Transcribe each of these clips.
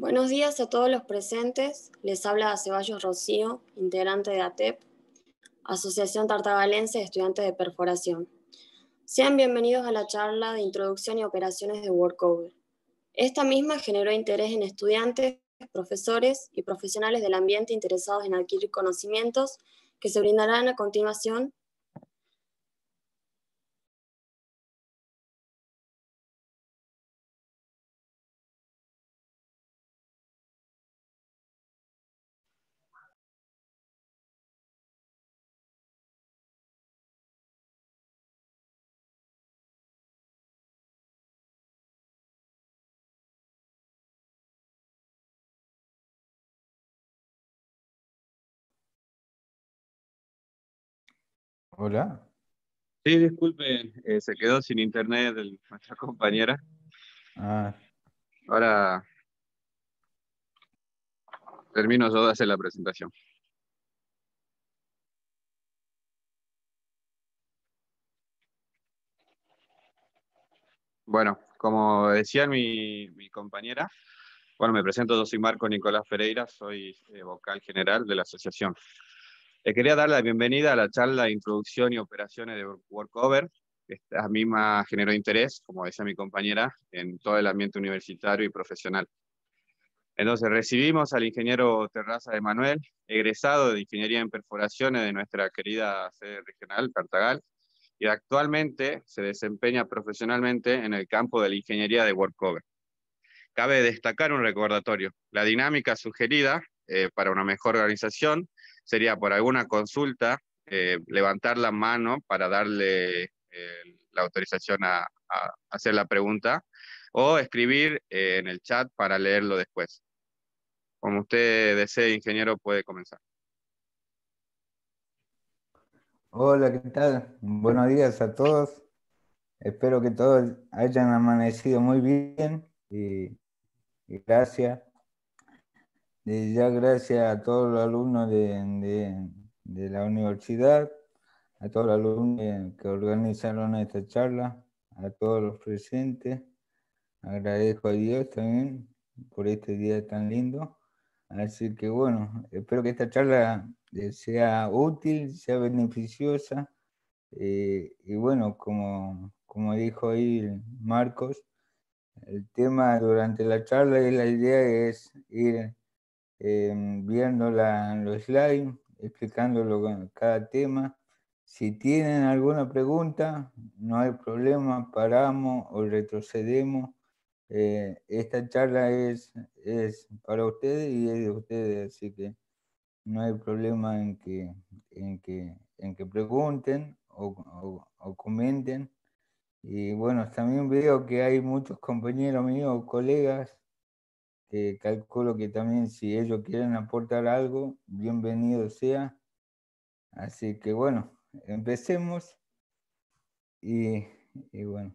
Buenos días a todos los presentes. Les habla Ceballos Rocío, integrante de ATEP, Asociación Tartagalense de Estudiantes de Perforación. Sean bienvenidos a la charla de Introducción y Operaciones de Workover. Esta misma generó interés en estudiantes, profesores y profesionales del ambiente interesados en adquirir conocimientos que se brindarán a continuación Hola. Sí, disculpe, eh, se quedó sin internet nuestra compañera. Ah, Ahora termino yo de hacer la presentación. Bueno, como decía mi, mi compañera, bueno, me presento, yo soy Marco Nicolás Pereira, soy eh, vocal general de la asociación. Le quería dar la bienvenida a la charla de Introducción y Operaciones de Workover. Esta misma generó interés, como decía mi compañera, en todo el ambiente universitario y profesional. Entonces recibimos al ingeniero Terraza de Manuel, egresado de Ingeniería en Perforaciones de nuestra querida sede regional, Cartagal, y actualmente se desempeña profesionalmente en el campo de la ingeniería de workover. Cabe destacar un recordatorio. La dinámica sugerida eh, para una mejor organización sería por alguna consulta eh, levantar la mano para darle eh, la autorización a, hacer la pregunta o escribir eh, en el chat para leerlo después. Como usted desee, ingeniero, puede comenzar. Hola, ¿qué tal? Buenos días a todos. Espero que todos hayan amanecido muy bien y, y gracias. Y ya gracias a todos los alumnos de, de, de, la universidad, a todos los alumnos que organizaron esta charla, a todos los presentes. Agradezco a Dios también por este día tan lindo. Así que bueno, espero que esta charla sea útil, sea beneficiosa. Eh, y bueno, como, como dijo ahí Marcos, el tema durante la charla y la idea es ir eh, viendo la, los slides, explicándolo cada tema. Si tienen alguna pregunta, no hay problema, paramos o retrocedemos. Eh, esta charla es, es para ustedes y es de ustedes, así que no hay problema en que, en que, en que pregunten o, o, o comenten. Y bueno, también veo que hay muchos compañeros míos, colegas, calculo que también si ellos quieren aportar algo, bienvenido sea. Así que bueno, empecemos. Y, y bueno,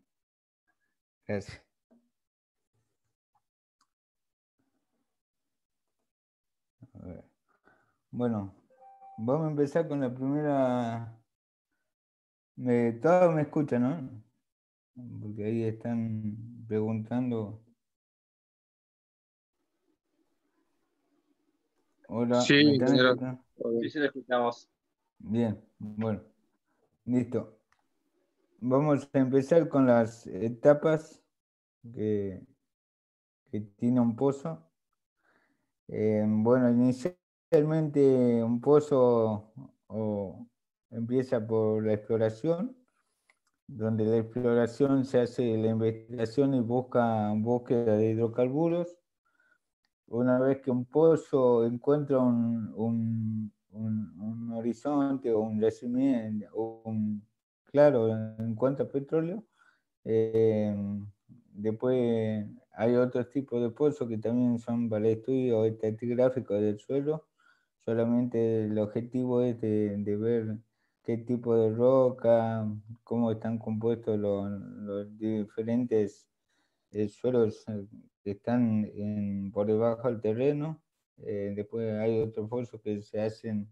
gracias. Bueno, vamos a empezar con la primera. Me, todos me escuchan, ¿no? Porque ahí están preguntando. Hola. Sí. Sí, le escuchamos. Bien, bueno, listo. Vamos a empezar con las etapas que, que tiene un pozo. Eh, bueno, inicialmente un pozo o, empieza por la exploración, donde la exploración se hace la investigación y busca búsqueda de hidrocarburos. Una vez que un pozo encuentra un, un, un, horizonte o un yacimiento, un, claro, encuentra petróleo, eh, después hay otros tipos de pozos que también son para el estudio del suelo. Solamente el objetivo es de, de ver qué tipo de roca, cómo están compuestos los, los diferentes eh, suelos que están en, por debajo del terreno. Eh, después hay otros pozos que se hacen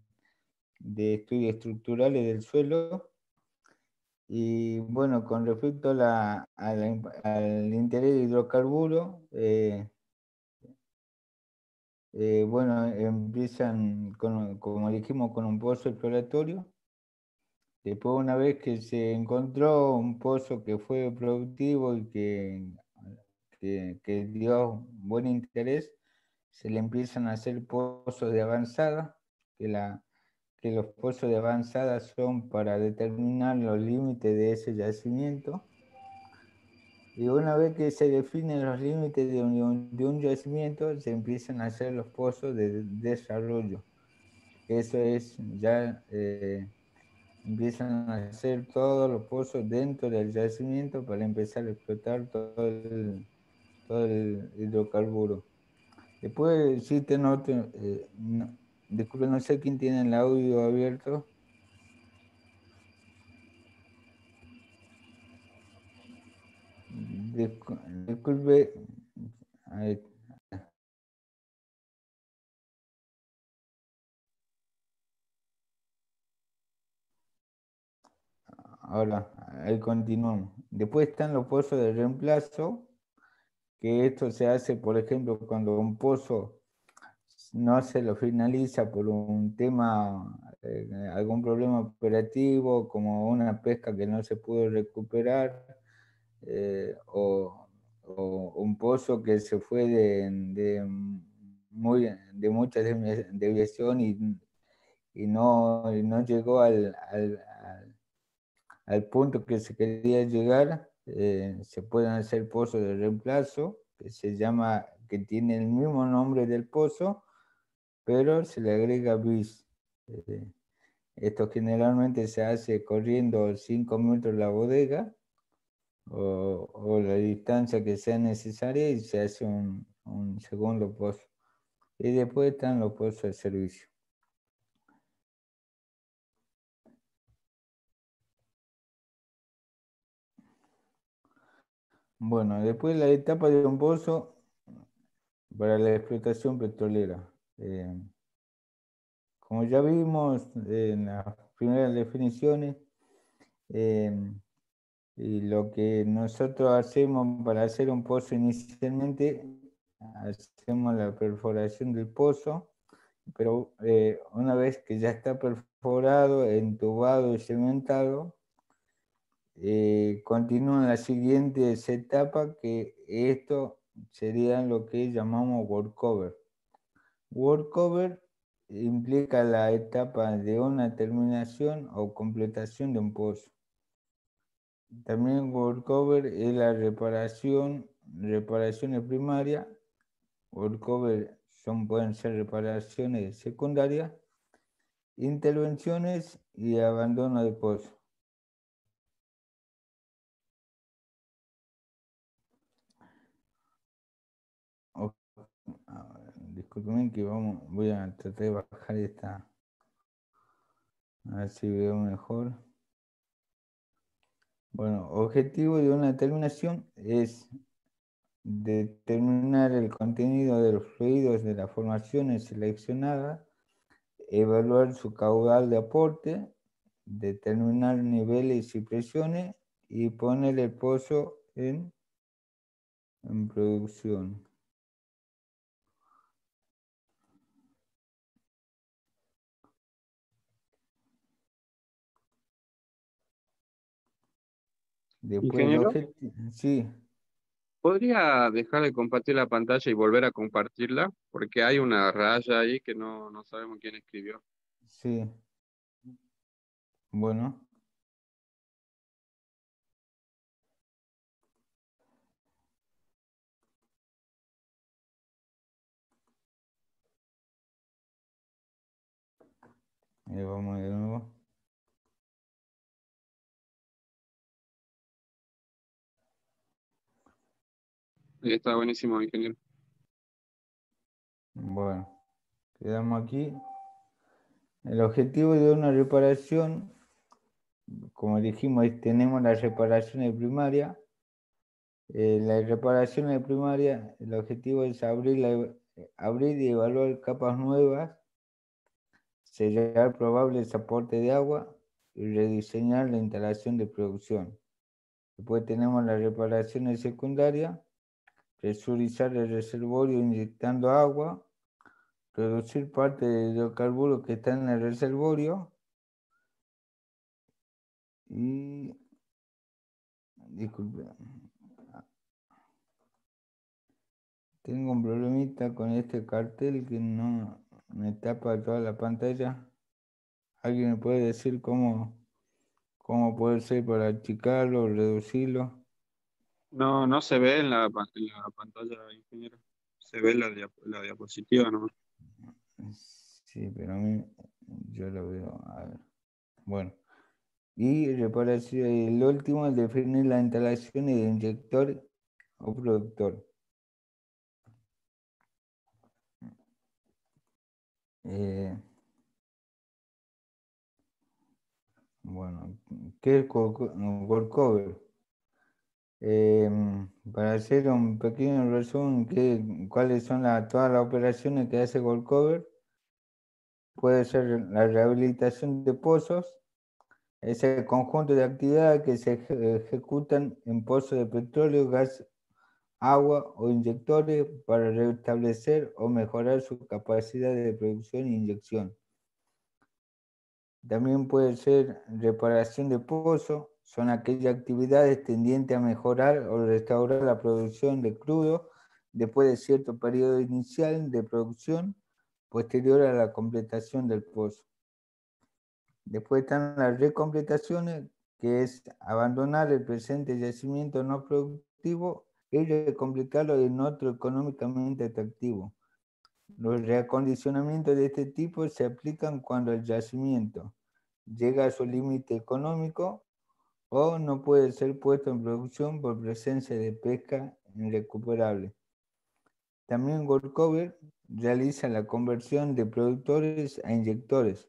de estudios estructurales del suelo. Y bueno, con respecto a la, a la, al interés de hidrocarburos, eh, eh, bueno, empiezan, como dijimos, con un pozo exploratorio. Después, una vez que se encontró un pozo que fue productivo y que, que, dio buen interés, se le empiezan a hacer pozos de avanzada, que, la, que los pozos de avanzada son para determinar los límites de ese yacimiento y una vez que se definen los límites de un, de un yacimiento, se empiezan a hacer los pozos de desarrollo. Eso es, ya eh, empiezan a hacer todos los pozos dentro del yacimiento para empezar a explotar todo el, todo el hidrocarburo. Después existen otros, eh, no, disculpen, no sé quién tiene el audio abierto. Disculpe. Ahora, ahí continuamos. Después están los pozos de reemplazo, que esto se hace, por ejemplo, cuando un pozo no se lo finaliza por un tema, eh, algún problema operativo, como una pesca que no se pudo recuperar, eh, o, un pozo que se fue de, muy, de mucha deviación y, y, no, no llegó al, al, punto que se quería llegar, eh, se pueden hacer pozos de reemplazo, que se llama, que tiene el mismo nombre del pozo, pero se le agrega bis. Eh, esto generalmente se hace corriendo 5 metros la bodega o, la distancia que sea necesaria y se hace un, segundo pozo. Y después están los pozos de servicio. Bueno, después la etapa de un pozo para la explotación petrolera. Eh, como ya vimos en las primeras definiciones, eh, y lo que nosotros hacemos para hacer un pozo inicialmente, hacemos la perforación del pozo, pero eh, una vez que ya está perforado, entubado y cementado, eh, continúan las siguientes etapas, que esto sería lo que llamamos workover. Workover implica la etapa de una terminación o completación de un pozo. También workover es la reparación, reparaciones primarias. Workover son, pueden ser reparaciones secundarias, intervenciones y abandono de pozo. Que vamos, voy a tratar de bajar esta. A ver si veo mejor. Bueno, objetivo de una determinación es determinar el contenido de los fluidos de las formaciones seleccionadas, evaluar su caudal de aporte, determinar niveles y presiones y poner el pozo en, en producción. Después, sí. ¿Podría dejar de compartir la pantalla y volver a compartirla? Porque hay una raya ahí que no, no sabemos quién escribió. Sí. Bueno. Ahí vamos de nuevo. Está buenísimo, ingeniero. Bueno, quedamos aquí. El objetivo de una reparación, como dijimos, tenemos las reparaciones primarias. Eh, las reparaciones primarias, el objetivo es abrir, abrir y evaluar capas nuevas, sellar probables aportes de agua y rediseñar la instalación de producción. Después tenemos las reparaciones secundarias, presurizar el reservorio inyectando agua, reducir parte de hidrocarburos que están en el reservorio y disculpe tengo un problemita con este cartel que no me tapa toda la pantalla. Alguien me puede decir cómo cómo puede ser para achicarlo reducirlo no no se ve en la, pantalla ingeniero se ve la, la diapositiva ¿no? Sí, pero a mí yo lo veo. A ver. Bueno. Y reparación, el último es definir la instalación de inyector o productor. Eh, bueno, ¿qué es workover? Eh, para hacer un pequeño resumen, ¿qué, ¿cuáles son todas las operaciones que hace Goldcover? Puede ser la rehabilitación de pozos, ese conjunto de actividades que se ejecutan en pozos de petróleo, gas, agua o inyectores para restablecer o mejorar su capacidad de producción e inyección. También puede ser reparación de pozos, son aquellas actividades tendientes a mejorar o restaurar la producción de crudo después de cierto periodo inicial de producción posterior a la completación del pozo. Después están las recompletaciones, que es abandonar el presente yacimiento no productivo y recompletarlo en otro económicamente atractivo. Los reacondicionamientos de este tipo se aplican cuando el yacimiento llega a su límite económico o no puede ser puesto en producción por presencia de pesca irrecuperable. También Goldcover realiza la conversión de productores a inyectores.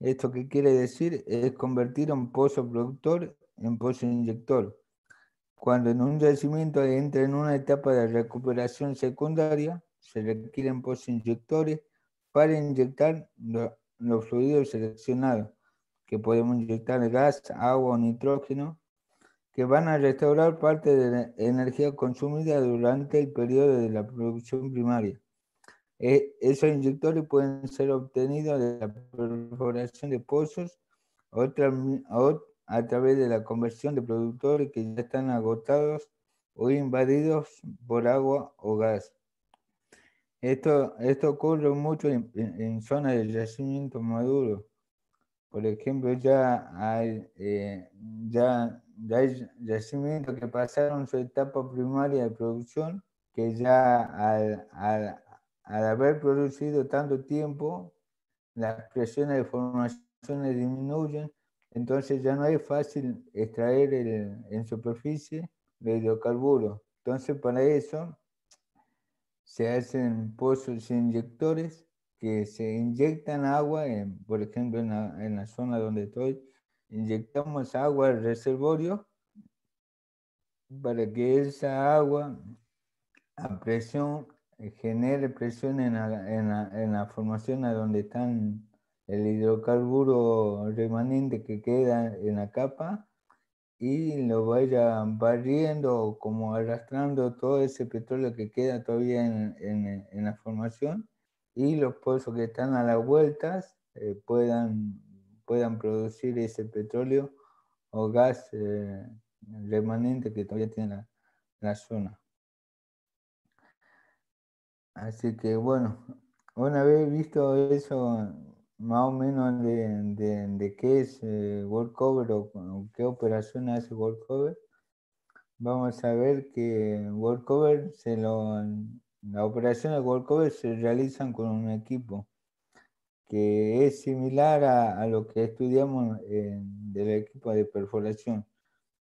¿Esto qué quiere decir? Es convertir un pozo productor en pozo inyector. Cuando en un yacimiento entra en una etapa de recuperación secundaria, se requieren pozos inyectores para inyectar los fluidos seleccionados que podemos inyectar gas, agua o nitrógeno, que van a restaurar parte de la energía consumida durante el periodo de la producción primaria. E, esos inyectores pueden ser obtenidos de la perforación de pozos o a través de la conversión de productores que ya están agotados o invadidos por agua o gas. Esto, esto ocurre mucho en, en zonas de yacimiento maduro, por ejemplo, ya hay, eh, ya, yacimientos que pasaron su etapa primaria de producción, que ya al, haber producido tanto tiempo, las presiones de formaciones disminuyen, entonces ya no es fácil extraer en superficie el hidrocarburos. Entonces, para eso se hacen pozos inyectores que se inyectan agua, por ejemplo, en la, zona donde estoy, inyectamos agua al reservorio para que esa agua a presión eh, genere presión en la, formación a donde están el hidrocarburo remanente que queda en la capa y lo vaya barriendo como arrastrando todo ese petróleo que queda todavía en, en la formación y los pozos que están a las vueltas eh, puedan, puedan producir ese petróleo o gas eh, remanente que todavía tiene la, zona. Así que bueno, una vez visto eso, más o menos de, de, qué es eh, Cover o, qué operación hace Cover, vamos a ver que Cover se lo, las operaciones de workover se realizan con un equipo que es similar a, lo que estudiamos en, del equipo de perforación,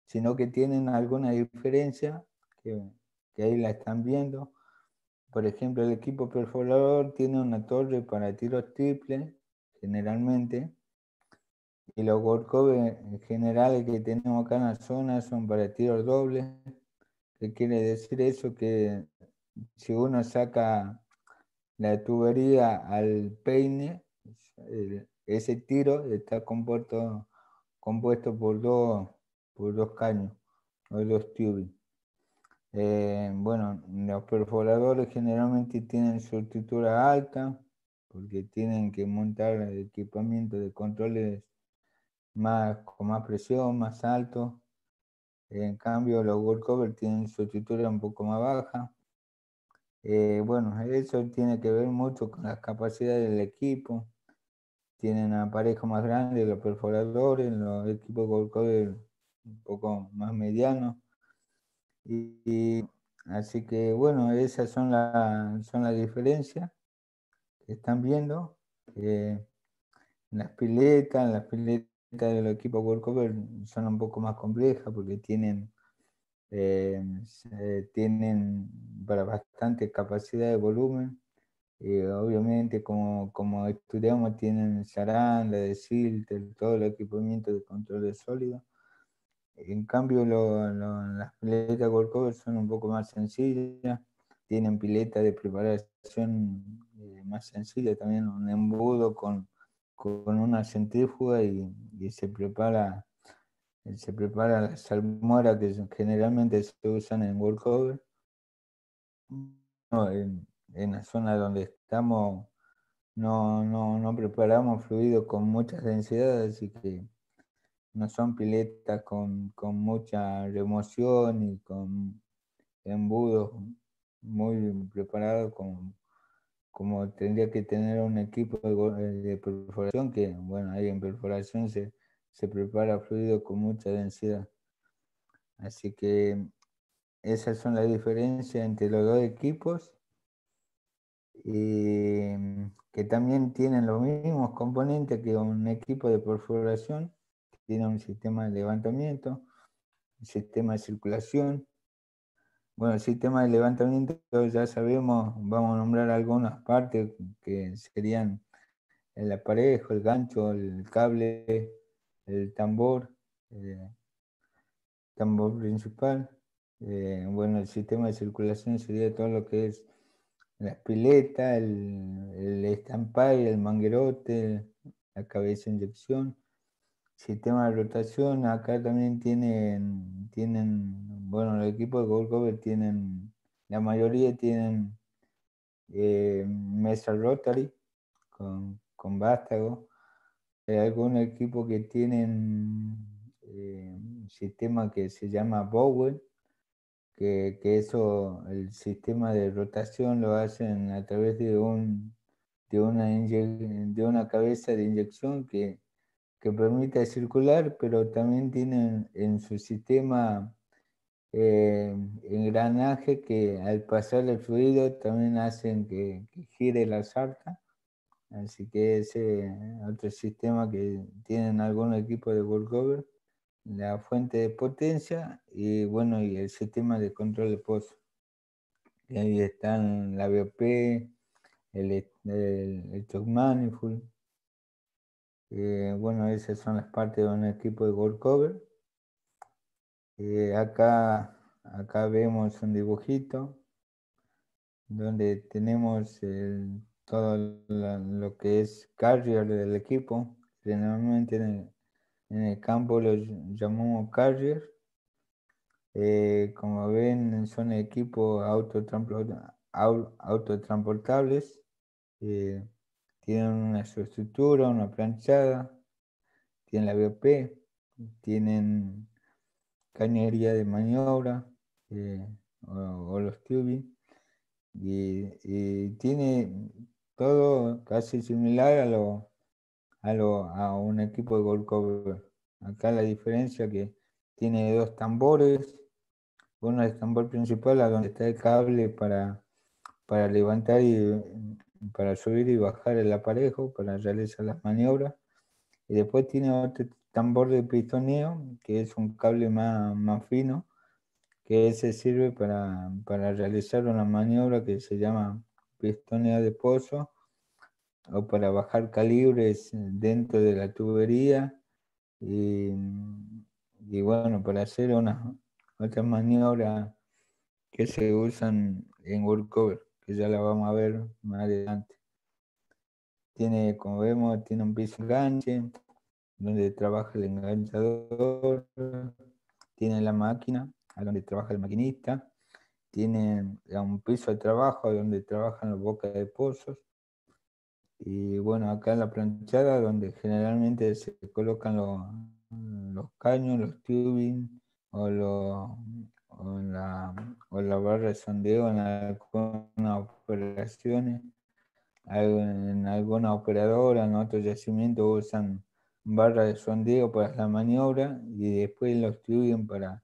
sino que tienen alguna diferencia que, que ahí la están viendo. Por ejemplo, el equipo perforador tiene una torre para tiros triples, generalmente, y los workovers generales que tenemos acá en la zona son para tiros dobles. ¿Qué quiere decir eso? Que si uno saca la tubería al peine, ese tiro está compuesto, compuesto por, dos, por dos caños o dos tubing. Eh, bueno, los perforadores generalmente tienen su estructura alta porque tienen que montar equipamiento de controles más, con más presión, más alto. En cambio, los workover tienen su estructura un poco más baja. Eh, bueno, eso tiene que ver mucho con las capacidades del equipo. Tienen aparejos más grandes los perforadores, los equipos workover un poco más medianos. Y, así que bueno, esas son, son las diferencias que están viendo. las piletas, las piletas del equipo Workover son un poco más complejas porque tienen, eh, tienen bastante capacidad de volumen. y obviamente, como, como estudiamos, tienen zaranda, de silter, todo el equipamiento de control de sólido. En cambio, las piletas Workover son un poco más sencillas, tienen pileta de preparación eh, más sencilla, también un embudo con, con una centrífuga y, se prepara se prepara la salmuera que generalmente se usan en workover. en, en, la zona donde estamos no, no, no preparamos fluidos con mucha densidad, así que no son piletas con, con mucha remoción y con embudos muy preparados como, como tendría que tener un equipo de, perforación, que bueno, ahí en perforación se, se prepara fluido con mucha densidad. Así que esas son las diferencias entre los dos equipos y que también tienen los mismos componentes que un equipo de perforación, tiene un sistema de levantamiento, un sistema de circulación. Bueno, el sistema de levantamiento ya sabemos, vamos a nombrar algunas partes que serían el aparejo, el gancho, el cable, el tambor, eh, tambor principal. Eh, bueno, el sistema de circulación sería todo lo que es la pileta, el, el estampay, el manguerote, la cabeza de inyección sistema de rotación, acá también tienen, tienen bueno, el equipo de Gold Cover tienen, la mayoría tienen eh, mesa rotary con, con vástago. Hay algún equipo que tienen eh, un sistema que se llama Bowen, que, que, eso, el sistema de rotación lo hacen a través de, un, de, una, de una cabeza de inyección que que permite circular, pero también tienen en su sistema eh, engranaje que al pasar el fluido también hacen que, gire la sarta. Así que ese otro sistema que tienen algún equipo de workover, la fuente de potencia y bueno, y el sistema de control de pozo. Y ahí están la BOP, el, el, el Manifold, eh, bueno, esas son las partes de un equipo de gold cover. Eh, acá, acá vemos un dibujito donde tenemos todo lo que es carrier del equipo. Generalmente en el, campo lo llamamos carrier. Eh, como ven, son equipos autotransportables tienen una estructura, una planchada, tienen la BOP, tienen cañería de maniobra eh, o, los tubing y, tiene todo casi similar a lo, a, lo, a un equipo de gold cover. Acá la diferencia que tiene dos tambores, uno es el tambor principal a donde está el cable para, para levantar y para subir y bajar el aparejo, para realizar las maniobras. Y después tiene otro tambor de pistoneo, que es un cable más, más fino, que ese sirve para, para, realizar una maniobra que se llama pistoneo de pozo, o para bajar calibres dentro de la tubería, y, y bueno, para hacer una, otras maniobras que se usan en workover que ya la vamos a ver más adelante. Tiene, como vemos, tiene un piso enganche, donde trabaja el enganchador, tiene la máquina, a donde trabaja el maquinista, tienen un piso de trabajo donde trabajan los bocas de pozos. Y bueno, acá en la planchada donde generalmente se colocan los, caños, los tubing o, los, o, la, o la barra de sondeo en algunas operaciones. En alguna operadora, en otros yacimientos usan barra de sondeo para la maniobra y después los tubing para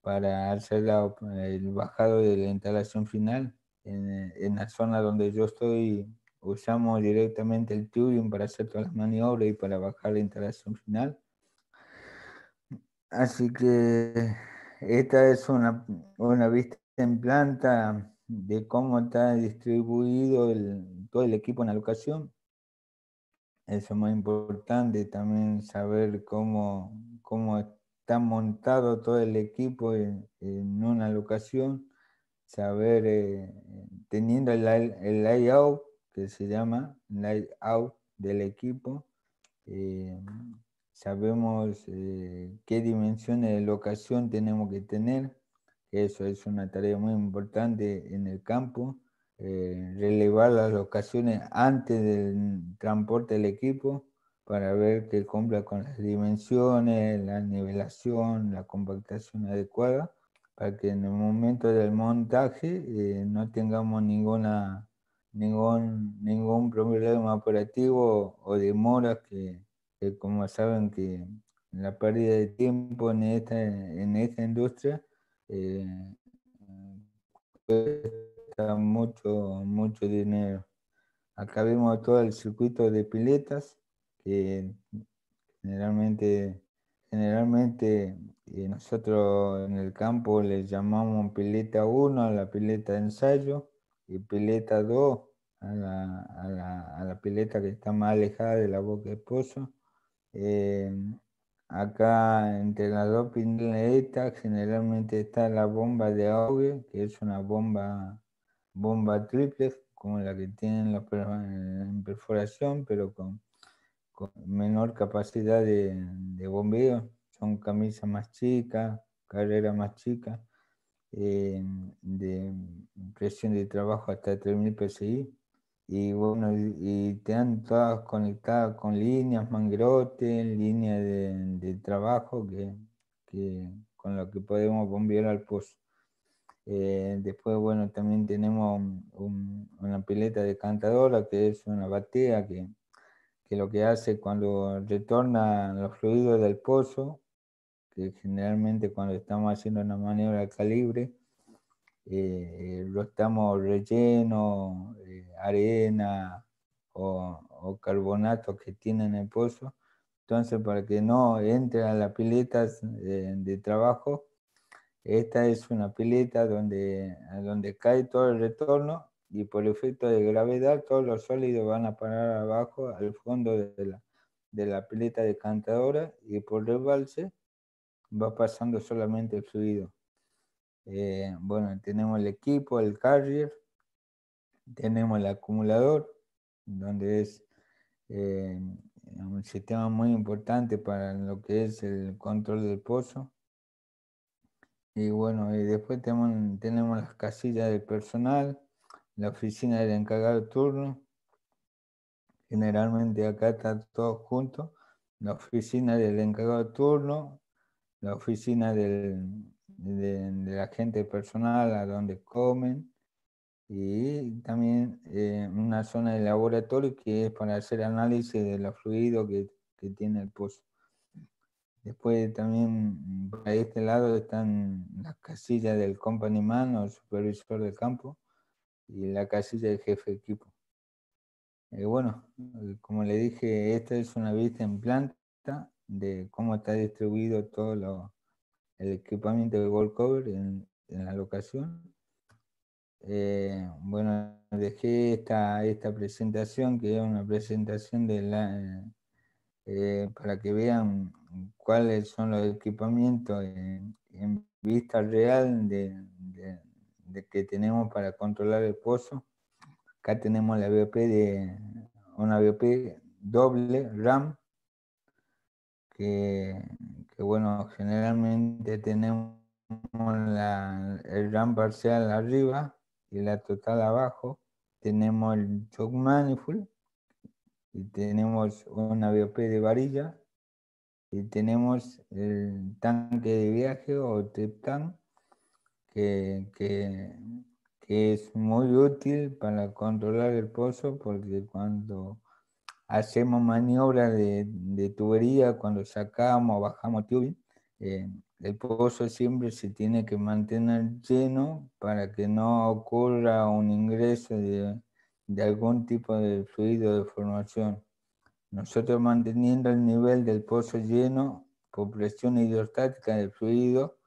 para hacer el bajado de la instalación final. En, la zona donde yo estoy usamos directamente el tubing para hacer todas las maniobras y para bajar la instalación final. Así que esta es una, una vista en planta de cómo está distribuido todo el equipo en la locación. Eso es muy importante, también saber cómo, cómo está montado todo el equipo en, una locación, saber, eh, teniendo el, layout, que se llama layout del equipo, eh, sabemos eh, qué dimensiones de locación tenemos que tener, eso es una tarea muy importante en el campo, relevar las locaciones antes del transporte del equipo, para ver que cumpla con las dimensiones, la nivelación, la compactación adecuada, para que en el momento del montaje eh, no tengamos ninguna, ningún, ningún problema operativo o demora que, como saben que la pérdida de tiempo en esta, en esta industria eh, cuesta mucho, mucho dinero. Acá vemos todo el circuito de piletas, generalmente, generalmente eh, nosotros en el campo le llamamos pileta 1 a la pileta de ensayo y pileta 2 a la, a la, pileta que está más alejada de la boca de pozo. Eh, acá entre las dos piletas generalmente está la bomba de auge, que es una bomba, bomba triple, como la que tienen la en perforación, pero con con menor capacidad de, bombeo, son camisas más chicas, carreras más chicas, eh, de presión de trabajo hasta 3000 PSI. Y bueno, y te han todas conectadas con líneas, mangrotes, líneas de, trabajo que, con lo que podemos bombear al pozo. Eh, después, bueno, también tenemos una pileta decantadora que es una batea que, que lo que hace cuando retorna los fluidos del pozo, que generalmente cuando estamos haciendo una maniobra de calibre, eh, lo estamos relleno, eh, arena o, carbonato que tiene en el pozo. Entonces, para que no entre a las piletas de, de trabajo, esta es una pileta donde, donde cae todo el retorno y por efecto de gravedad todos los sólidos van a parar abajo al fondo de la, de la pileta decantadora y por rebalse va pasando solamente el fluido. Eh, bueno, tenemos el equipo, el carrier, tenemos el acumulador, donde es eh, un sistema muy importante para lo que es el control del pozo. Y bueno, y después tenemos, tenemos las casillas del personal, la oficina del encargado de turno. Generalmente acá está todo junto. La oficina del encargado de turno, la oficina del, de, la agente personal a donde comen y también eh, una zona de laboratorio que es para hacer análisis de los fluidos que, que tiene el pozo. Después también por este lado están las casillas del company man o supervisor de campo y la casilla de jefe de equipo. Eh, bueno, como le dije, esta es una vista en planta de cómo está distribuido todo el equipamiento de Gold Cover en, la locación. Eh, bueno, dejé esta, esta presentación, que es una presentación de la, eh, para que vean cuáles son los equipamientos en, vista real de, de que tenemos para controlar el pozo. Acá tenemos la BOP de una BOP doble RAM, que, bueno, generalmente tenemos el RAM parcial arriba y la total abajo. Tenemos el choke manifold y tenemos una BOP de varilla y tenemos el tanque de viaje o trip tank que, que, es muy útil para controlar el pozo porque cuando hacemos maniobras de, tubería, cuando sacamos o bajamos tubing, eh, el pozo siempre se tiene que mantener lleno para que no ocurra un ingreso de, de algún tipo de fluido de formación. Nosotros manteniendo el nivel del pozo lleno por presión hidrostática del fluido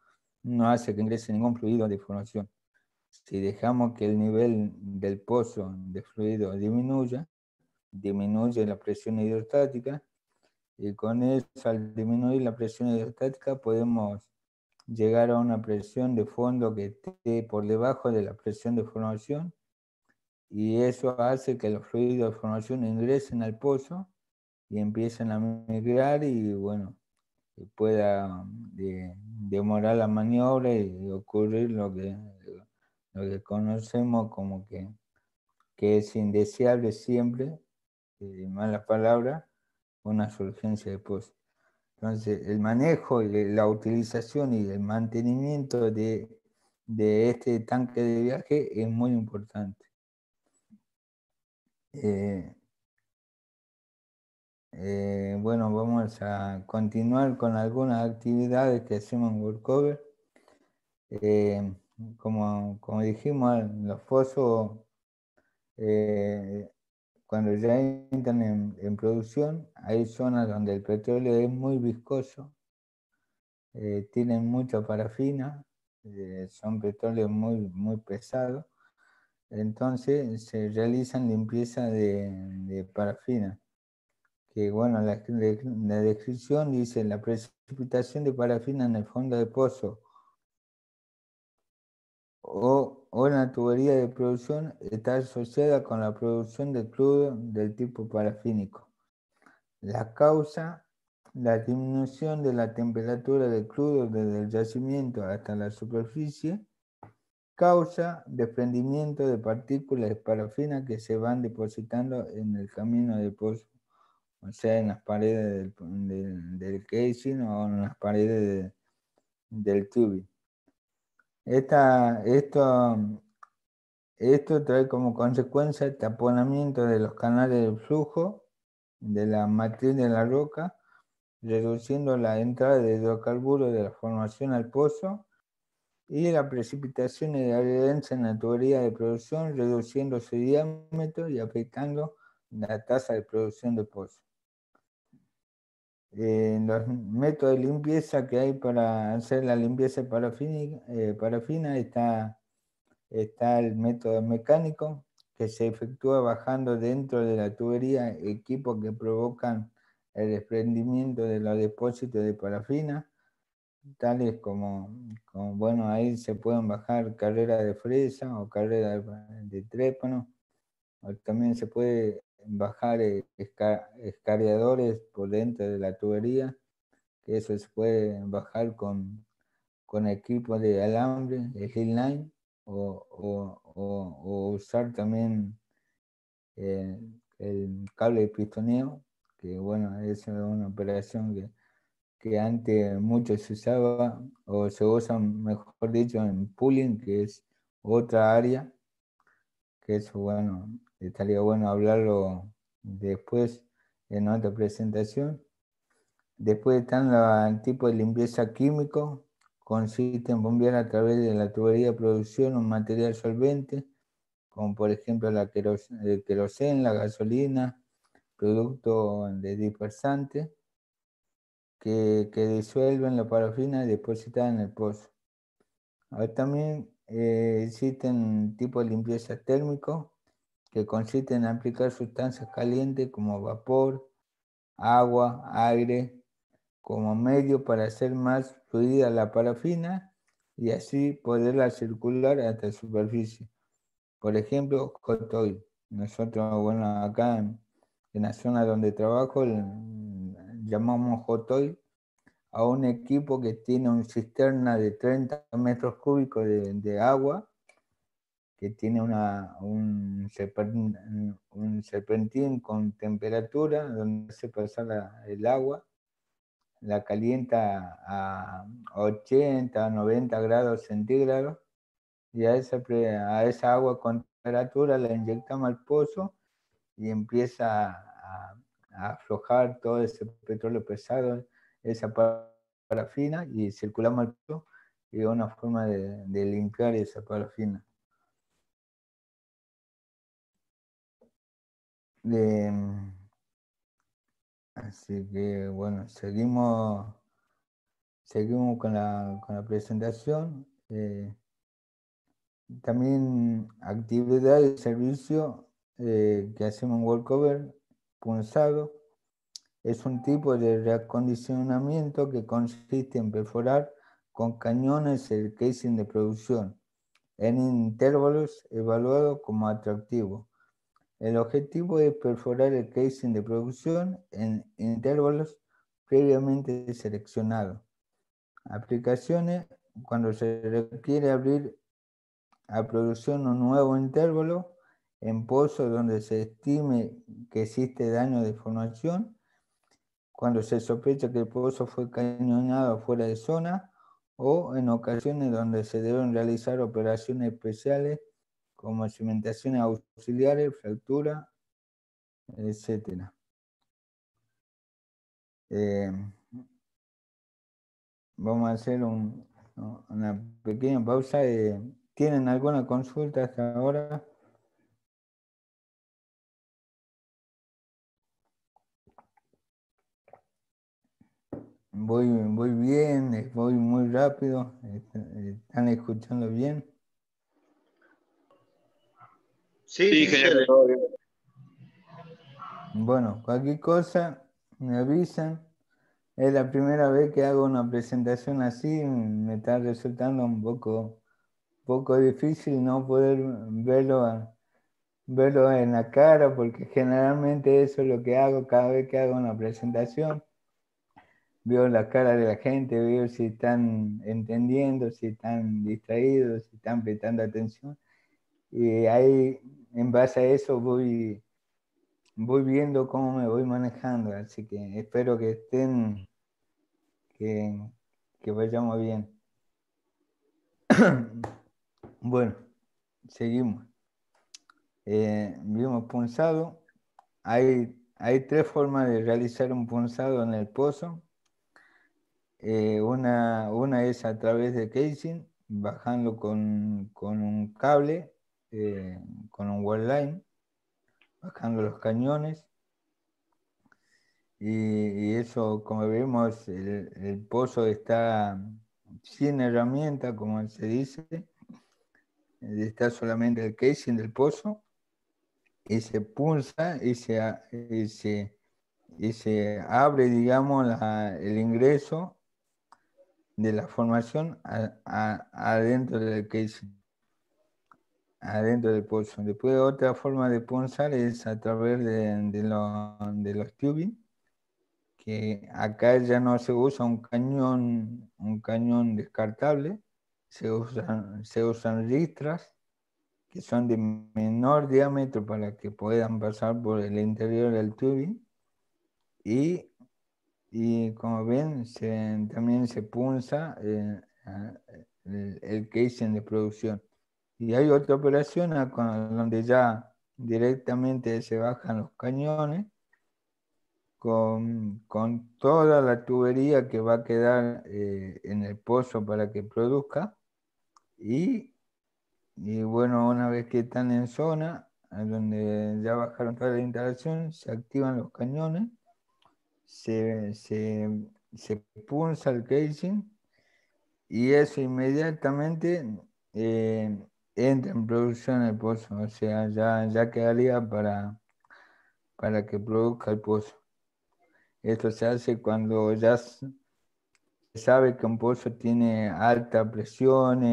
no hace que ingrese ningún fluido de formación. Si dejamos que el nivel del pozo de fluido disminuya, disminuye la presión hidrostática y con eso al disminuir la presión hidrostática podemos llegar a una presión de fondo que esté por debajo de la presión de formación y eso hace que los fluidos de formación ingresen al pozo y empiecen a migrar y bueno, pueda demorar la maniobra y ocurrir lo que, lo que conocemos como que, que es indeseable siempre, y mala palabra, una surgencia de pozo. Entonces, el manejo la utilización y el mantenimiento de, de este tanque de viaje es muy importante. Eh, eh, bueno, vamos a continuar con algunas actividades que hacemos en WorkCover. Eh, como, como, dijimos, los pozos, cuando ya entran en, producción, hay zonas donde el petróleo es muy viscoso, tienen mucha parafina, son petróleos muy, muy pesados entonces se realizan limpieza de, parafina. Que bueno, la, descripción dice la precipitación de parafina en el fondo de pozo o, o la tubería de producción está asociada con la producción de crudo del tipo parafínico. La causa, la disminución de la temperatura del crudo desde el yacimiento hasta la superficie causa desprendimiento de partículas de parafina que se van depositando en el camino de pozo, o sea, en las paredes del, casing o en las paredes del tubing. esto, esto trae como consecuencia el taponamiento de los canales de flujo de la matriz de la roca, reduciendo la entrada de hidrocarburos de la formación al pozo y la precipitación y la adherencia en la tubería de producción, reduciendo su diámetro y afectando la tasa de producción de pozo. En los métodos de limpieza que hay para hacer la limpieza parafina, eh, parafina está, está el método mecánico, que se efectúa bajando dentro de la tubería equipos que provocan el desprendimiento de los depósitos de parafina tales como, bueno, ahí se pueden bajar carrera de fresa o carrera de, trépano, también se puede bajar eh, escariadores por dentro de la tubería, que eso se puede bajar con, con equipo de alambre, de line, o, o, usar también eh, el cable de pistoneo, que bueno, es una operación que que antes mucho se usaba, o se usa, mejor dicho, en pooling, que es otra área, que eso, bueno, estaría bueno hablarlo después en otra presentación. Después están los tipos de limpieza químico, consiste en bombear a través de la tubería de producción un material solvente, como por ejemplo la el queroseno, la gasolina, producto de dispersante, que, disuelven la parafina y depositan en el pozo. también eh, existen tipos de limpieza térmico que consisten en aplicar sustancias calientes como vapor, agua, aire, como medio para hacer más fluida la parafina y así poderla circular hasta la superficie. Por ejemplo, hot. Nosotros, bueno, acá en, en la zona donde trabajo, llamamos hot oil a un equipo que tiene una cisterna de 30 metros cúbicos de, agua, que tiene una, un, serpentín, con temperatura, donde se pasa el agua, la calienta a 80, 90 grados centígrados, y a esa, a esa agua con temperatura la inyectamos al pozo y empieza a, aflojar todo ese petróleo pesado, esa parafina, y circulamos al pozo y es una forma de, limpiar esa parafina. Así que bueno, seguimos, seguimos con la, con la presentación. Eh, también actividad de servicio eh, que hacemos en Workover, punzado, es un tipo de reacondicionamiento que consiste en perforar con cañones el casing de producción en intervalos evaluados como atractivo. El objetivo es perforar el casing de producción en intervalos previamente seleccionados. Aplicaciones cuando se requiere abrir a producción un nuevo intervalo en pozo donde se estime que existe daño de formación, cuando se sospecha que el pozo fue cañonado fuera de zona o en ocasiones donde se deben realizar operaciones especiales como cimentaciones auxiliares, fractura, etc. Eh, vamos a hacer una pequeña pausa. ¿Tienen alguna consulta hasta ahora? Voy, voy bien, voy muy rápido. ¿Están escuchando bien? Sí, sí Bueno, cualquier cosa me avisan. Es la primera vez que hago una presentación así, me está resultando un poco poco difícil no poder verlo, verlo en la cara, porque generalmente eso es lo que hago cada vez que hago una presentación. Veo la cara de la gente, veo si están entendiendo, si están distraídos, si están prestando atención. Y ahí, en base a eso, voy, voy viendo cómo me voy manejando. Así que espero que estén, que, que vayamos bien. Bueno, seguimos. Eh, vimos punzado. Hay, hay tres formas de realizar un punzado en el pozo. Eh, una, una, es a través de casing, bajando con, un cable, eh, con un wall line, bajando los cañones. Y, eso, como vemos, el, pozo está sin herramienta, como se dice, está solamente el casing del pozo. Y se pulsa y se, se, abre, digamos, el ingreso de la formación adentro del casing, adentro del pozo. Después otra forma de punzar es a través de, de los tubing, que acá ya no se usa un cañón, un cañón descartable, se usan, se usan listras que son de menor diámetro para que puedan pasar por el interior del tubing y, y como ven también se punza eh, el, casing de producción. Y hay otra operación donde ya directamente se bajan los cañones con, toda la tubería que va a quedar eh, en el pozo para que produzca. Y, bueno, una vez que están en zona, donde ya bajaron toda la instalación, se activan los cañones, se, se, punza el casing y eso inmediatamente eh, entra en producción el pozo, o sea, ya, ya quedaría para, para que produzca el pozo. Esto se hace cuando ya se sabe que un pozo tiene alta presión,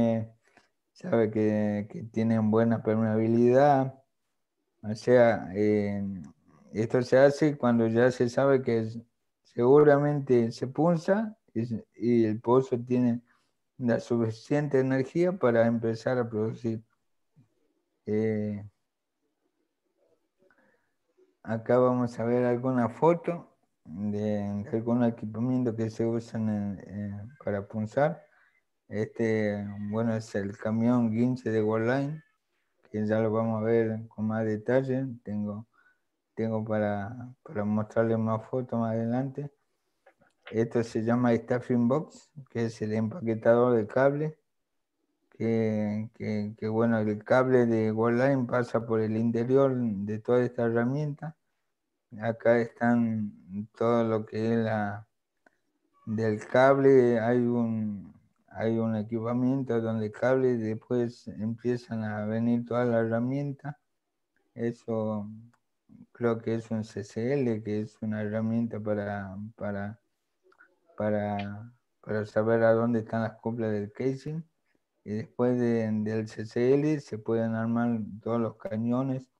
sabe que, que tienen buena permeabilidad. O sea, esto se hace cuando ya se sabe que seguramente se punza y, el pozo tiene la suficiente energía para empezar a producir. Eh, acá vamos a ver alguna foto de, algún equipamiento que se usan para punzar. Este, bueno, es el camión guinche de Worldline, que ya lo vamos a ver con más detalle. Tengo, tengo para, para mostrarles una foto más adelante. Esto se llama Staffing Box, que es el empaquetador de cable. Que, que, bueno, el cable de Worldline pasa por el interior de toda esta herramienta. Acá están todo lo que es la del cable, hay un, hay un equipamiento donde el cable después empiezan a venir todas las herramientas. Eso creo que es un CCL, que es una herramienta para, para para, saber a dónde están las coplas del casing. Y después del CCL se pueden armar todos los cañones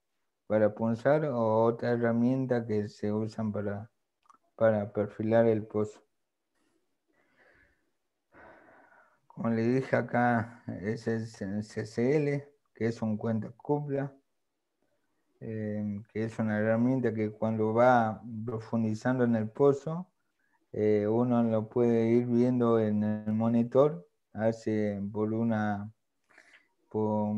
para punzar o otra herramienta que se usan para, para perfilar el pozo. Como le dije acá, es el CCL, que es un cuenta cupla, eh, que es una herramienta que cuando va profundizando en el pozo, eh, uno lo puede ir viendo en el monitor, hace por una, por,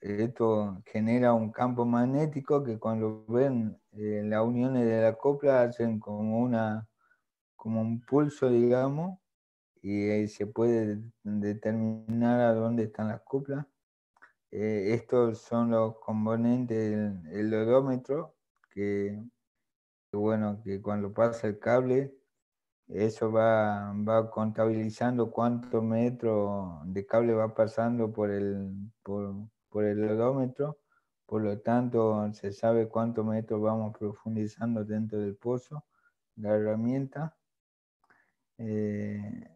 esto genera un campo magnético que cuando ven eh, las uniones de la copla hacen como una, como un pulso, digamos, y se puede determinar a dónde están las coplas. Eh, estos son los componentes del odómetro que bueno, que cuando pasa el cable, eso va, va contabilizando cuántos metros de cable va pasando por el, por, el odómetro, por lo tanto se sabe cuántos metros vamos profundizando dentro del pozo, la herramienta. Eh,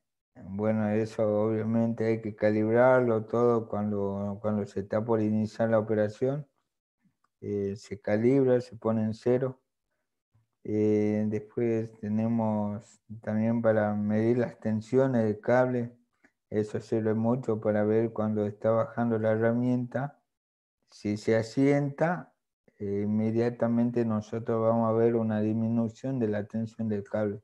bueno, eso obviamente hay que calibrarlo todo cuando, cuando se está por iniciar la operación. Eh, se calibra, se pone en cero eh, después tenemos también para medir las tensiones del cable. Eso sirve mucho para ver cuando está bajando la herramienta. Si se asienta, eh, inmediatamente nosotros vamos a ver una disminución de la tensión del cable,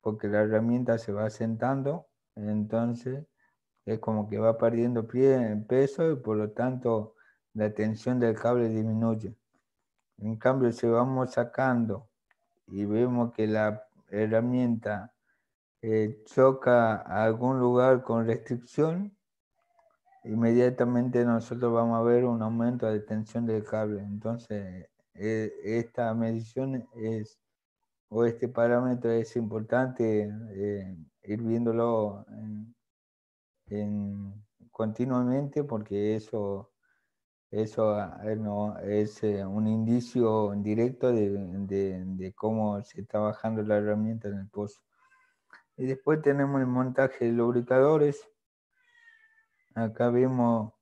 porque la herramienta se va asentando, entonces es como que va perdiendo pie, peso y por lo tanto la tensión del cable disminuye. En cambio, si vamos sacando y vemos que la herramienta eh, choca a algún lugar con restricción, inmediatamente nosotros vamos a ver un aumento de tensión del cable. Entonces, eh, esta medición es, o este parámetro es importante eh, ir viéndolo continuamente porque eso eso ah, eh, no, es eh, un indicio directo de, cómo se está bajando la herramienta en el pozo. Y después tenemos el montaje de lubricadores. Acá vemos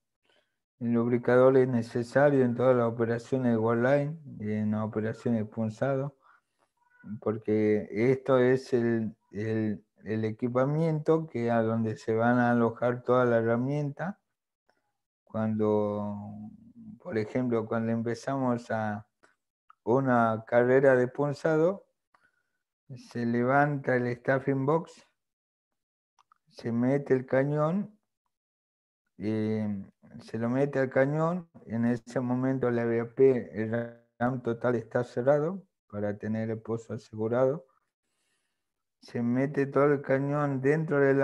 el lubricador es necesario en todas las operaciones de Warline en las operaciones de punzado, porque esto es el, el equipamiento que a donde se van a alojar toda la herramienta cuando, por ejemplo, cuando empezamos a una carrera de punzado, se levanta el staffing box, se mete el cañón, y se lo mete al cañón, en ese momento la VAP, el RAM total está cerrado para tener el pozo asegurado. Se mete todo el cañón dentro del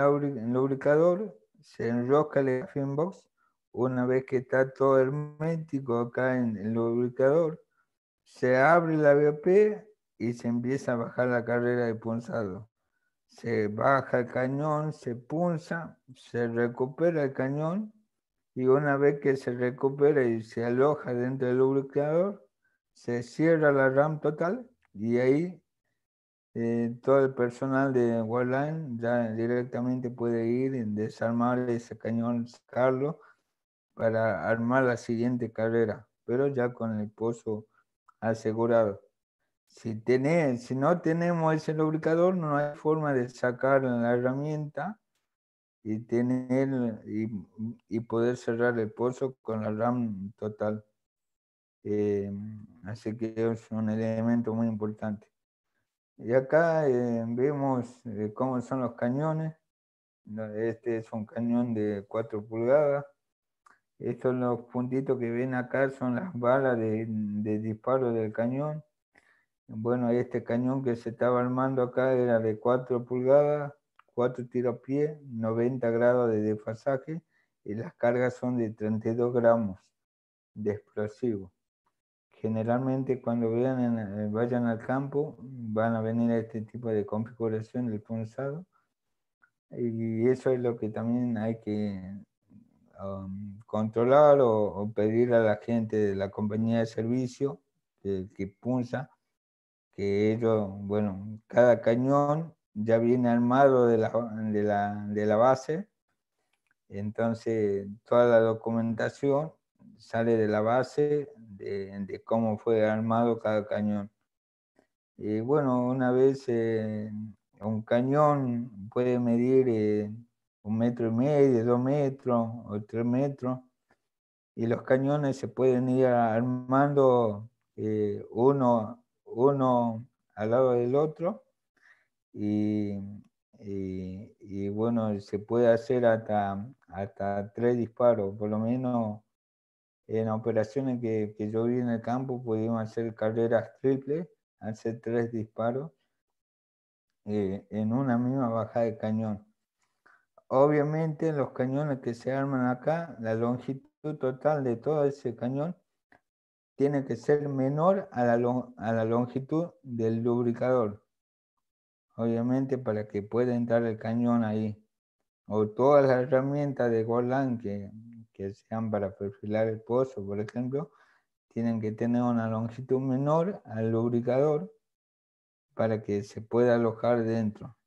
lubricador, se enrosca el staffing box una vez que está todo hermético acá en el lubricador, se abre la VP y se empieza a bajar la carrera de punzado. Se baja el cañón, se punza, se recupera el cañón y una vez que se recupera y se aloja dentro del lubricador, se cierra la RAM total y ahí eh, todo el personal de Wildline ya directamente puede ir desarmar ese cañón, sacarlo para armar la siguiente carrera, pero ya con el pozo asegurado. si, tiene, si no tenemos ese lubricador, no hay forma de sacar la herramienta y, tener, y, poder cerrar el pozo con la RAM total. Eh, así que es un elemento muy importante. Y acá eh, vemos eh, cómo son los cañones. Este es un cañón de 4 pulgadas. Estos los puntitos que ven acá son las balas de, disparo del cañón. Bueno, este cañón que se estaba armando acá era de 4 pulgadas, 4 tiros a pie, 90 grados de desfasaje y las cargas son de 32 gramos de explosivo. Generalmente cuando vean eh, vayan al campo van a venir a este tipo de configuración del punzado y eso es lo que también hay que um, controlar o, pedir a la gente de la compañía de servicio que, que punza que ellos, bueno, cada cañón ya viene armado de la, de la, de la base, entonces toda la documentación sale de la base de, cómo fue armado cada cañón. Y bueno, una vez eh, un cañón puede medir eh, un metro y medio, dos metros o tres metros, y los cañones se pueden ir armando eh, uno, uno al lado del otro, y, bueno, se puede hacer hasta, hasta tres disparos, por lo menos en operaciones que, que, yo vi en el campo pudimos hacer carreras triples, hacer tres disparos eh, en una misma bajada de cañón. Obviamente los cañones que se arman acá, la longitud total de todo ese cañón tiene que ser menor a la, a la longitud del lubricador. Obviamente para que pueda entrar el cañón ahí. O todas las herramientas de Golan que, que sean para perfilar el pozo, por ejemplo, tienen que tener una longitud menor al lubricador para que se pueda alojar dentro.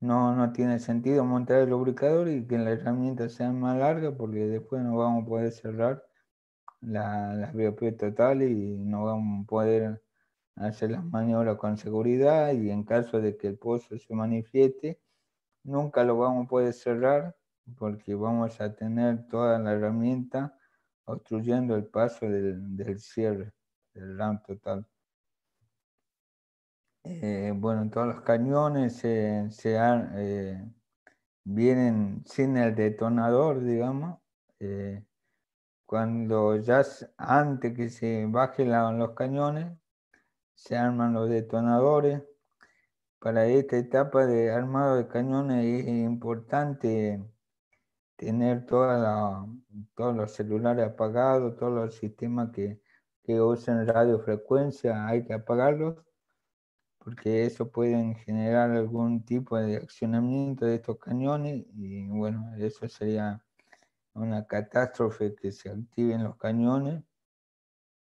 No tiene sentido montar el lubricador y que la herramienta sea más larga porque después no vamos a poder cerrar la, las BOP totales y no vamos a poder hacer las maniobras con seguridad y en caso de que el pozo se manifieste, nunca lo vamos a poder cerrar porque vamos a tener toda la herramienta obstruyendo el paso del, cierre del RAM total. Eh, bueno, todos los cañones se, eh, vienen sin el detonador, digamos. Eh, cuando ya antes que se bajen los cañones, se arman los detonadores. Para esta etapa de armado de cañones es importante tener toda todos los celulares apagados, todos los sistemas que, que usen radiofrecuencia, hay que apagarlos, porque eso puede generar algún tipo de accionamiento de estos cañones y bueno, eso sería una catástrofe que se activen los cañones,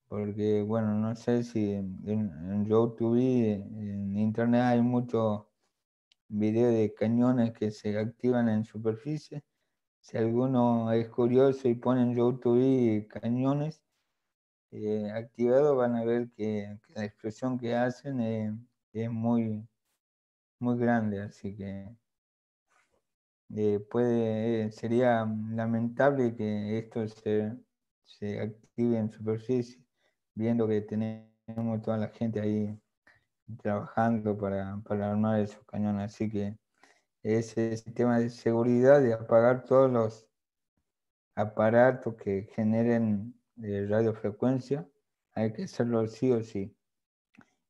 porque bueno, no sé si en, en YouTube, en Internet hay muchos videos de cañones que se activan en superficie. Si alguno es curioso y pone en YouTube cañones eh, activados, van a ver que, la explosión que hacen es muy, muy grande, así que eh, puede, sería lamentable que esto se, se active en superficie, viendo que tenemos toda la gente ahí trabajando para, para armar esos cañones, así que ese sistema de seguridad de apagar todos los aparatos que generen eh, radiofrecuencia, hay que hacerlo sí o sí.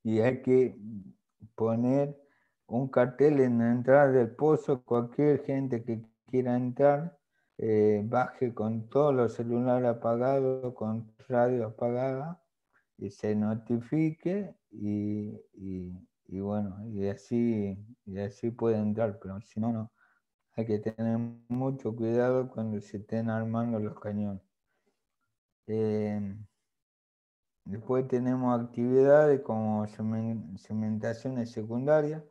Y hay que poner un cartel en la entrada del pozo, cualquier gente que quiera entrar, eh, baje con todos los celulares apagados, con radio apagada, y se notifique y y bueno, y así, y así puede entrar, pero si no, no. Hay que tener mucho cuidado cuando se estén armando los cañones. Eh, después tenemos actividades como cementaciones secundarias.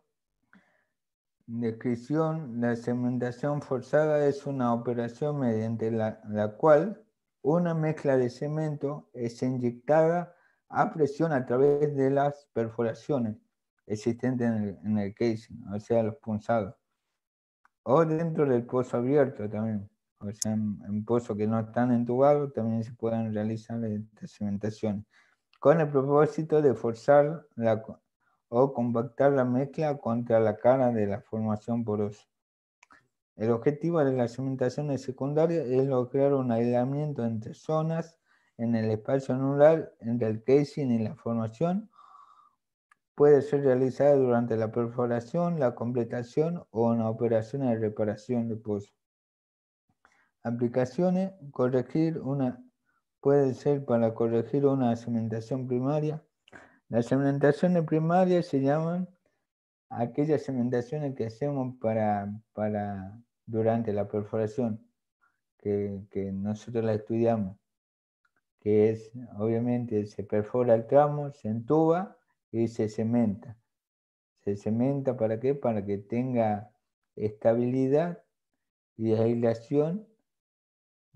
Descripción, la cementación forzada es una operación mediante la, la cual una mezcla de cemento es inyectada a presión a través de las perforaciones existentes en el, casing, o sea, los punzados. O dentro del pozo abierto también. O sea, en, pozos que no están entubados también se pueden realizar estas cimentaciones. Con el propósito de forzar la, o compactar la mezcla contra la cara de la formación porosa. El objetivo de las cimentaciones secundarias es lograr un aislamiento entre zonas en el espacio anular entre el casing y la formación. Puede ser realizada durante la perforación, la completación o una operación de reparación de pozo. Aplicaciones, corregir una, puede ser para corregir una cimentación primaria. Las cimentaciones primarias se llaman aquellas cimentaciones que hacemos para, para durante la perforación, que, que nosotros la estudiamos que es, obviamente, se perfora el tramo, se entuba y se cementa. Se cementa para qué? Para que tenga estabilidad y aislación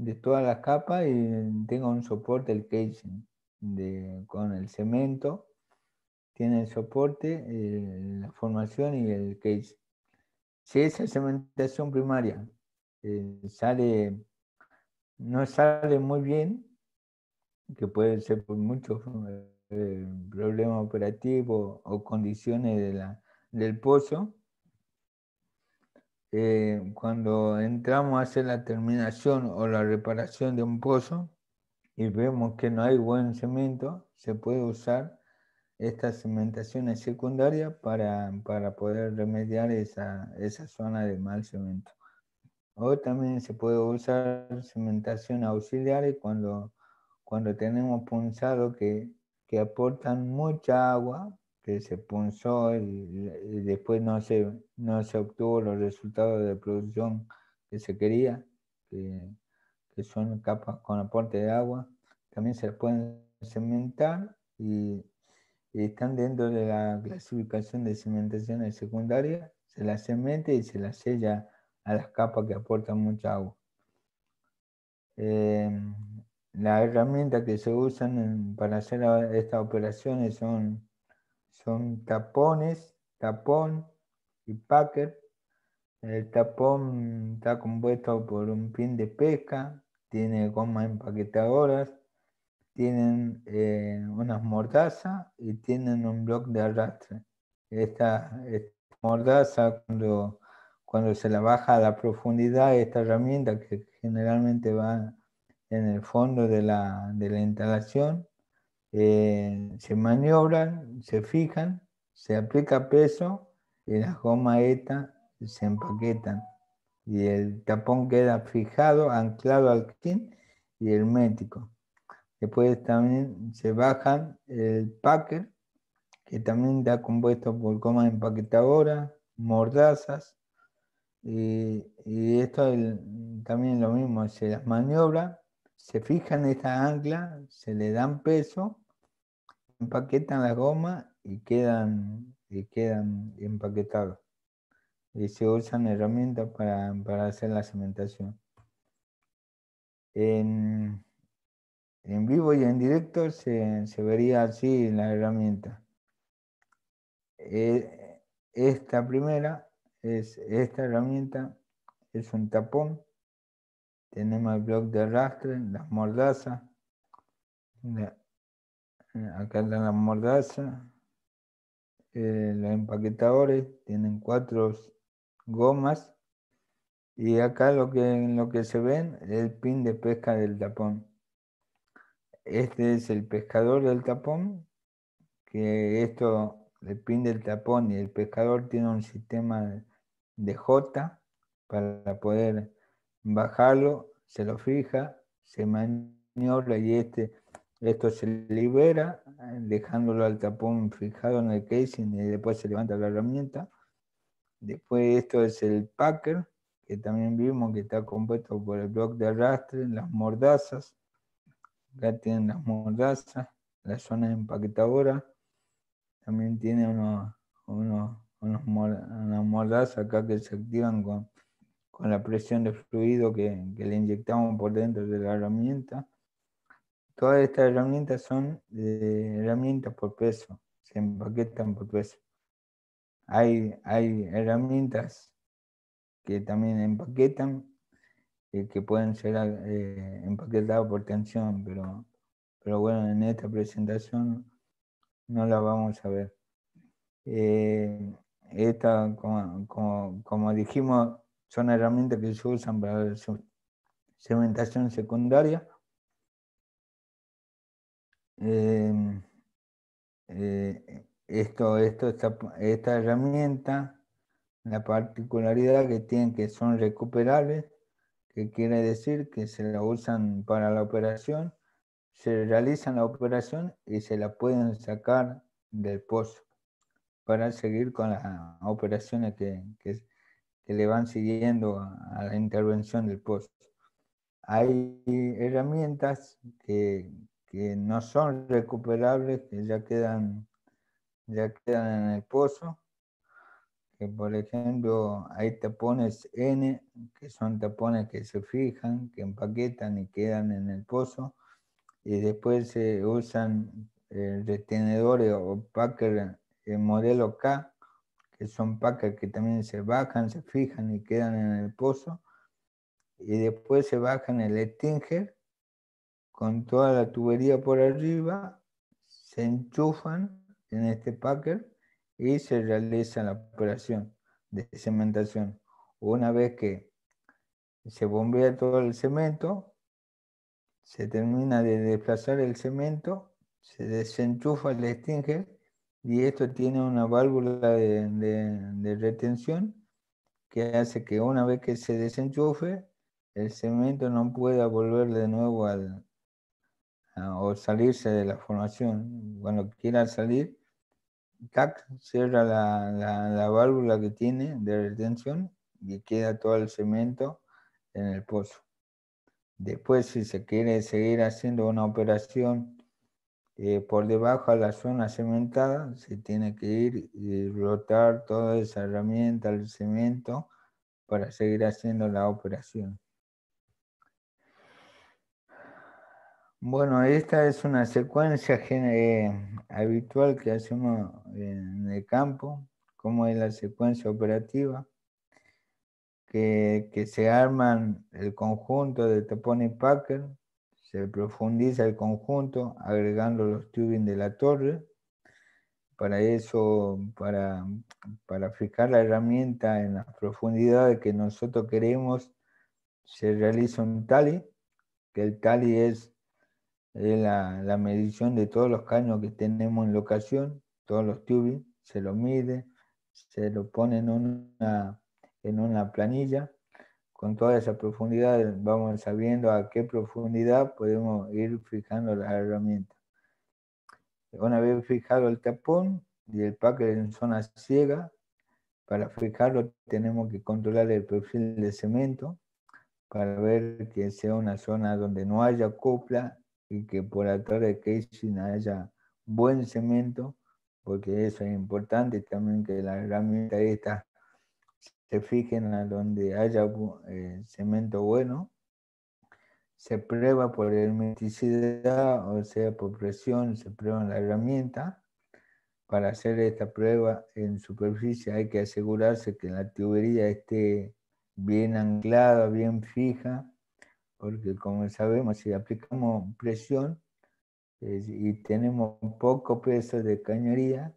de todas las capas y tenga un soporte el casing de, con el cemento. Tiene el soporte, eh, la formación y el casing. Si esa cementación primaria eh, sale, no sale muy bien, que puede ser por muchos eh, problemas operativos o condiciones de la, del pozo. Eh, cuando entramos a hacer la terminación o la reparación de un pozo y vemos que no hay buen cemento, se puede usar estas cimentaciones secundarias para, para poder remediar esa, esa zona de mal cemento. O también se puede usar cimentación auxiliares cuando cuando tenemos punzado que, que aportan mucha agua, que se punzó y, después no se, no se obtuvo los resultados de producción que se quería, que, son capas con aporte de agua, también se pueden cementar y, y, están dentro de la clasificación de cimentaciones secundarias, se las cementa y se las sella a las capas que aportan mucha agua. Eh, las herramientas que se usan para hacer estas operaciones son, son tapones, tapón y packer. El tapón está compuesto por un pin de pesca, tiene gomas empaquetadoras, tienen eh, unas mordazas y tienen un bloque de arrastre. Esta, esta mordaza, cuando, cuando se la baja a la profundidad, esta herramienta que generalmente va en el fondo de la, de la instalación, eh, se maniobran, se fijan, se aplica peso y las gomas ETA se empaquetan y el tapón queda fijado, anclado al kit y hermético. Después también se bajan el packer, que también está compuesto por gomas empaquetadoras, mordazas, y, esto también lo mismo, se las maniobra se fijan esta ancla, se le dan peso, empaquetan la goma y quedan, y quedan empaquetados. Y se usan herramientas para, hacer la cementación. En, vivo y en directo se, vería así la herramienta. Eh, esta primera es esta herramienta, es un tapón tenemos el bloque de arrastre, las mordazas. Acá están las mordazas. Eh, los empaquetadores tienen cuatro gomas. Y acá lo que, lo que se ven es el pin de pesca del tapón. Este es el pescador del tapón, que esto, el pin del tapón y el pescador tiene un sistema de J para poder bajarlo, se lo fija, se maniobra y este, esto se libera, dejándolo al tapón fijado en el casing y después se levanta la herramienta. Después esto es el packer, que también vimos que está compuesto por el bloque de arrastre, las mordazas. Acá tienen las mordazas, la zona empaquetadora. También tiene unos, unos, unos, mordazas acá que se activan con con la presión de fluido que, le inyectamos por dentro de la herramienta. Todas estas herramientas son herramientas por peso, se empaquetan por peso. Hay, hay herramientas que también empaquetan, eh, que pueden ser eh, empaquetadas por tensión, pero, pero bueno, en esta presentación no la vamos a ver. Eh, esta, como, como, dijimos, son herramientas que se usan para la cementación secundaria. Eh, eh, esto, esto, esta, esta herramienta, la particularidad que tienen que son recuperables, que quiere decir que se la usan para la operación, se realizan la operación y se la pueden sacar del pozo para seguir con las operaciones que, que, le van siguiendo a, la intervención del pozo. Hay herramientas que, que, no son recuperables, que ya quedan, ya quedan en el pozo, que por ejemplo hay tapones N, que son tapones que se fijan, que empaquetan y quedan en el pozo, y después se usan eh, retenedores o packers el modelo K, que son packers que también se bajan, se fijan y quedan en el pozo, y después se bajan el Stinger con toda la tubería por arriba, se enchufan en este packer y se realiza la operación de cementación. Una vez que se bombea todo el cemento, se termina de desplazar el cemento, se desenchufa el Stinger y esto tiene una válvula de, retención que hace que una vez que se desenchufe, el cemento no pueda volver de nuevo al, o salirse de la formación. Cuando quiera salir, CAC cierra la, la, válvula que tiene de retención y queda todo el cemento en el pozo. Después, si se quiere seguir haciendo una operación eh, por debajo de la zona cementada se tiene que ir y rotar toda esa herramienta, el cemento, para seguir haciendo la operación. Bueno, esta es una secuencia eh, habitual que hacemos en el campo, como es la secuencia operativa, que, que se arman el conjunto de tapón y packer, se profundiza el conjunto agregando los tubing de la torre. Para eso, para, para fijar la herramienta en la profundidad que nosotros queremos, se realiza un tally, que el tally es, la, la, medición de todos los caños que tenemos en locación, todos los tubing, se lo mide, se lo pone en una, en una planilla con toda esa profundidad vamos sabiendo a qué profundidad podemos ir fijando las herramientas. Una vez fijado el tapón y el packer en zona ciega, para fijarlo tenemos que controlar el perfil de cemento para ver que sea una zona donde no haya copla y que por atrás de casing haya buen cemento, porque eso es importante también que la herramienta esta se fijen a donde haya eh, cemento bueno, se prueba por hermeticidad, o sea, por presión, se prueba la herramienta. Para hacer esta prueba en superficie hay que asegurarse que la tubería esté bien anclada, bien fija, porque como sabemos, si aplicamos presión y tenemos poco peso de cañería,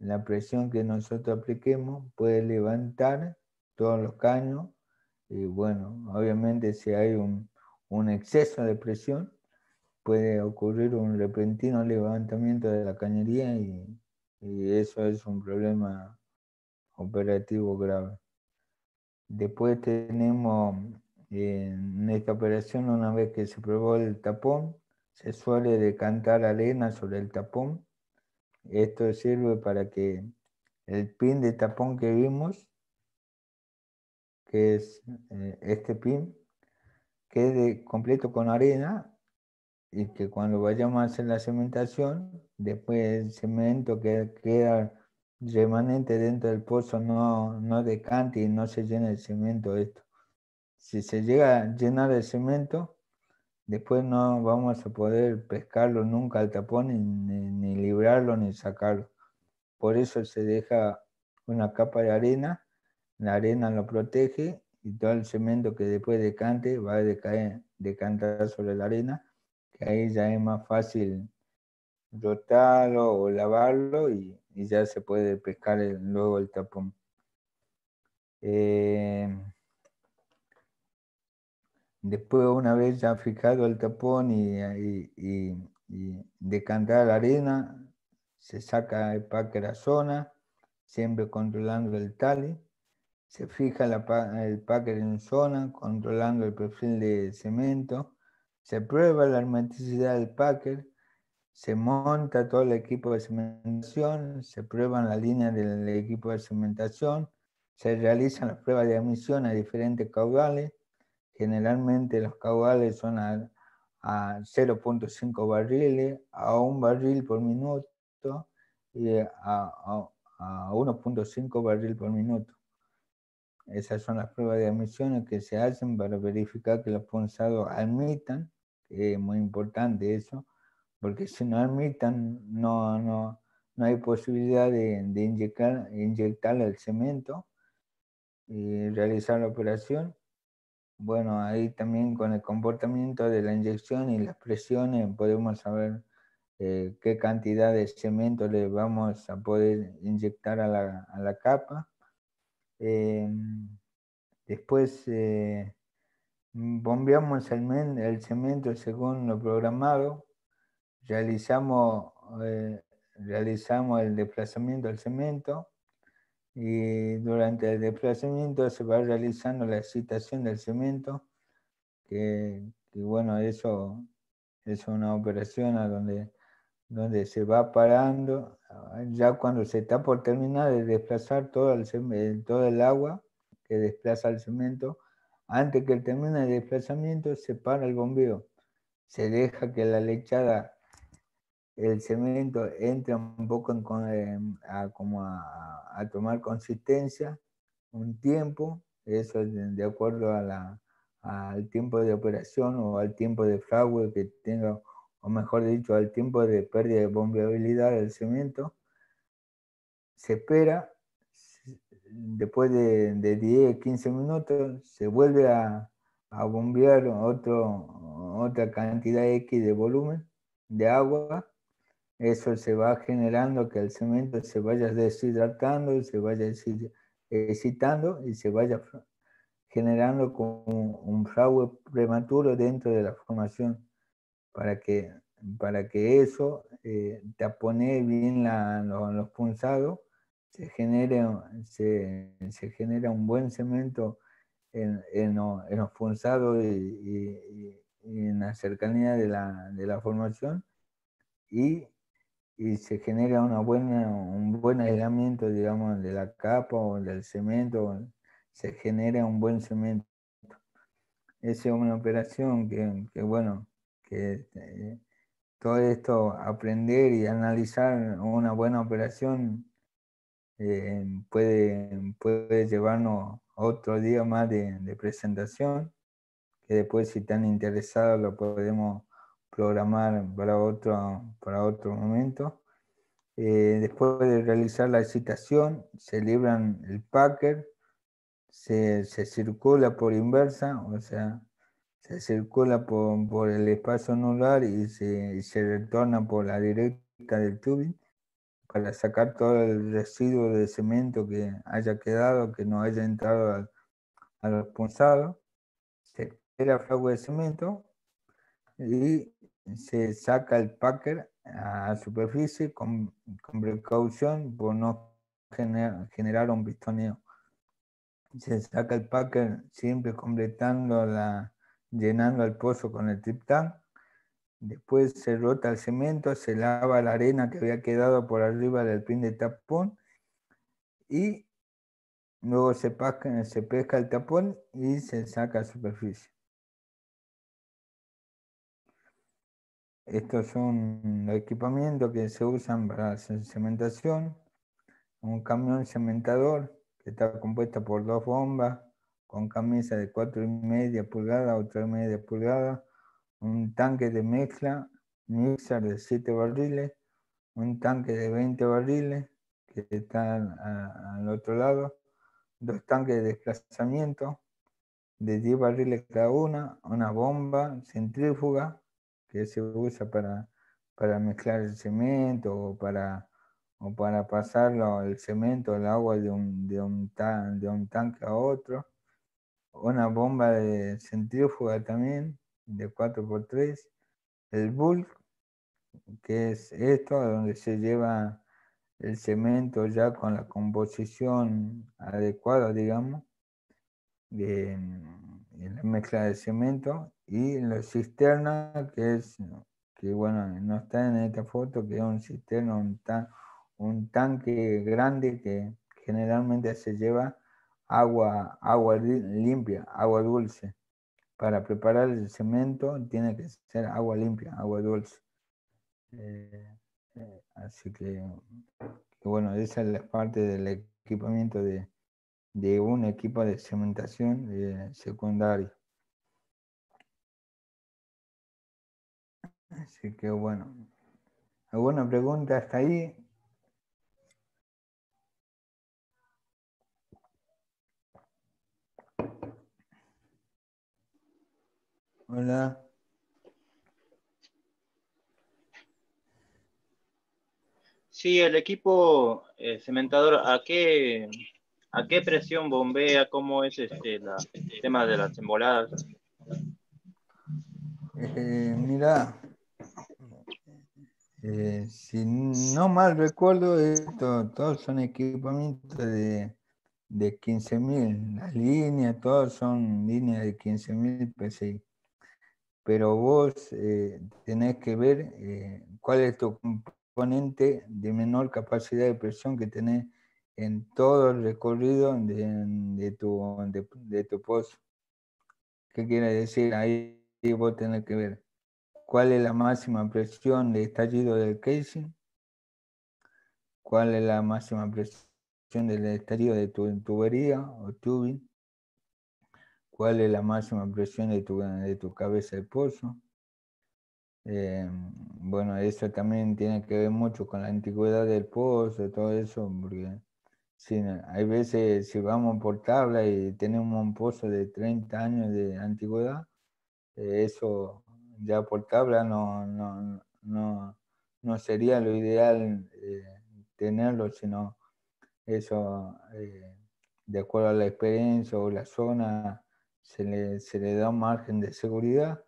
la presión que nosotros apliquemos puede levantar todos los caños. Y bueno, obviamente si hay un, exceso de presión, puede ocurrir un repentino levantamiento de la cañería y, eso es un problema operativo grave. Después tenemos en esta operación, una vez que se probó el tapón, se suele decantar arena sobre el tapón. Esto sirve para que el pin de tapón que vimos que es eh, este pin, quede completo con arena y que cuando vayamos a hacer la cementación, después el cemento que queda remanente dentro del pozo no, no decante y no se llene el cemento esto. Si se llega a llenar el cemento, después no vamos a poder pescarlo nunca al tapón, ni, ni librarlo, ni sacarlo. Por eso se deja una capa de arena, la arena lo protege y todo el cemento que después decante va a decantar sobre la arena, que ahí ya es más fácil rotarlo o lavarlo y, ya se puede pescar luego el tapón. Eh, después, una vez ya fijado el tapón y, y, y la arena, se saca el packer a zona, siempre controlando el tali. Se fija el packer en zona, controlando el perfil de cemento. Se prueba la hermeticidad del packer. Se monta todo el equipo de cementación. Se prueban las líneas del equipo de cementación. Se realizan las pruebas de admisión a diferentes caudales. Generalmente los caudales son a, a 0.5 barriles, a un barril por minuto y a, a, a 1.5 barril por minuto. Esas son las pruebas de admisión que se hacen para verificar que los punzados admitan, que es muy importante eso, porque si no admitan no, no, no hay posibilidad de, de inyectar, inyectar el cemento y realizar la operación. Bueno, ahí también con el comportamiento de la inyección y las presiones podemos saber eh, qué cantidad de cemento le vamos a poder inyectar a la, capa. Em, después eh, bombeamos el, cemento según lo programado, realizamos, eh, realizamos el desplazamiento del cemento y durante el desplazamiento se va realizando la excitación del cemento, que, que bueno, eso es una operación a donde donde se va parando, ah, ya cuando se está por terminar de desplazar todo el, todo el agua que desplaza el cemento, antes que termine el desplazamiento se para el bombeo, se deja que la lechada, el cemento entre un poco en, a, como a, tomar consistencia, un tiempo, eso es de acuerdo a la, al tiempo de operación o al tiempo de fragua que tenga o mejor dicho, al tiempo de pérdida de bombeabilidad del cemento, se espera, después de, 10, 15 minutos, se vuelve a, bombear otro, otra cantidad X de volumen de agua, eso se va generando que el cemento se vaya deshidratando, se vaya excitando y se vaya generando como un fraude prematuro dentro de la formación para que, para que eso eh, tapone bien los, punzados, se genere, se, genera un buen cemento en, los punzados y, en la cercanía de la, formación y, se genera una buena, un buen aislamiento, digamos, de la capa o del cemento, se genera un buen cemento. Esa es una operación que, que bueno, que eh, todo esto, aprender y analizar una buena operación eh, puede, puede llevarnos otro día más de, presentación, que después si están interesados lo podemos programar para otro, para otro momento. Eh, después de realizar la excitación, se libran el packer, se, se circula por inversa, o sea, se circula por, el espacio anular y se, retorna por la directa del tubing para sacar todo el residuo de cemento que haya quedado, que no haya entrado a, los punzados. Se espera fragua de cemento y se saca el packer a superficie con, precaución por no generar, generar un pistoneo. Se saca el packer siempre completando la, llenando el pozo con el triptán. Después se rota el cemento, se lava la arena que había quedado por arriba del pin de tapón y luego se pesca, se pesca el tapón y se saca a superficie. Estos son los equipamientos que se usan para la cementación. Un camión cementador que está compuesto por dos bombas con camisa de 4 y media pulgadas o 3 y media pulgadas, un tanque de mezcla, mixer de 7 barriles, un tanque de 20 barriles que están al otro lado, dos tanques de desplazamiento de 10 barriles cada una, una bomba centrífuga que se usa para, para mezclar el cemento o para, o para pasarlo el cemento, el agua de un, de un, de un tanque a otro, una bomba de centrífuga también de 4x3, el bulk, que es esto, donde se lleva el cemento ya con la composición adecuada, digamos, de, la mezcla de cemento, y la cisterna, que es, que bueno, no está en esta foto, que es un cisterna, un, un tanque grande que generalmente se lleva agua, agua limpia, agua dulce. Para preparar el cemento tiene que ser agua limpia, agua dulce. Eh, eh, así que, bueno, esa es la parte del equipamiento de, un equipo de cementación eh, secundario. Así que bueno, ¿alguna pregunta hasta ahí? Hola. Sí, el equipo eh, cementador, ¿a qué, ¿a qué presión bombea? ¿Cómo es este, el tema de las emboladas? Eh, mira, eh, si no mal recuerdo, esto, todos son equipamientos de, de 15.000. Las líneas, todos son líneas de 15.000 PSI. Pero vos tenés que ver cuál es tu de menor capacidad de presión que tenés en todo el recorrido de, tu, de, tu pozo. ¿Qué quiere decir? Ahí vos tenés que ver cuál es la máxima presión de estallido del casing, cuál es la máxima presión del estallido de tu tubería o tubing, cuál es la máxima presión de tu, de tu cabeza de pozo, eh, bueno, eso también tiene que ver mucho con la antigüedad del pozo, todo eso, porque si, hay veces si vamos por tabla y tenemos un pozo de 30 años de antigüedad, eh, eso ya por tabla no, no, no, sería lo ideal eh, tenerlo, sino eso, de acuerdo a la experiencia o la zona, se le, se le da un margen de seguridad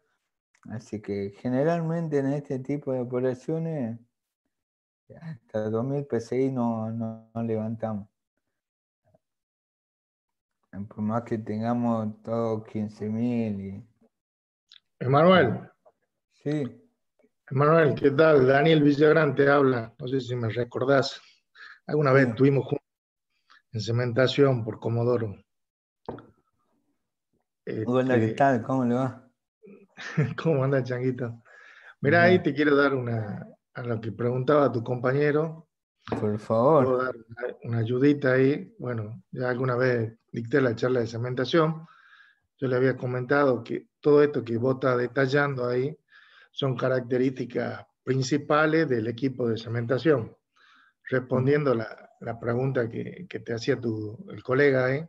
Así que generalmente en este tipo de operaciones, hasta 2000 PCI no, no, levantamos. Por más que tengamos todos 15.000 y... Emanuel. Sí. Emanuel, ¿qué tal? Daniel Villagrán te habla. No sé si me recordás. Alguna vez estuvimos juntos en cementación por Comodoro. Hola, ¿qué este, tal? ¿Cómo le va? ¿Cómo anda, Changuito? Mira, ahí te quiero dar una, a lo que preguntaba tu compañero. Por favor. Puedo dar una, ayudita ahí. Bueno, ya alguna vez dicté la charla de cementación. Yo le había comentado que todo esto que vos estás detallando ahí son características principales del equipo de cementación. Respondiendo la, la pregunta que, que, te hacía tu, el colega ahí,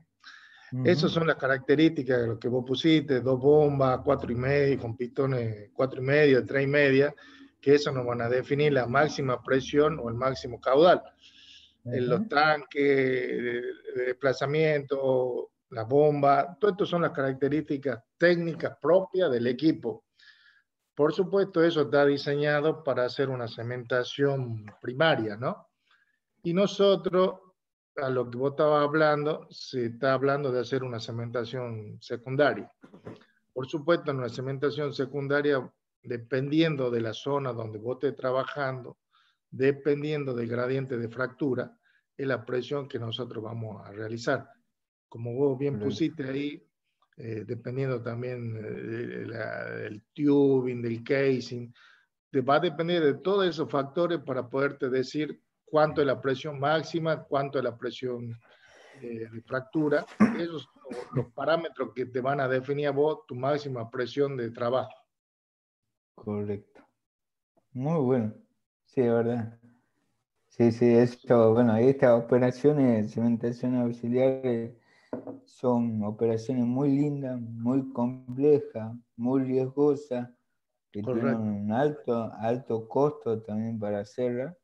esas son las características de lo que vos pusiste, dos bombas, cuatro y medio, con pistones cuatro y medio, tres y media, que eso nos van a definir la máxima presión o el máximo caudal. En los tanques de, desplazamiento, la bomba, todo esto son las características técnicas propias del equipo. Por supuesto, eso está diseñado para hacer una cementación primaria, ¿no? Y nosotros a lo que vos estabas hablando, se está hablando de hacer una cementación secundaria. Por supuesto, en una cementación secundaria, dependiendo de la zona donde vos estés trabajando, dependiendo del gradiente de fractura, es la presión que nosotros vamos a realizar. Como vos bien pusiste ahí, eh, dependiendo también eh, del tubing, del casing, va a depender de todos esos factores para poderte decir cuánto es la presión máxima, cuánto es la presión eh, de fractura. Esos son los parámetros que te van a definir a vos tu máxima presión de trabajo. Correcto. Muy bueno. Sí, de verdad. Sí, sí, esto, bueno, estas operaciones de cementación auxiliar son operaciones muy lindas, muy complejas, muy riesgosas, que tienen un alto, alto costo también para hacerlas.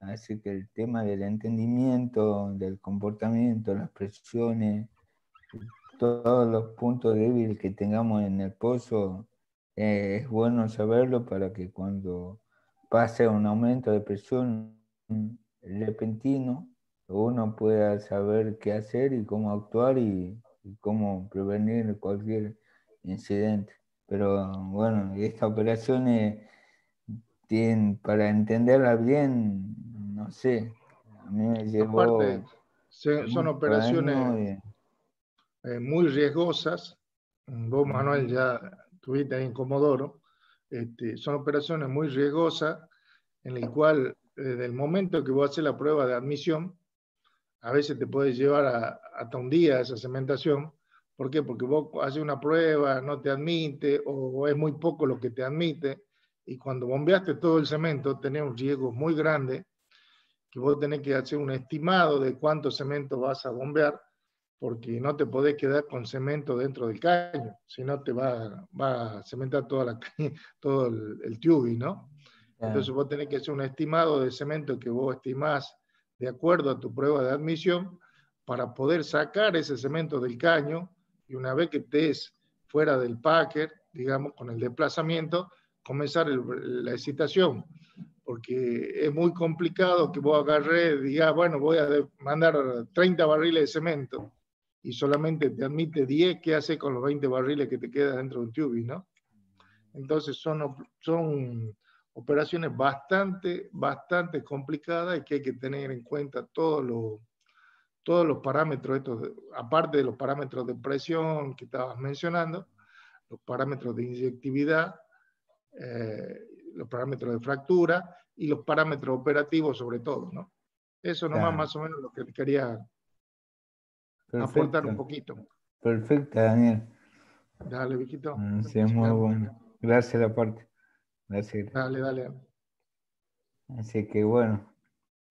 Así que el tema del entendimiento, del comportamiento, las presiones, todos los puntos débiles que tengamos en el pozo, eh, es bueno saberlo para que cuando pase un aumento de presión repentino, uno pueda saber qué hacer y cómo actuar y, cómo prevenir cualquier incidente. Pero bueno, esta operación tiene, para entenderla bien, no sé, a mí me llevó... son operaciones eh, muy riesgosas. Vos, Manuel, ya tuviste ahí en Comodoro. Este, son operaciones muy riesgosas en el cual desde el momento que vos haces la prueba de admisión, a veces te puede llevar hasta un día esa cementación. ¿Por qué? Porque vos haces una prueba, no te admite o, es muy poco lo que te admite y cuando bombeaste todo el cemento tenés un riesgo muy grande que vos tenés que hacer un estimado de cuánto cemento vas a bombear porque no te podés quedar con cemento dentro del caño, si no te va, va a cementar toda la, todo el, el tubing, ¿no? Entonces vos tenés que hacer un estimado de cemento que vos estimás de acuerdo a tu prueba de admisión para poder sacar ese cemento del caño y una vez que estés fuera del packer, digamos, con el desplazamiento, comenzar la excitación. Porque es muy complicado que vos agarres digas, bueno, voy a mandar 30 barriles de cemento y solamente te admite 10, ¿qué hace con los 20 barriles que te quedan dentro de un tubing, no? Entonces son, son operaciones bastante, bastante complicadas y que hay que tener en cuenta todos los, todos los parámetros, estos, aparte de los parámetros de presión que estabas mencionando, los parámetros de inyectividad, eh, los parámetros de fractura y los parámetros operativos sobre todo, ¿no? Eso nomás más o menos lo que quería aportar un poquito. Perfecto, Daniel. Dale, Viquito. Ah, sí, muy bueno. Gracias, la parte. Dale, dale. Así que bueno,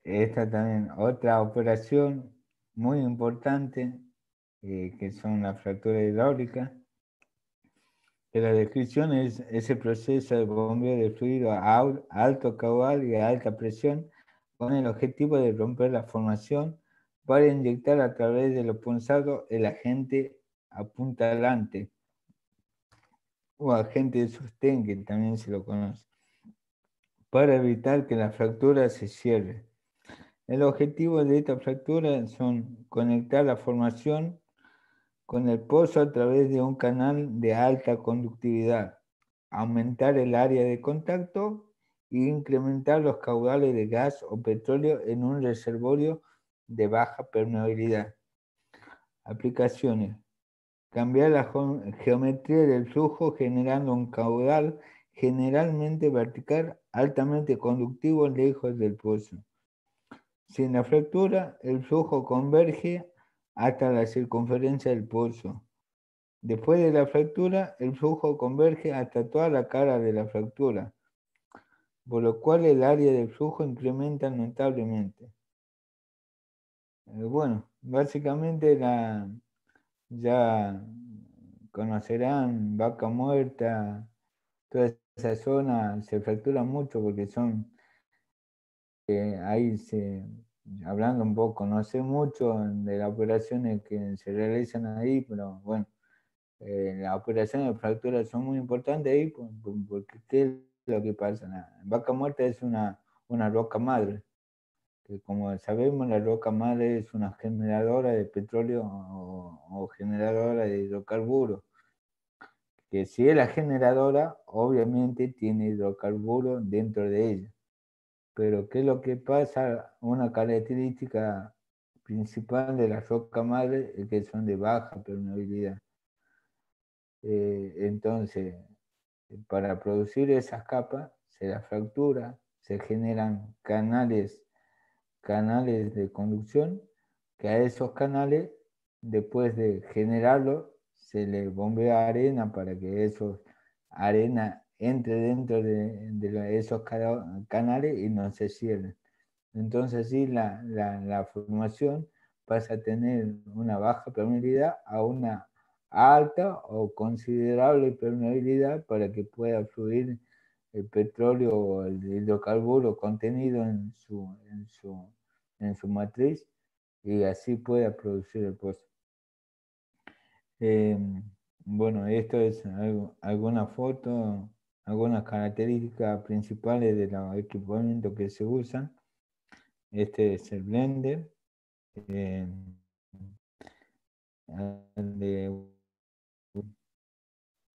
esta también, otra operación muy importante, eh, que son las fracturas hidráulicas. Que la descripción es ese proceso de bombeo de fluido a alto caudal y a alta presión con el objetivo de romper la formación para inyectar a través de los punzados el agente apuntalante o agente de sostén, que también se lo conoce, para evitar que la fractura se cierre. El objetivo de esta fractura son conectar la formación con el pozo a través de un canal de alta conductividad, aumentar el área de contacto e incrementar los caudales de gas o petróleo en un reservorio de baja permeabilidad. Aplicaciones cambiar la geometría del flujo generando un caudal generalmente vertical altamente conductivo lejos del pozo. Sin la fractura, el flujo converge hasta la circunferencia del pozo. Después de la fractura, el flujo converge hasta toda la cara de la fractura, por lo cual el área del flujo incrementa notablemente. Eh, bueno, básicamente la, ya conocerán Vaca Muerta, toda esa zona se fractura mucho porque son, eh, ahí se, hablando un poco, no sé mucho de las operaciones que se realizan ahí, pero bueno, eh, las operaciones de fractura son muy importantes ahí porque ¿qué es lo que pasa? Vaca Muerta es una, una roca madre como sabemos la roca madre es una generadora de petróleo o, generadora de hidrocarburos. Que si es la generadora, obviamente tiene hidrocarburos dentro de ella. Pero ¿qué es lo que pasa? Una característica principal de la roca madre es que son de baja permeabilidad. Eh, entonces, para producir esas capas, se las fractura, se generan canales canales de conducción, que a esos canales, después de generarlo, se le bombea arena para que esos arena entre dentro de, esos canales y no se cierren. Entonces sí, la, la, formación pasa a tener una baja permeabilidad a una alta o considerable permeabilidad para que pueda fluir el petróleo o el hidrocarburo contenido en su, en su, en su matriz y así pueda producir el pozo. Em, bueno, esto es alguna foto, algunas características principales de los que se usan. Este es el blender. Em,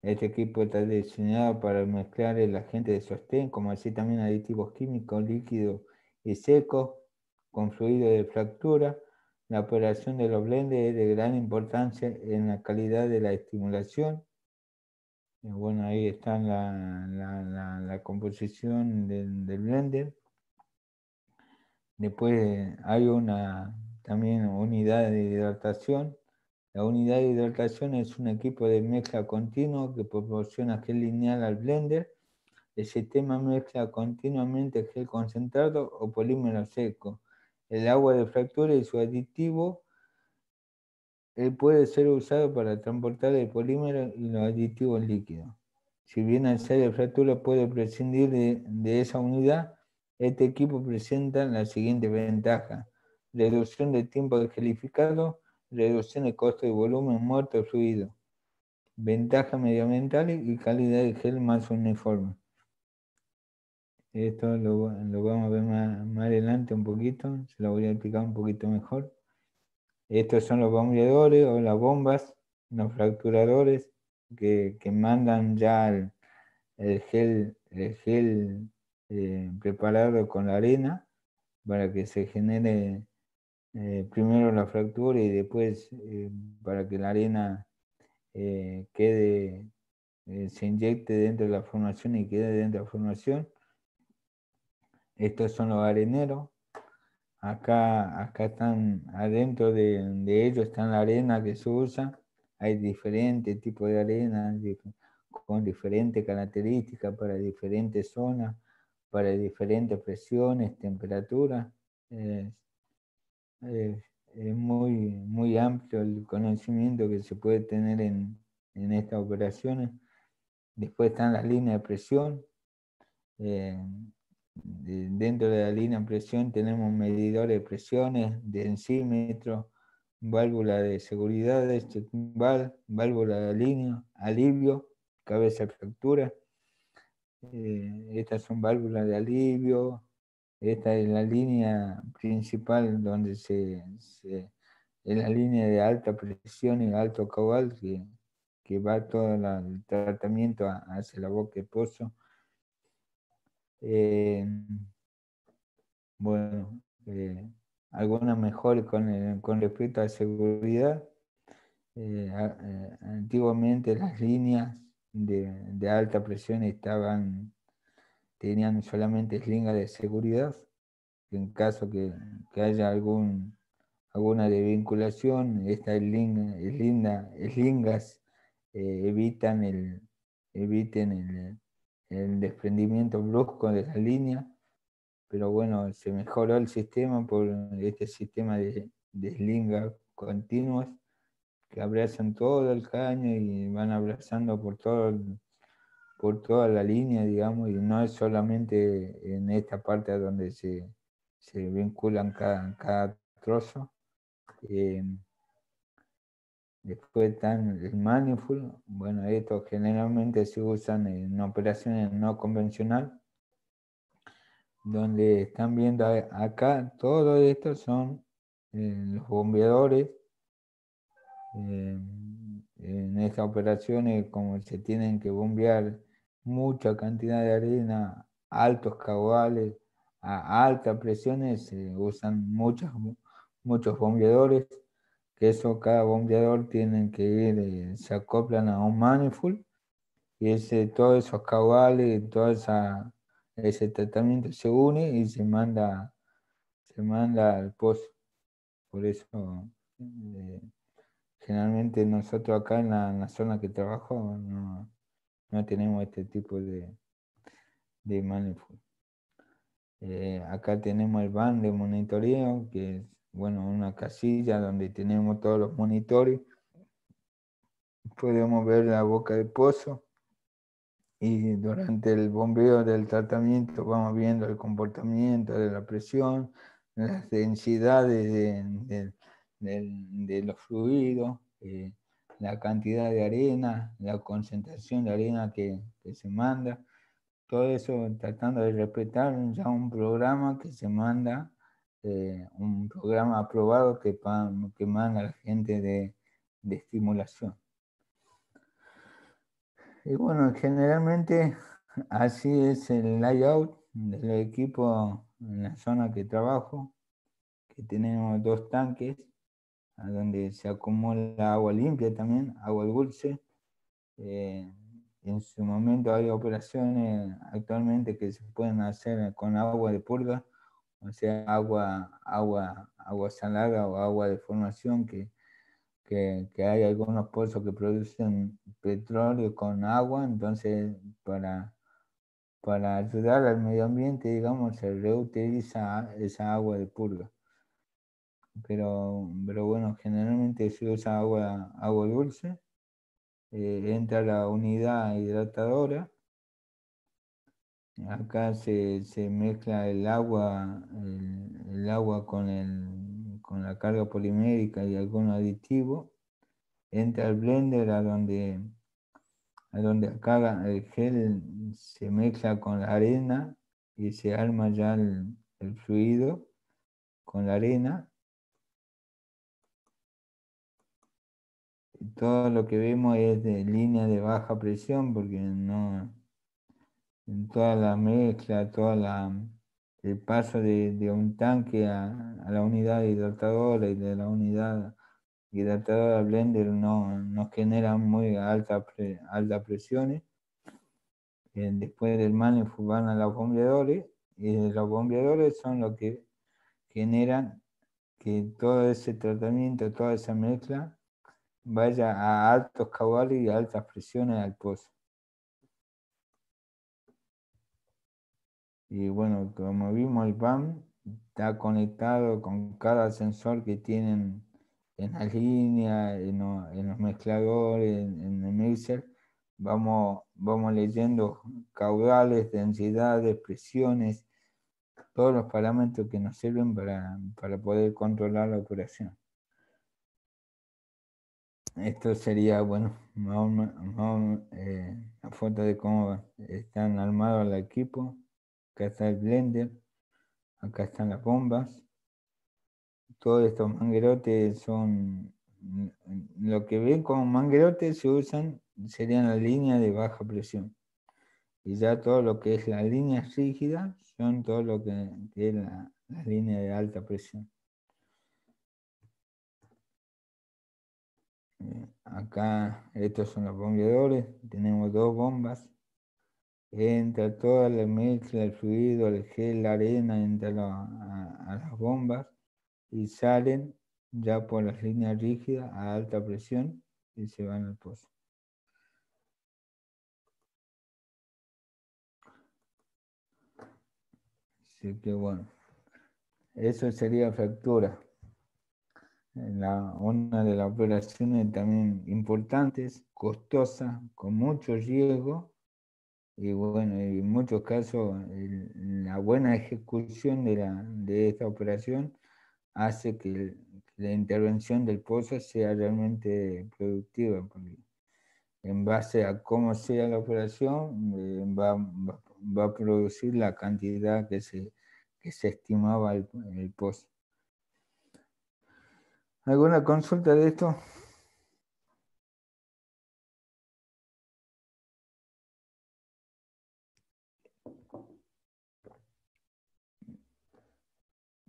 este equipo está diseñado para mezclar el agente de sostén, como así también aditivos químicos, líquidos y secos, con fluido de fractura, la operación de los blenders es de gran importancia en la calidad de la estimulación. bueno, ahí está la, composición del, blender. Después hay una también unidad de hidratación. La unidad de hidratación es un equipo de mezcla continuo que proporciona gel lineal al blender. El sistema mezcla continuamente gel concentrado o polímero seco el agua de fractura y su aditivo puede ser usado para transportar el polímero y los aditivos líquidos. Si bien el sal de fractura puede prescindir de, esa unidad, este equipo presenta la siguiente ventaja. Reducción del tiempo de gelificado, reducción de costo de volumen muerto fluido, ventaja medioambiental y calidad de gel más uniforme. Esto lo, vamos a ver más, adelante un poquito, se lo voy a explicar un poquito mejor. Estos son los bombeadores o las bombas, los fracturadores que, mandan ya el, gel, el gel eh, preparado con la arena para que se genere eh, primero la fractura y después eh, para que la arena quede, se inyecte dentro de la formación y quede dentro de la formación estos son los areneros. Acá, acá están, adentro de, ellos están la arena que se usa. Hay diferentes tipos de arena con diferentes características para diferentes zonas, para diferentes presiones, temperaturas. Es, muy, muy amplio el conocimiento que se puede tener en, estas operaciones. Después están las líneas de presión. Eh, dentro de la línea de presión tenemos medidores de presiones, densímetro, válvula de seguridad, válvula de línea, alivio, cabeza de fractura. Eh, estas son válvulas de alivio. Esta es la línea principal donde se, es la línea de alta presión y alto caudal que, que va todo el tratamiento hacia la boca de pozo eh, bueno, eh, algunas mejores con, con, respecto a seguridad. Eh, antiguamente las líneas de, alta presión estaban, tenían solamente slingas de seguridad. En caso que, haya algún, alguna desvinculación, estas slingas evitan el, eviten el, el desprendimiento brusco de la línea, pero bueno, se mejoró el sistema por este sistema de, de continuos que abrazan todo el caño y van abrazando por todo por toda la línea, digamos, y no es solamente en esta parte donde se, vinculan cada, cada trozo. Eh, Después están el manifold. Bueno, estos generalmente se usan en operaciones no convencionales, donde están viendo acá, todo esto son eh, los bombeadores. Eh, en estas operaciones, como se tienen que bombear mucha cantidad de arena, altos caudales, a altas presiones, se usan muchos, muchos bombeadores que eso cada bombeador tiene que ir, eh, se acoplan a un manifold y ese, todos esos caudales, todo esa, ese tratamiento se une y se manda, se manda al pozo. Por eso, eh, generalmente nosotros acá en la, zona que trabajo, no tenemos este tipo de, de manifold. Eh, acá tenemos el van de monitoreo, que es bueno, una casilla donde tenemos todos los monitores. Podemos ver la boca del pozo y durante el bombeo del tratamiento vamos viendo el comportamiento de la presión, las densidades de, de, los fluidos, eh, la cantidad de arena, la concentración de arena que, que, se manda, todo eso tratando de respetar ya un programa que se manda, eh, un programa aprobado que, que manda la gente de, de estimulación. Y bueno, generalmente así es el layout del equipo en la zona que trabajo, que tenemos dos tanques, donde se acumula agua limpia también, agua dulce. Eh, en su momento hay operaciones actualmente que se pueden hacer con agua de purga, o sea, agua, agua, agua salada o agua de formación que que, hay algunos pozos que producen petróleo con agua, entonces para, para ayudar al medio ambiente, digamos, se reutiliza esa agua de purga. Pero, pero bueno, generalmente se usa agua, agua dulce, eh, entra la unidad hidratadora, acá se, mezcla el agua, el agua con el con la carga polimérica y algún aditivo, entra al blender a donde, a donde acá el gel se mezcla con la arena y se arma ya el, fluido con la arena. Todo lo que vemos es de línea de baja presión porque no en toda la mezcla, toda la, el paso de, un tanque a, la unidad hidratadora y de la unidad hidratadora blender no, no genera muy alta, alta presiones. Eh, después del manifold van a los bombeadores y los bombeadores son los que generan que todo ese tratamiento, toda esa mezcla vaya a altos caudales y altas presiones al pozo. Y bueno, como vimos, el PAM está conectado con cada sensor que tienen en la línea, en, los mezcladores, en, el mixer. Vamos, vamos leyendo caudales, densidades, presiones, todos los parámetros que nos sirven para, poder controlar la operación. Esto sería, bueno, eh, la foto de cómo están armados el equipo. Acá está el blender, acá están las bombas. Todos estos manguerotes son, lo que ven como manguerotes se usan, serían las líneas de baja presión. Y ya todo lo que es la línea rígida son todo lo que, es la línea de alta presión. Acá estos son los bombeadores, tenemos dos bombas entra toda la mezcla, el fluido, el gel, la arena, entra a, las bombas y salen ya por las líneas rígidas a alta presión y se van al pozo. Así que bueno, eso sería fractura. Una de las operaciones también importantes, costosa, con mucho riesgo, y bueno, en muchos casos la buena ejecución de, la, de esta operación hace que la intervención del pozo sea realmente productiva, porque en base a cómo sea la operación eh, va, va, a producir la cantidad que se, que se estimaba el, el pozo. ¿Alguna consulta de esto?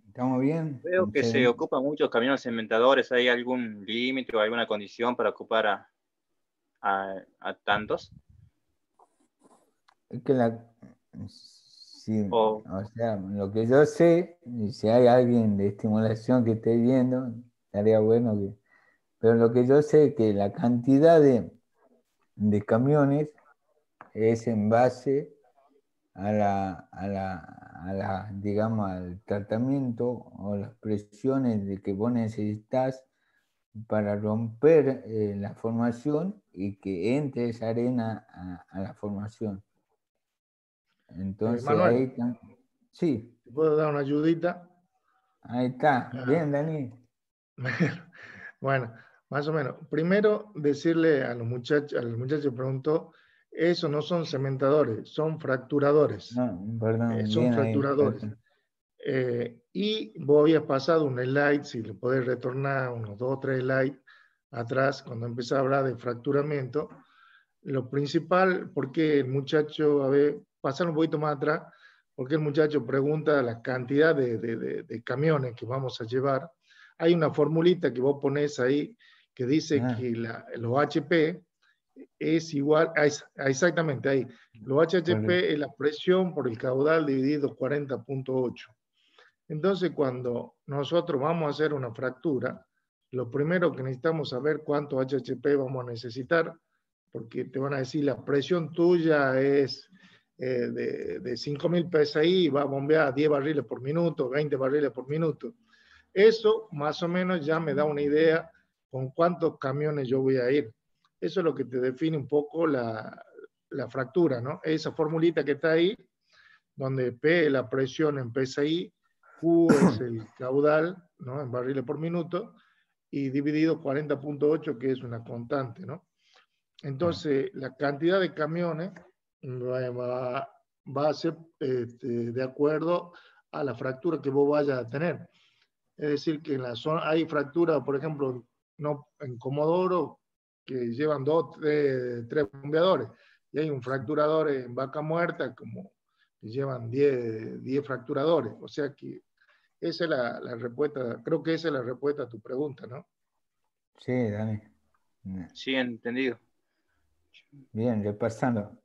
¿Estamos bien? Veo que se ocupan muchos camiones cementadores. ¿Hay algún límite o alguna condición para ocupar a, a, tantos? Es que la. Sí, o sea, lo que yo sé, si hay alguien de estimulación que esté viendo, estaría bueno que. Pero lo que yo sé es que la cantidad de, de camiones es en base a la, a la, digamos, al tratamiento o las presiones de que vos necesitas para romper eh, la formación y que entre esa arena a, la formación. Entonces, ahí Sí. puedo dar una ayudita? Ahí está. Bien, Dani. bueno, más o menos. Primero, decirle a los muchachos, a los muchachos preguntó, eso no son cementadores, son fracturadores. No, perdón, eh, son fracturadores. Eh, y vos habías pasado un slide, si le podés retornar unos dos o tres slides atrás, cuando empecé a hablar de fracturamiento, lo principal, porque el muchacho, a ver, pasar un poquito más atrás, porque el muchacho pregunta la cantidad de, de, de, camiones que vamos a llevar. Hay una formulita que vos pones ahí que dice ah. que la, los HP es igual, a, exactamente ahí, los HHP es la presión por el caudal dividido 40.8. Entonces, cuando nosotros vamos a hacer una fractura, lo primero que necesitamos saber cuánto HHP vamos a necesitar, porque te van a decir la presión tuya es eh, de, de 5.000 PSI y va a bombear 10 barriles por minuto, 20 barriles por minuto. Eso más o menos ya me da una idea con cuántos camiones yo voy a ir. Eso es lo que te define un poco la, la fractura, ¿no? Esa formulita que está ahí, donde P es la presión en PSI, Q es el caudal, ¿no? En barriles por minuto, y dividido 40.8, que es una constante, ¿no? Entonces, la cantidad de camiones va, va a ser este, de acuerdo a la fractura que vos vayas a tener. Es decir, que en la zona hay fractura, por ejemplo, no, en Comodoro, que llevan dos, tres, tres bombeadores, y hay un fracturador en vaca muerta, como que llevan 10 fracturadores. O sea que esa es la, la, respuesta, creo que esa es la respuesta a tu pregunta, ¿no? Sí, Dani. Sí, entendido. Bien, repasando.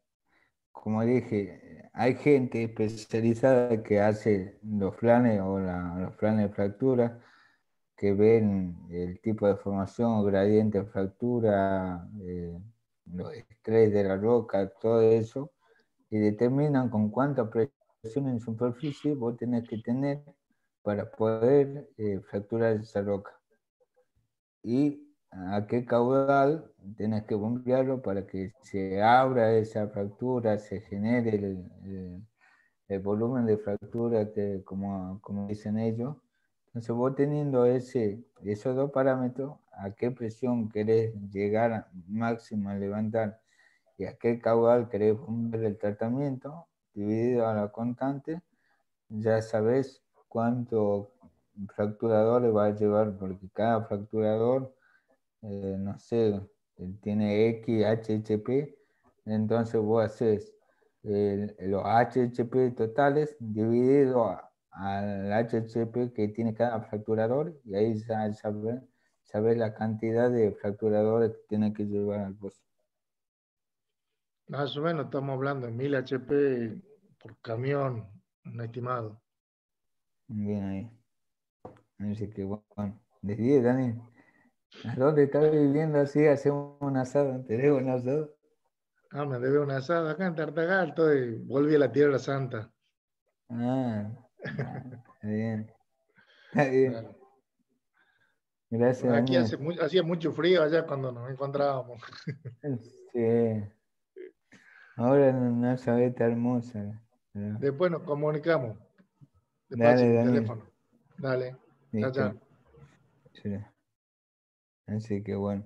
Como dije, hay gente especializada que hace los planes o los planes de fractura que ven el tipo de formación gradiente de fractura, eh, los estrés de la roca, todo eso, y determinan con cuánta presión en superficie vos tenés que tener para poder eh, fracturar esa roca. Y a qué caudal tenés que bombearlo para que se abra esa fractura, se genere el, volumen de fractura que, como, como dicen ellos, entonces vos teniendo ese, esos dos parámetros, a qué presión querés llegar máxima a levantar y a qué caudal querés poner el tratamiento, dividido a la constante, ya sabes cuánto fracturador va a llevar, porque cada fracturador, eh, no sé, tiene X, HHP, entonces vos haces los HHP totales dividido a al HCP que tiene cada fracturador y ahí ya saber la cantidad de fracturadores que tiene que llevar al pozo. Más o menos estamos hablando de 1000 HP por camión, un estimado. Bien ahí. Así que bueno, desde Dani. ¿A dónde estás viviendo así? Hacemos un asado, ¿te debo un asado? Ah, me debe un asado acá en Tartagal, estoy, volví a la Tierra Santa. Ah, bien. bien. Gracias. Aquí hacía mucho frío allá cuando nos encontrábamos. Sí. Ahora no sabe está hermosa. Después nos comunicamos. Dale, dale. teléfono. Dale. Así que bueno.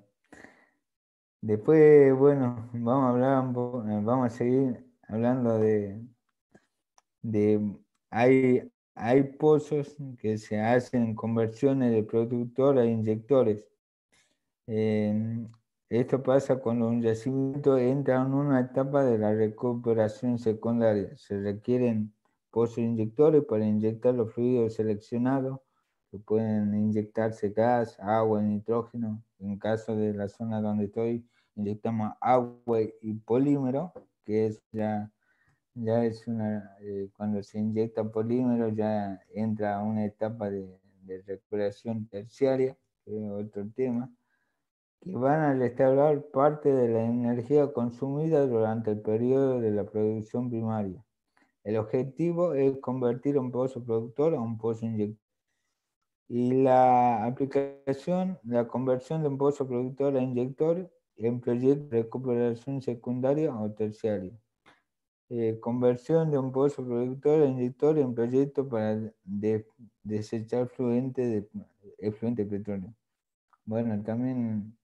Después, bueno, vamos a hablar, vamos a seguir hablando de, de hay, hay pozos que se hacen conversiones de productor a inyectores. esto pasa cuando un yacimiento entra en una etapa de la recuperación secundaria. Se requieren pozos inyectores para inyectar los fluidos seleccionados, que pueden inyectarse gas, agua, nitrógeno. En caso de la zona donde estoy, inyectamos agua y polímero, que es ya ya es una, eh, cuando se inyecta polímero ya entra a una etapa de, de recuperación terciaria, que es otro tema, que van a restaurar parte de la energía consumida durante el periodo de la producción primaria. El objetivo es convertir un pozo productor a un pozo inyector. Y la aplicación, la conversión de un pozo productor a inyector en proyecto de recuperación secundaria o terciaria. Eh, conversión de un pozo productor a inyector en proyecto para desechar fluente de, efluente de petróleo. Bueno, también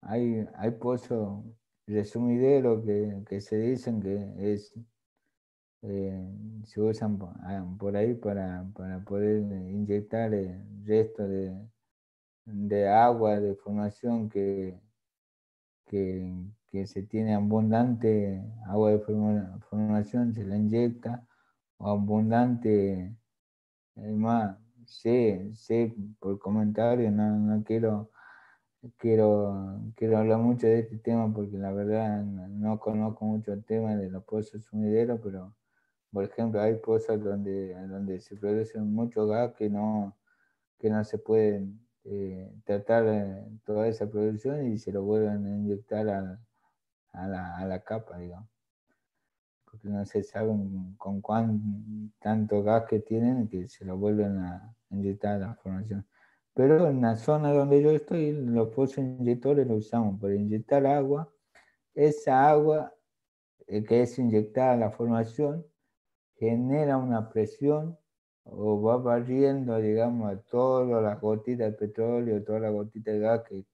hay, hay pozos resumideros que, que se dicen que es eh, se usan ah, por ahí para, para poder inyectar el resto de, de agua de formación que, que, que, se tiene abundante agua de formación, se la inyecta, o abundante, más, sé, sé por comentario, no, no quiero, quiero, quiero hablar mucho de este tema porque la verdad no, conozco mucho el tema de los pozos sumideros, pero por ejemplo, hay pozas donde, donde se produce mucho gas que no, que no se pueden eh, tratar eh, toda esa producción y se lo vuelven a inyectar a, a, la, a la, capa, digamos. Porque no se sabe con cuán tanto gas que tienen que se lo vuelven a inyectar a la formación. Pero en la zona donde yo estoy, los pozos inyectores los usamos para inyectar agua. Esa agua eh, que es inyectada a la formación genera una presión o va barriendo, digamos, a todas las gotitas de petróleo, todas las gotitas de gas que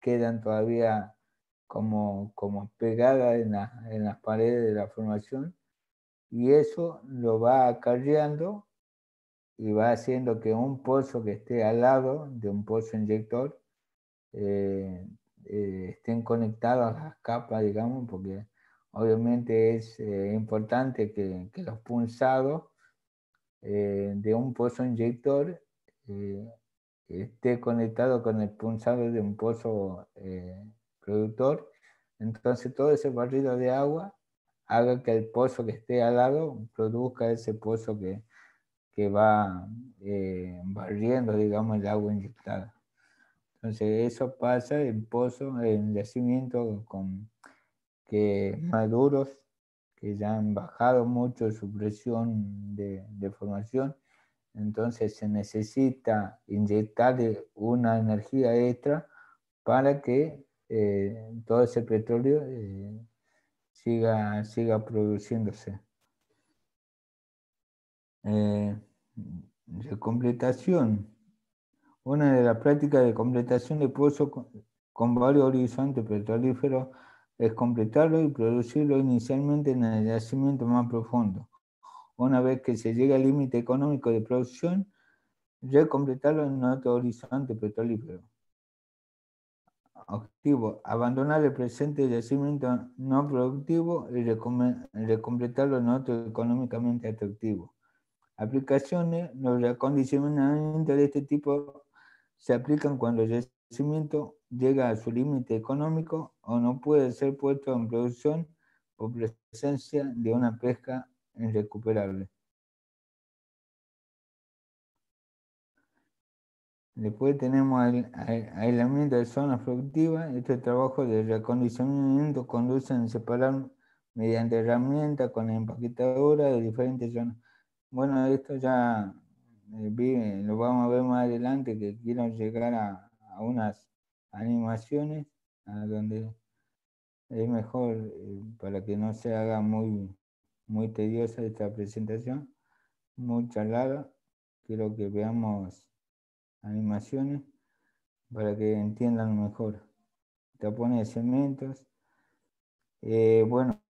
quedan todavía como, como pegadas en, en las paredes de la formación y eso lo va acarreando y va haciendo que un pozo que esté al lado de un pozo inyector eh, eh, estén conectados a las capas, digamos, porque Obviamente es eh, importante que, los punzados eh, de un pozo inyector eh, esté conectado con el punzado de un pozo productor. Entonces todo ese barrido de agua haga que el pozo que esté al lado produzca ese pozo que, que va barriendo, digamos, el agua inyectada. Entonces eso pasa en pozo, en yacimiento con que maduros, que ya han bajado mucho su presión de, formación, entonces se necesita inyectarle una energía extra para que eh, todo ese petróleo eh, siga, siga produciéndose. Eh, de completación. Una de las prácticas de completación de pozo con, con varios horizontes petrolíferos es completarlo y producirlo inicialmente en el yacimiento más profundo. Una vez que se llega al límite económico de producción, recompletarlo en otro horizonte petrolífero. Objetivo, abandonar el presente yacimiento no productivo y recompletarlo en otro económicamente atractivo. Aplicaciones, los acondicionamientos de este tipo se aplican cuando el yacimiento llega a su límite económico o no puede ser puesto en producción por presencia de una pesca irrecuperable. Después tenemos aislamiento de zonas productivas. Este trabajo de reacondicionamiento conduce a separar mediante herramientas con empaquetadora de diferentes zonas. Bueno, esto ya eh, lo vamos a ver más adelante, que quiero llegar a unas animaciones, a donde es mejor eh, para que no se haga muy, muy tediosa esta presentación, muy charlada. Quiero que veamos animaciones para que entiendan mejor. Tapones de cementos. Eh, bueno,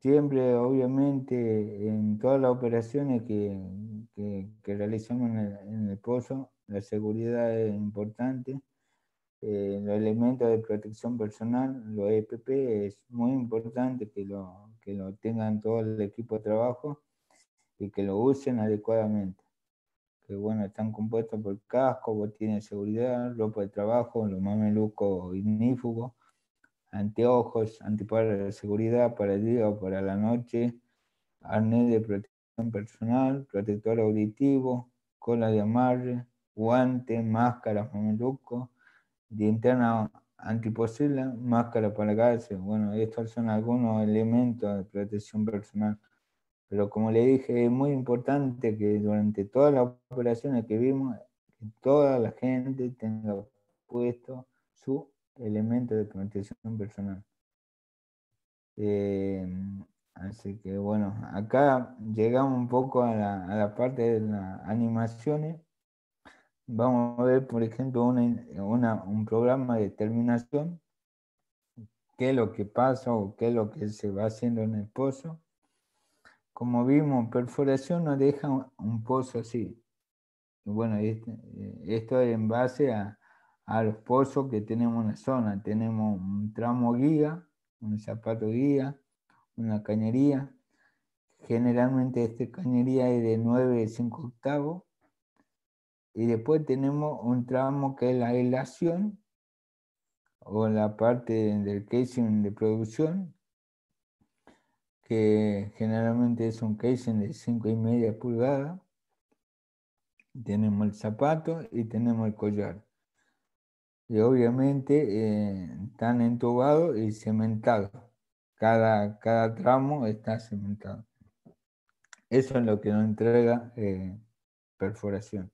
siempre, obviamente, en todas las operaciones que, que, realizamos en en el pozo, la seguridad es importante los elementos de protección personal, los EPP, es muy importante que lo, que lo tengan todo el equipo de trabajo y que lo usen adecuadamente. Que bueno, están compuestos por casco, botines de seguridad, ropa de trabajo, los mamelucos ignífugos, anteojos, antiparas de seguridad para el día o para la noche, arnés de protección personal, protector auditivo, cola de amarre, guantes, máscaras, mamelucos, interna antiposible, máscara para gases. Bueno, estos son algunos elementos de protección personal. Pero como le dije, es muy importante que durante todas las operaciones que vimos, toda la gente tenga puesto su elemento de protección personal. Eh, así que bueno, acá llegamos un poco a la, parte de las animaciones. Vamos a ver, por ejemplo, un programa de terminación, qué es lo que pasa o qué es lo que se va haciendo en el pozo. Como vimos, perforación nos deja un pozo así. Bueno, este, esto es en base a, a los pozos que tenemos en la zona. Tenemos un tramo guía, un zapato guía, una cañería. Generalmente esta cañería es de 9 5 octavos. Y después tenemos un tramo que es la helación o la parte del casing de producción, que generalmente es un casing de 5 y media pulgadas. Tenemos el zapato y tenemos el collar y obviamente eh, están entubados y cementados. Cada, cada tramo está cementado. Eso es lo que nos entrega eh, perforación.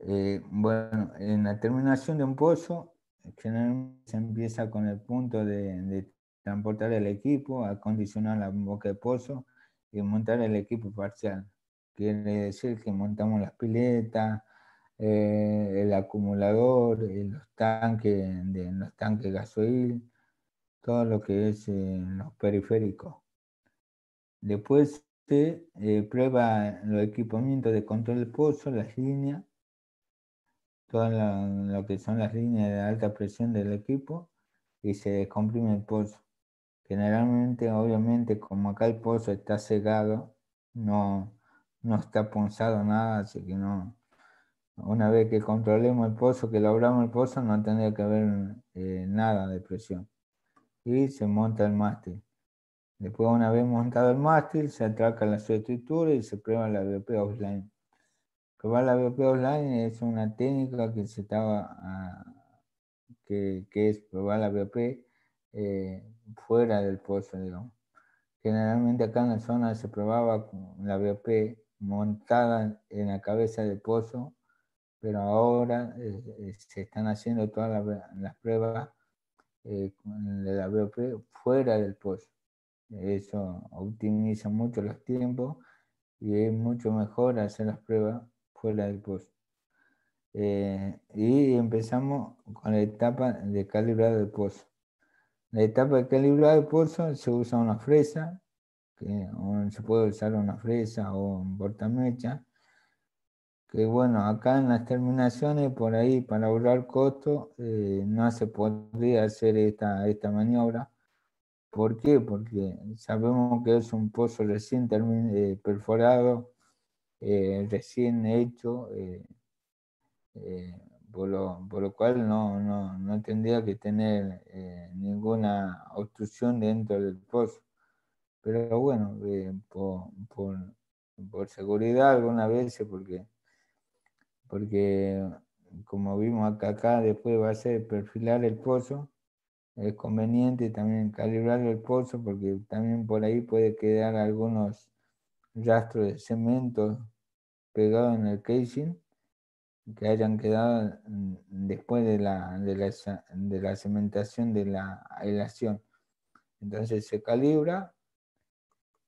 Eh, bueno, en la terminación de un pozo, generalmente se empieza con el punto de, de transportar el equipo, acondicionar la boca de pozo y montar el equipo parcial. Quiere decir que montamos las piletas, eh, el acumulador, los tanques, de, los tanques gasoil, todo lo que es eh, los periféricos. Después se eh, prueba los equipamientos de control de pozo, las líneas, todo lo, que son las líneas de alta presión del equipo y se descomprime el pozo. Generalmente, obviamente, como acá el pozo está cegado, no, no está punzado nada, así que no, una vez que controlemos el pozo, que logramos el pozo, no tendría que haber eh, nada de presión. Y se monta el mástil. Después, una vez montado el mástil, se atraca la subestructura y se prueba la BOP offline. Probar la BOP offline es una técnica que se estaba, ah, que, es probar la BOP eh, fuera del pozo, digamos. Generalmente acá en la zona se probaba la BOP montada en la cabeza del pozo pero ahora eh, eh, se están haciendo todas las, pruebas eh, de la BOP fuera del pozo. Eso optimiza mucho los tiempos y es mucho mejor hacer las pruebas fuera del pozo. y empezamos con la etapa de calibrado del pozo. La etapa de calibrado del pozo se usa una fresa, que, se puede usar una fresa o un portamecha, que bueno, acá en las terminaciones, por ahí, para ahorrar costo, eh, no se podría hacer esta, esta maniobra. ¿Por qué? Porque sabemos que es un pozo recién eh, perforado, eh, recién hecho, por lo, por, lo, cual no, no, no tendría que tener ninguna obstrucción dentro del pozo. Pero bueno, por, por, por seguridad alguna vez, porque porque como vimos acá, acá después va a ser perfilar el pozo. Es conveniente también calibrar el pozo porque también por ahí puede quedar algunos rastros de cemento pegados en el casing que hayan quedado después de la, de la, de la cementación de la aislación. Entonces se calibra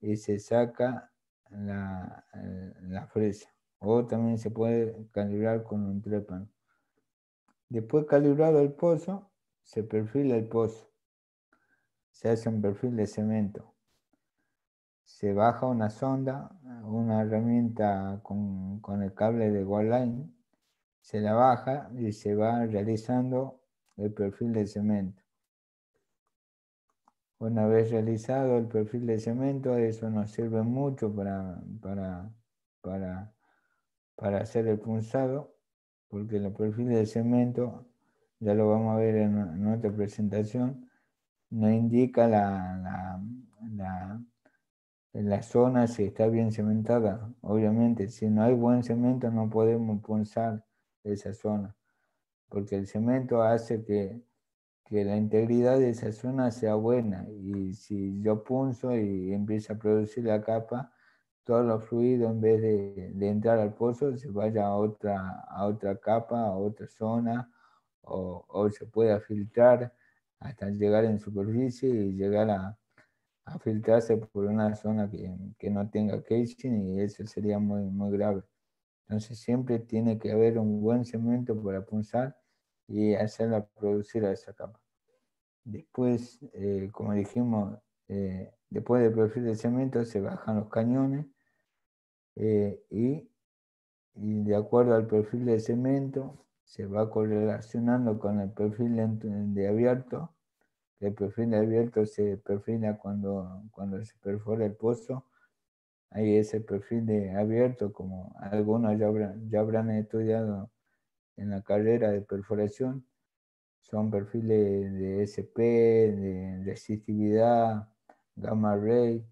y se saca la, la fresa o también se puede calibrar con un trépano. Después calibrado el pozo, se perfila el pozo. Se hace un perfil de cemento. Se baja una sonda, una herramienta con, el cable de line se la baja y se va realizando el perfil de cemento. Una vez realizado el perfil de cemento, eso nos sirve mucho para, para, para para hacer el punzado, porque el perfil de cemento, ya lo vamos a ver en, otra presentación, nos indica la, la, zona si está bien cementada. Obviamente, si no hay buen cemento no podemos punzar esa zona. porque el cemento hace que, que la integridad de esa zona sea buena y si yo punzo y empieza a producir la capa, todo los fluidos en vez de, de, entrar al pozo se vaya a otra, a otra capa, a otra zona, o, o se pueda filtrar hasta llegar en superficie y llegar a, a filtrarse por una zona que, que, no tenga casing y eso sería muy, muy grave. Entonces siempre tiene que haber un buen cemento para punzar y hacerla producir a esa capa. Después, eh, como dijimos, eh, después del perfil de cemento se bajan los cañones eh, y, y, de acuerdo al perfil de cemento se va correlacionando con el perfil de, de abierto. El perfil abierto se perfila cuando, cuando se perfora el pozo. Ahí ese perfil de abierto, como algunos ya habrán, ya habrán estudiado en la carrera de perforación, son perfiles de SP, de resistividad, gamma ray,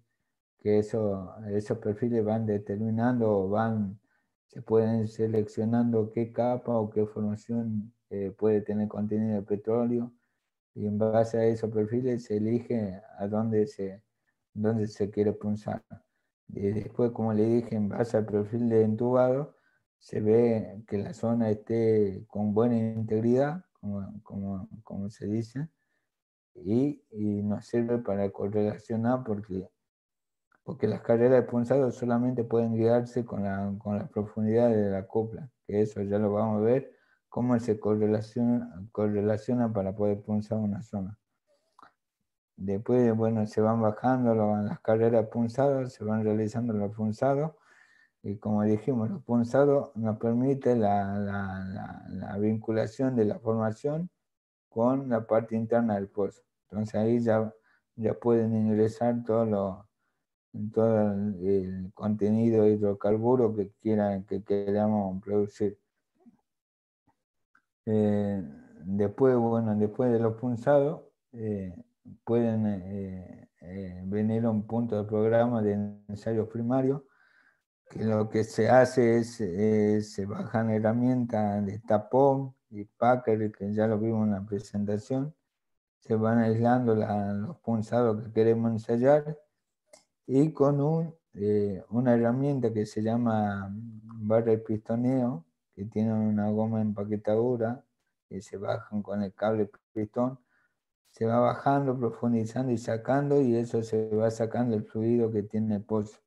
que eso, esos perfiles van determinando, van, se pueden seleccionando qué capa o qué formación eh, puede tener contenido de petróleo y en base a esos perfiles se elige a dónde se, dónde se quiere punzar. Y después, como le dije, en base al perfil de entubado, se ve que la zona esté con buena integridad, como, como, como se dice, y, y, nos sirve para correlacionar porque porque las carreras de punzado solamente pueden guiarse con la, con la profundidad de la copla, que eso ya lo vamos a ver, cómo se correlaciona, correlaciona para poder punzar una zona. Después, bueno, se van bajando las carreras punzadas, se van realizando los punzados, y como dijimos, los punzados nos permiten la, la, la, vinculación de la formación con la parte interna del pozo. Entonces ahí ya, ya pueden ingresar todos los todo el, contenido de hidrocarburo que quieran que queramos producir. Eh, después, bueno, después de los punzados, eh, pueden eh, venir a un punto del programa de ensayos primarios, que lo que se hace es, se bajan herramientas de tapón y packer, que ya lo vimos en la presentación, se van aislando los punzados que queremos ensayar y con un, eh, una herramienta que se llama barra de pistoneo, que tiene una goma empaquetadura, que se bajan con el cable pistón, se va bajando, profundizando y sacando, y eso se va sacando el fluido que tiene el pozo.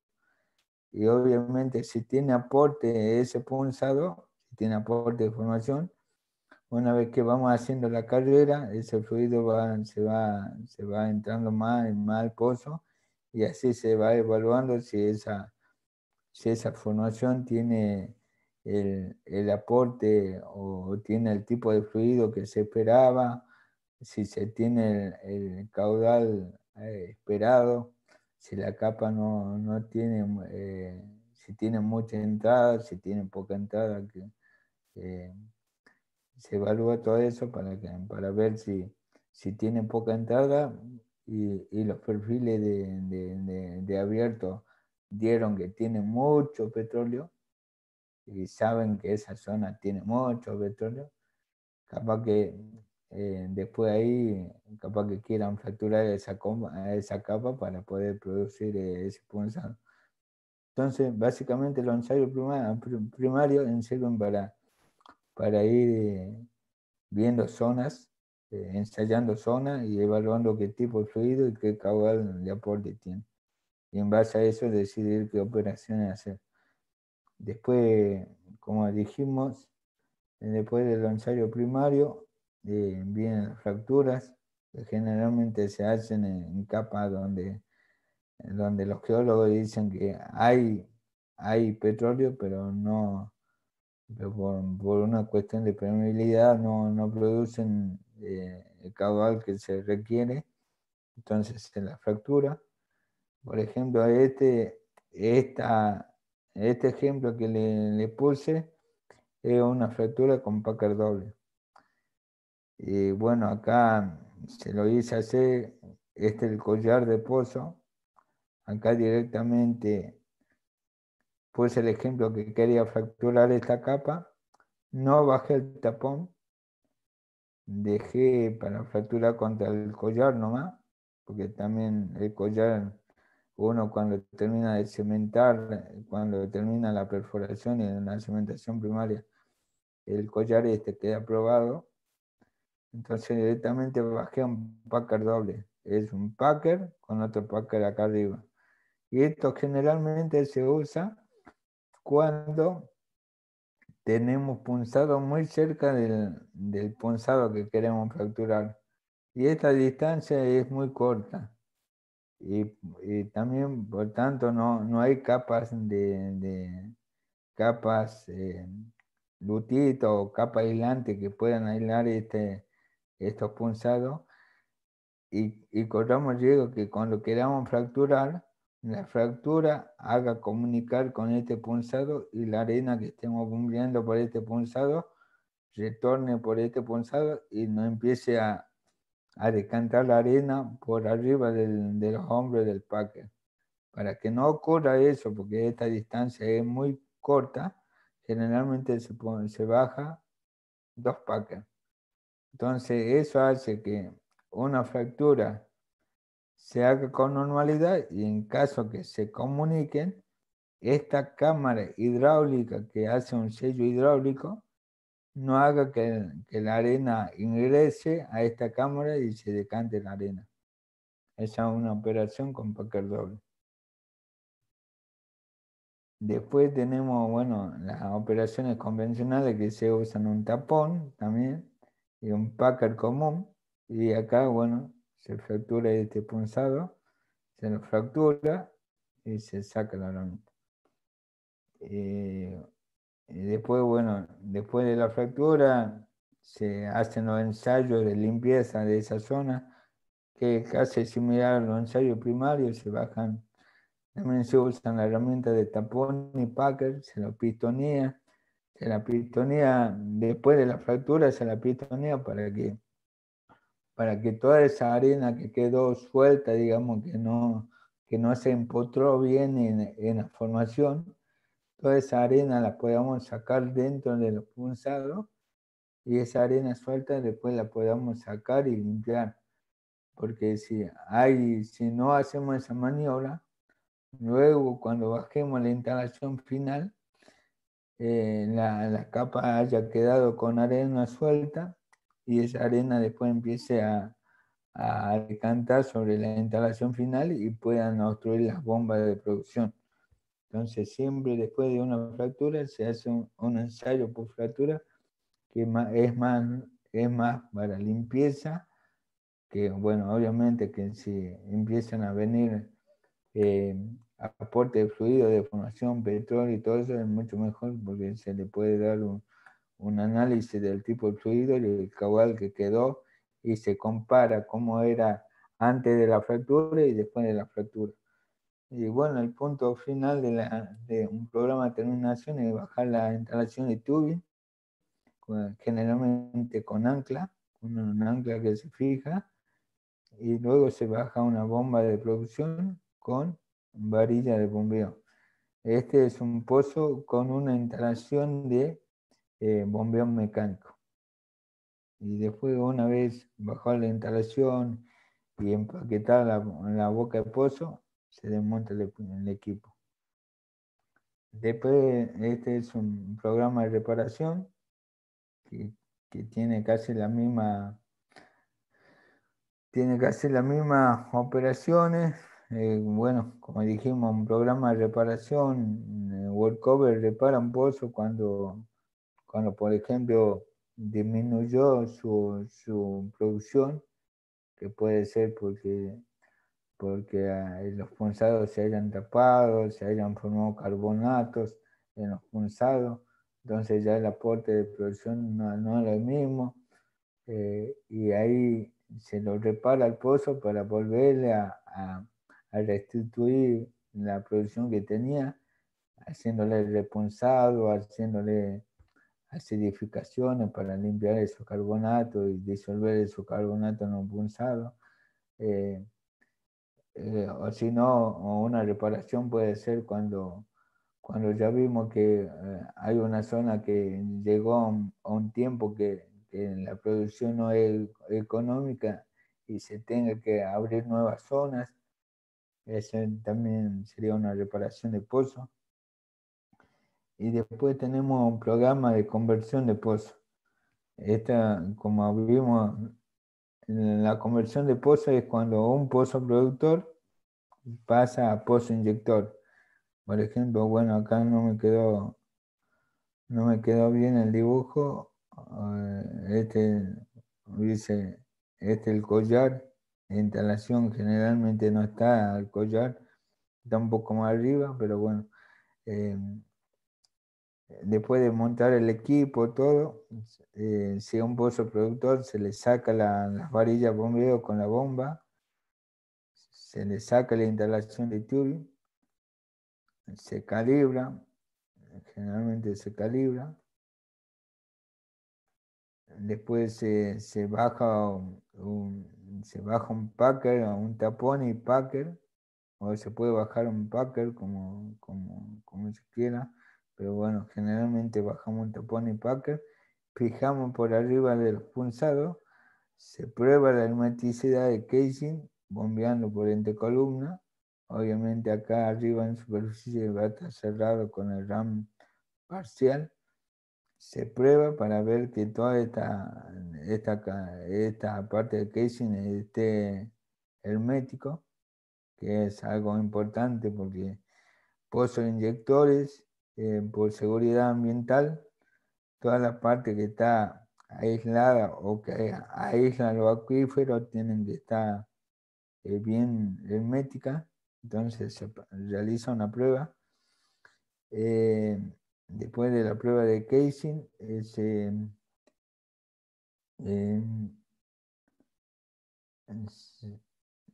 Y obviamente si tiene aporte ese punzado, si tiene aporte de formación, una vez que vamos haciendo la carrera, ese fluido va, se, va, se va entrando más y más al pozo, y así se va evaluando si esa, si esa formación tiene el, el, aporte o tiene el tipo de fluido que se esperaba, si se tiene el, el caudal eh, esperado, si la capa no, no tiene, eh, si tiene mucha entrada, si tiene poca entrada, que, eh, se evalúa todo eso para, que, para ver si, si tiene poca entrada, y, los perfiles de, abierto dieron que tiene mucho petróleo y saben que esa zona tiene mucho petróleo, capaz que eh, después ahí, capaz que quieran fracturar esa, esa capa para poder producir eh, ese punzado. Entonces, básicamente los ensayos primarios sirven para, para ir eh, viendo zonas eh, ensayando zona y evaluando qué tipo de fluido y qué caudal de aporte tiene. Y en base a eso decidir qué operaciones hacer. Después, como dijimos, después del ensayo primario, eh, vienen fracturas, que generalmente se hacen en, capas donde, donde los geólogos dicen que hay, hay petróleo, pero no, por, una cuestión de permeabilidad no, no producen eh, el caudal que se requiere, entonces en la fractura. Por ejemplo, este, esta, este ejemplo que le, puse es una fractura con Packer doble. Y bueno, acá se lo hice hacer, este es el collar de pozo. Acá directamente puse el ejemplo que quería fracturar esta capa. No bajé el tapón, dejé para fracturar contra el collar nomás, porque también el collar, uno cuando termina de cementar, cuando termina la perforación y la cementación primaria, el collar este queda probado. Entonces directamente bajé un packer doble. Es un packer con otro packer acá arriba. Y esto generalmente se usa cuando tenemos punzado muy cerca del, del punzado que queremos fracturar. Y esta distancia es muy corta. Y, también, por tanto, no, no hay capas de, de capas eh, lutito o capa aislante que puedan aislar este, estos punzados. Y, y corramos riesgo que cuando queramos fracturar, la fractura haga comunicar con este punzado y la arena que estemos bombeando por este punzado retorne por este punzado y no empiece a, a decantar la arena por arriba del, de los hombros del packer. Para que no ocurra eso, porque esta distancia es muy corta, generalmente se, se baja dos packers. Entonces eso hace que una fractura se haga con normalidad y en caso que se comuniquen, esta cámara hidráulica que hace un sello hidráulico no haga que, la arena ingrese a esta cámara y se decante la arena. Esa es una operación con packer doble. Después tenemos, bueno, las operaciones convencionales que se usan un tapón también y un packer común. Y acá, bueno, se fractura este punzado, se lo fractura y se saca la herramienta. Eh, después, bueno, después de la fractura se hacen los ensayos de limpieza de esa zona, que casi similar a los ensayos primarios, se bajan, también se usan la herramienta de tapón y packer, se lo pistonea, se la pistonea después de la fractura, se la pistonea para que para que toda esa arena que quedó suelta, digamos, que no, que no se empotró bien en, en la formación, toda esa arena la podamos sacar dentro de los punzados y esa arena suelta después la podamos sacar y limpiar. Porque si, hay, si no hacemos esa maniobra, luego cuando bajemos la instalación final, eh, la, la, capa haya quedado con arena suelta, y esa arena después empiece a, a decantar sobre la instalación final y puedan obstruir las bombas de producción. Entonces, siempre después de una fractura se hace un, ensayo por fractura que es más, es más para limpieza, que bueno, obviamente que si empiezan a venir eh, aporte de fluido, de formación, petróleo y todo eso es mucho mejor porque se le puede dar un, un análisis del tipo de fluido y el caudal que quedó y se compara cómo era antes de la fractura y después de la fractura. Y bueno, el punto final de, un programa de terminación es bajar la instalación de tubing, generalmente con ancla, con un ancla que se fija, y luego se baja una bomba de producción con varilla de bombeo. Este es un pozo con una instalación de eh, bombeo mecánico. Y después, una vez bajó la instalación y empaquetada la, la boca de pozo, se desmonta el, equipo. Después, este es un programa de reparación que, que tiene casi la misma tiene casi las mismas operaciones. Eh, bueno, como dijimos, un programa de reparación, eh, WorkCover repara un pozo cuando cuando por ejemplo disminuyó su, su producción, que puede ser porque, porque ah, los punzados se hayan tapado, se hayan formado carbonatos en los punzados, entonces ya el aporte de producción no, es el mismo, eh, y ahí se lo repara el pozo para volverle a, a, a restituir la producción que tenía, haciéndole repunzado, haciéndole acidificaciones para limpiar esos carbonatos y disolver esos carbonatos no punzados. Eh, eh, o si no, una reparación puede ser cuando, cuando ya vimos que eh, hay una zona que llegó a un, tiempo que, que la producción no es económica y se tenga que abrir nuevas zonas. Eso también sería una reparación de pozo. Y después tenemos un programa de conversión de pozo. Esta, como vimos, la conversión de pozo es cuando un pozo productor pasa a pozo inyector. Por ejemplo, bueno, acá no me quedó, no me quedó bien el dibujo. Eh, este dice, este el collar, la instalación generalmente no está al collar, está un poco más arriba, pero bueno. Eh, después de montar el equipo, todo, eh, si a un pozo productor se le saca la, las varillas bombeo con la bomba, se le saca la instalación de tubing, se calibra, generalmente se calibra, después se, baja un, se baja un packer, un tapón y packer, o se puede bajar un packer como, como, como se quiera, pero bueno, generalmente bajamos un tapón y packer, fijamos por arriba del punzado, se prueba la hermeticidad de casing bombeando por entre columna. Obviamente acá arriba en superficie va a estar cerrado con el RAM parcial. Se prueba para ver que toda esta, esta, esta parte del casing esté hermético, que es algo importante porque pozos inyectores, eh, por seguridad ambiental, toda la parte que está aislada o que aísla los acuíferos tienen que estar eh, bien hermética, entonces se realiza una prueba. Eh, después de la prueba de casing, eh, se,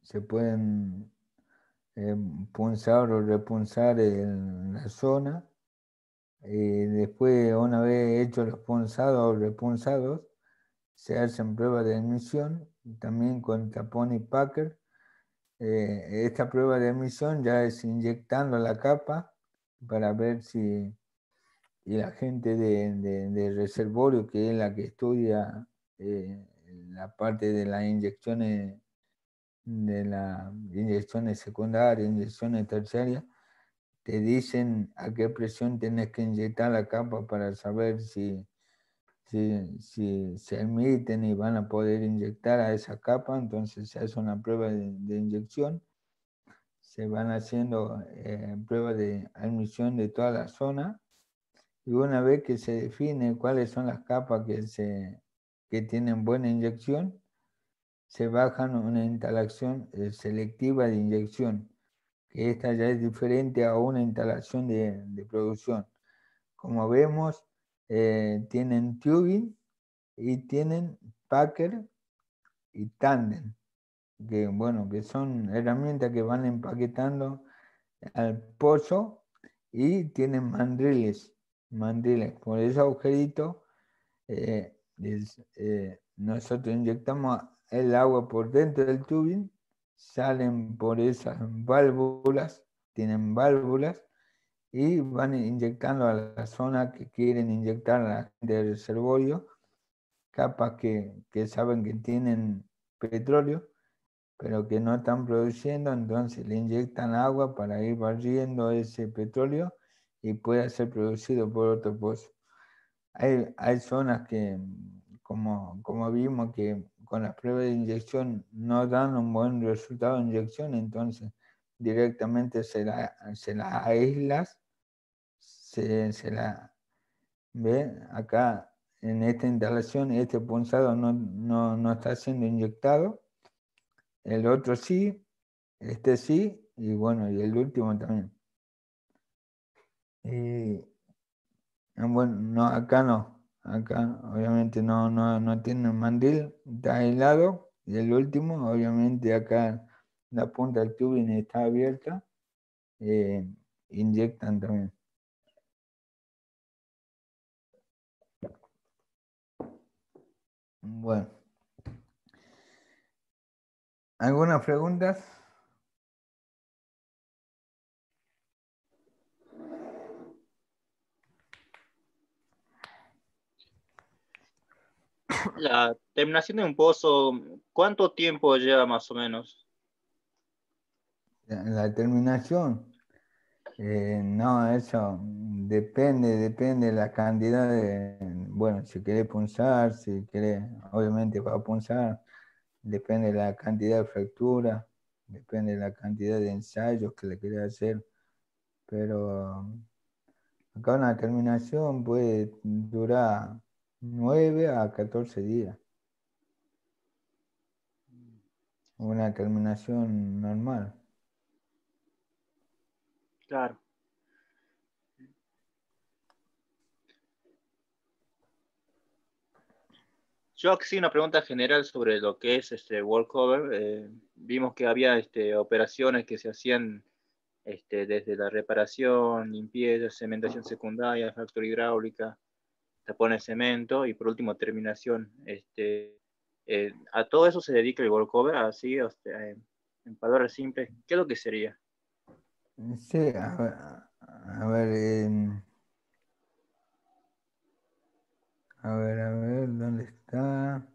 se, pueden punzar o repunzar en la zona. después, una vez hechos los punzados o repunzados, se hacen pruebas de emisión, también con tapón y packer, eh, esta prueba de emisión ya es inyectando la capa para ver si y la gente de, de, reservorio, que es la que estudia eh, la parte de las inyecciones, de las inyecciones secundarias, inyecciones terciarias, te dicen a qué presión tienes que inyectar la capa para saber si si, se emiten y van a poder inyectar a esa capa, entonces se hace una prueba de, inyección, se van haciendo eh, pruebas de admisión de toda la zona y una vez que se define cuáles son las capas que, se, que tienen buena inyección, se bajan una instalación eh, selectiva de inyección, que esta ya es diferente a una instalación de, de producción. Como vemos, eh, tienen tubing y tienen packer y tandem, que bueno, que son herramientas que van empaquetando al pozo y tienen mandriles, mandriles. Por ese agujerito eh, eh, nosotros inyectamos el agua por dentro del tubing, salen por esas válvulas, tienen válvulas y van inyectando a la zona que quieren inyectar a la gente del reservorio, capas que, que saben que tienen petróleo, pero que no están produciendo, entonces le inyectan agua para ir barriendo ese petróleo y pueda ser producido por otro pozo. Hay, hay zonas que, como, como vimos, que con las pruebas de inyección no dan un buen resultado de inyección, entonces directamente se, la, se las aíslas se, la ve acá en esta instalación, este punzado no, no, está siendo inyectado, el otro sí, este sí, y bueno, y el último también. Y bueno, no, acá no, acá obviamente no, no, no tiene mandil, está aislado, y el último, obviamente acá la punta del tubing está abierta, eh, inyectan también. Bueno. ¿Algunas preguntas? La terminación de un pozo, ¿cuánto tiempo lleva más o menos? La, terminación, eh, no, eso depende, depende de la cantidad de, bueno, si quiere punzar, si quiere, obviamente va a punzar, depende de la cantidad de fractura, depende de la cantidad de ensayos que le quiere hacer, pero acá una terminación puede durar 9 a 14 días. Una terminación normal. Claro. Yo aquí una pregunta general sobre lo que es este World Cover. Eh, vimos que había este, operaciones que se hacían este, desde la reparación, limpieza, cementación secundaria, fractura hidráulica, tapón cemento y por último terminación. Este, eh, a todo eso se dedica el World Cover, así, en palabras simples, ¿qué es lo que sería? Sí, a ver, a ver, a ver, a ver, ¿dónde está?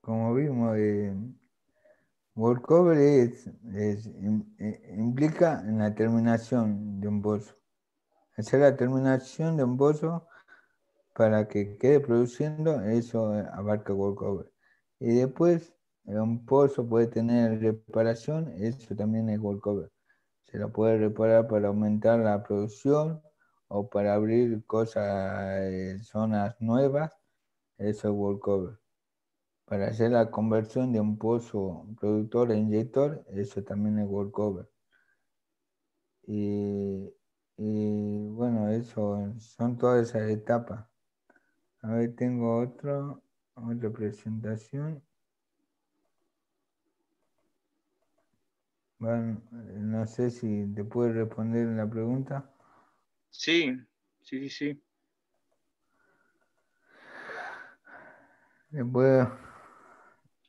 Como vimos, eh, workover es, implica la terminación de un pozo. Hacer la terminación de un pozo para que quede produciendo, eso abarca workover. Y después un pozo puede tener reparación, eso también es cover. Se lo puede reparar para aumentar la producción o para abrir cosas, eh, zonas nuevas, eso es cover. Para hacer la conversión de un pozo productor a inyector, eso también es cover. Y, y bueno, eso son todas esas etapas. A ver, tengo otro, otra presentación. Bueno, no sé si te puede responder la pregunta. Sí, sí, sí, sí.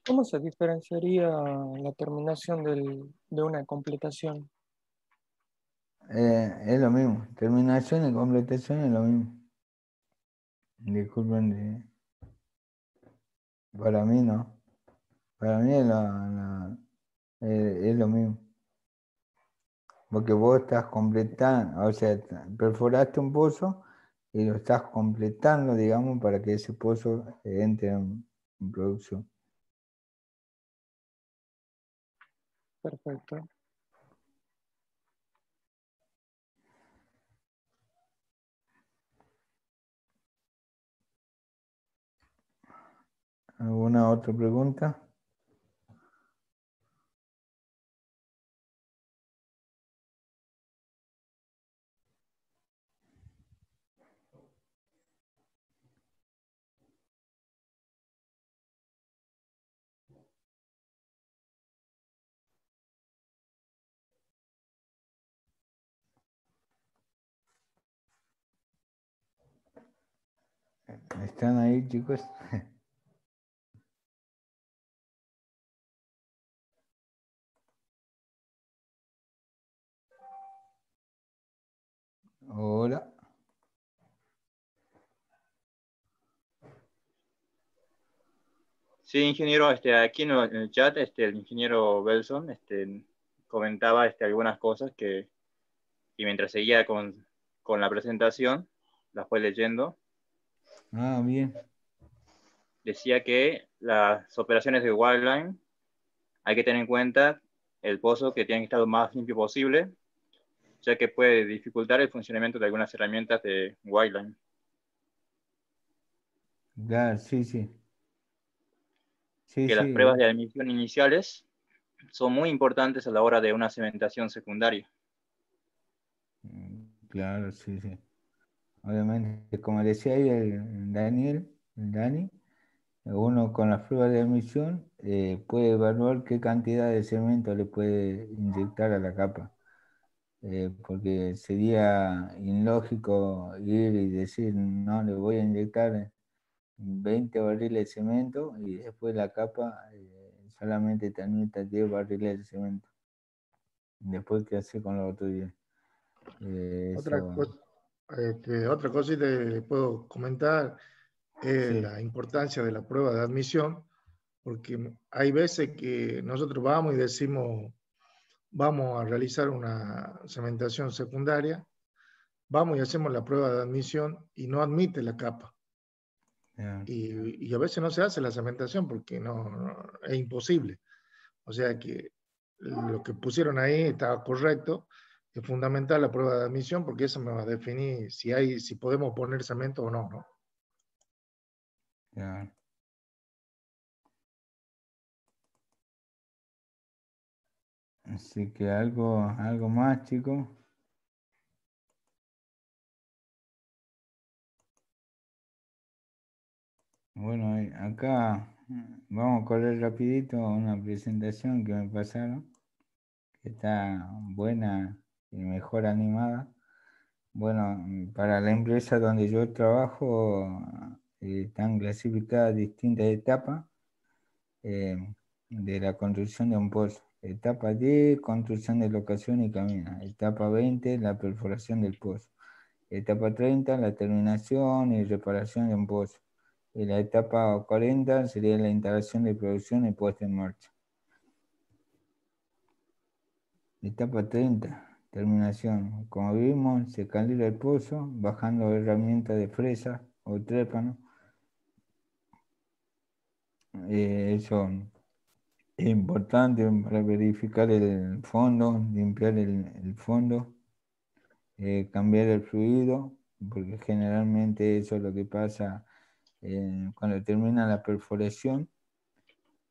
¿Cómo se diferenciaría la terminación de una completación? Eh, es lo mismo. Terminación y completación es lo mismo. Disculpen. Para mí no. Para mí es la eh, es lo mismo. Porque vos estás completando, o sea, perforaste un pozo y lo estás completando, digamos, para que ese pozo entre en, producción. Perfecto. ¿Alguna otra pregunta? ¿Están ahí, chicos? Hola. Sí, ingeniero, este, aquí en el chat, este, el ingeniero Belson este, comentaba este, algunas cosas que, y mientras seguía con, con la presentación, las fue leyendo, Ah, bien. Decía que las operaciones de wildline hay que tener en cuenta el pozo que tiene que estar lo más limpio posible, ya que puede dificultar el funcionamiento de algunas herramientas de wildline. Ya, sí, sí. que las pruebas de admisión iniciales son muy importantes a la hora de una cementación secundaria. Mm, claro, sí, sí. Obviamente, como decía ahí el Daniel, el Dani, uno con la prueba de admisión eh, puede evaluar qué cantidad de cemento le puede inyectar a la capa. Eh, porque sería ilógico ir y decir, no, le voy a inyectar 20 barriles de cemento y después la capa eh, solamente te admite 10 barriles de cemento. Después, ¿qué hace con los otros 10? Otra cosa este, otra cosa que le puedo comentar, es la importancia de la prueba de admisión, porque hay veces que nosotros vamos y decimos, vamos a realizar una cementación secundaria, vamos y hacemos la prueba de admisión y no admite la capa. Y, y, a veces no se hace la cementación porque no, es imposible. O sea que lo que pusieron ahí estaba correcto. Es fundamental la prueba de admisión porque eso me va a definir si hay, si podemos poner cemento o no, ¿no? Así que algo, algo más, chicos. Bueno, acá vamos a correr rapidito una presentación que me pasaron, que está buena y mejor animada. Bueno, para la empresa donde yo trabajo eh, están clasificadas distintas etapas eh, de la construcción de un pozo. Etapa 10, construcción de locación y camina. Etapa 20, la perforación del pozo. Etapa 30, la terminación y reparación de un pozo. Y la etapa 40 sería la instalación de producción y puesta en marcha. Etapa 30, terminación. Como vimos, se calibra el pozo bajando herramientas de fresa o trépano. Eh, eso es importante para verificar el fondo, limpiar el, fondo, eh, cambiar el fluido, porque generalmente eso es lo que pasa eh, cuando termina la perforación.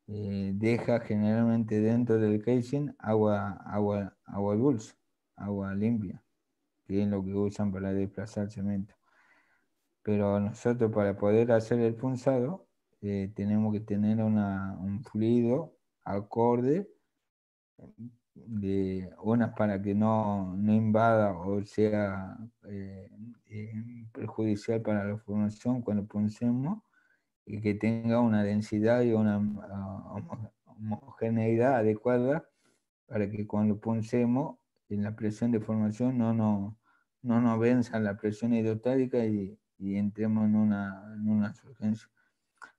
Deja generalmente dentro del casing agua, agua, agua dulce, agua limpia, que es lo que usan para desplazar cemento. Pero nosotros para poder hacer el punzado tenemos que tener un fluido acorde de unas para que no, invada o sea eh, eh, perjudicial para la formación cuando puncemos y que tenga una densidad y una uh, homogeneidad adecuada para que cuando puncemos en la presión de formación no, no, no nos venza la presión hidrostática y, entremos en una, en una surgencia.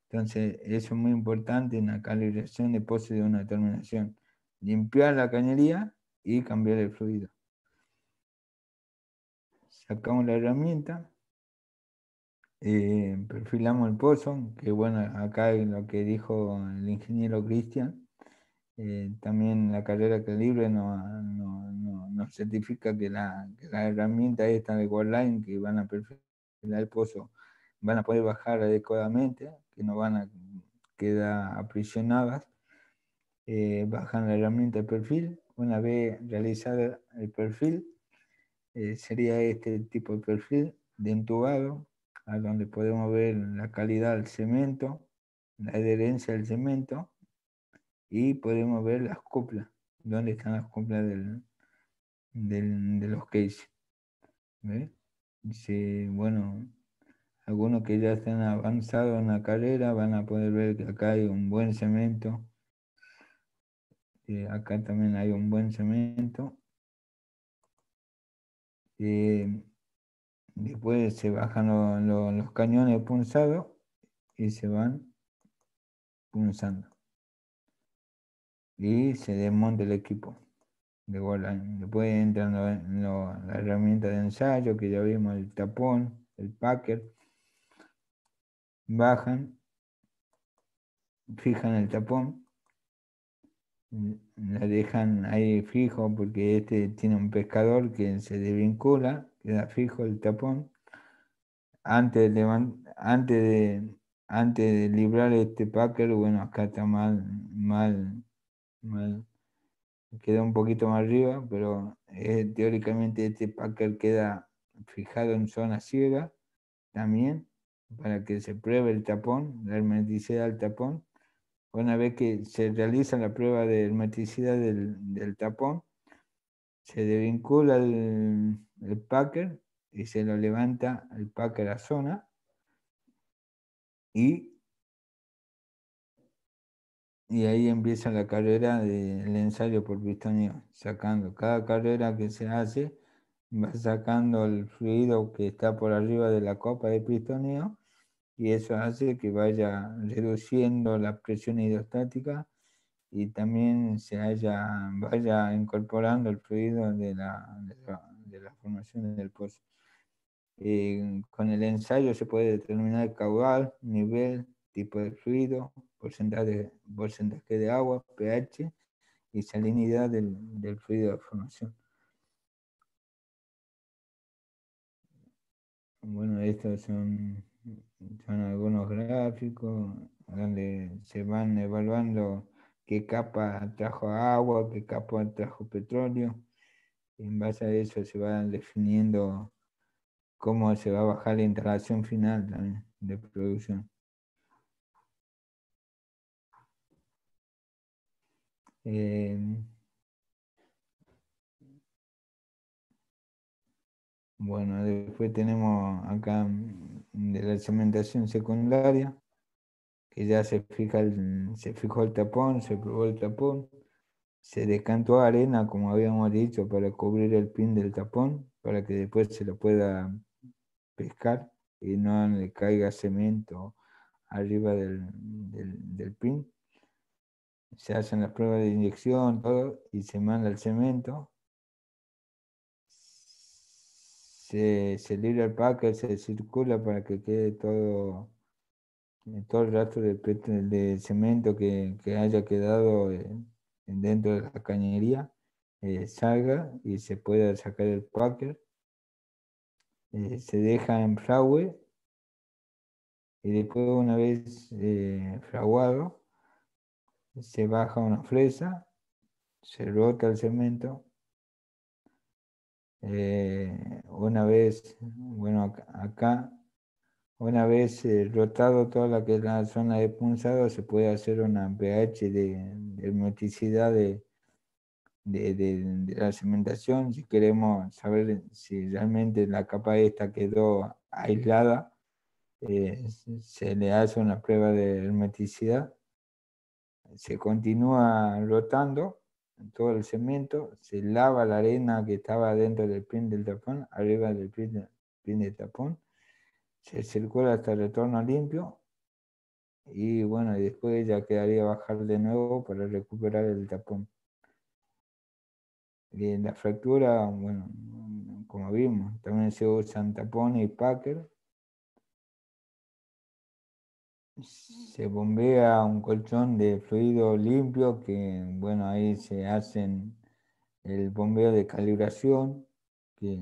Entonces, eso es muy importante en la calibración de pose de una terminación. Limpiar la cañería y cambiar el fluido. Sacamos la herramienta, eh, perfilamos el pozo, que bueno, acá es lo que dijo el ingeniero Cristian. Eh, también la carrera calibre nos no, certifica que la, que la herramienta esta de Wordline que van a perfilar el pozo van a poder bajar adecuadamente, que no van a quedar aprisionadas. Eh, bajan la herramienta de perfil. Una vez realizado el perfil, eh, sería este tipo de perfil de entubado, a donde podemos ver la calidad del cemento, la adherencia del cemento y podemos ver las coplas, dónde están las coplas del, de los cases. bueno, algunos que ya están avanzados en la carrera van a poder ver que acá hay un buen cemento. Eh, acá también hay un buen cemento. Eh, después se bajan los cañones punzados y se van punzando. Y se desmonta el equipo de Después entran la herramienta de ensayo que ya vimos, el tapón, el packer. Bajan, fijan el tapón, la dejan ahí fijo porque este tiene un pescador que se desvincula, queda fijo el tapón. Antes de, antes de, antes de librar este packer, bueno, acá está mal, mal, mal, queda un poquito más arriba, pero eh, teóricamente este packer queda fijado en zona ciega también para que se pruebe el tapón, la hermeticidad del tapón. Una vez que se realiza la prueba de hermeticidad del, tapón, se desvincula el, el, packer y se lo levanta el packer a zona y, y ahí empieza la carrera del ensayo por pistoneo, sacando cada carrera que se hace va sacando el fluido que está por arriba de la copa de pistoneo y eso hace que vaya reduciendo la presión hidrostática y también se haya, vaya incorporando el fluido de la, de la, formación del pozo. Eh, con el ensayo se puede determinar el caudal, nivel, tipo de fluido, porcentaje, porcentaje de agua, pH y salinidad del, del fluido de formación. Bueno, estos son, son algunos gráficos donde se van evaluando qué capa trajo agua, qué capa trajo petróleo. En base a eso se va definiendo cómo se va a bajar la instalación final de producción. Eh, Bueno, después tenemos acá mm, de la cementación secundaria, que ya se, fija se fijó el tapón, se probó el tapón, se descantó arena, como habíamos dicho, para cubrir el pin del tapón, para que después se lo pueda pescar y no le caiga cemento arriba del, del pin. Se hacen las pruebas de inyección, todo, y se manda el cemento se, se libra el paquete, se circula para que quede todo, eh, todo el rastro de, cemento que, haya quedado eh, dentro de la cañería eh, salga y se pueda sacar el packer. se deja en fragüe y después una vez fraguado se baja una fresa, se rota el cemento eh, una vez, bueno, acá, una vez eh, rotado toda la zona de punzado, se puede hacer una pH de, hermeticidad de, de, la cementación. Si queremos saber si realmente la capa esta quedó aislada, eh, se le hace una prueba de hermeticidad. Se continúa rotando todo el cemento, se lava la arena que estaba dentro del pin del tapón, arriba del pin, del tapón, se circula hasta el retorno limpio y bueno, y después ya quedaría bajar de nuevo para recuperar el tapón. Y en la fractura, bueno, como vimos, también se usan tapones y packer se bombea un colchón de fluido limpio que, bueno, ahí se hacen el bombeo de calibración, que,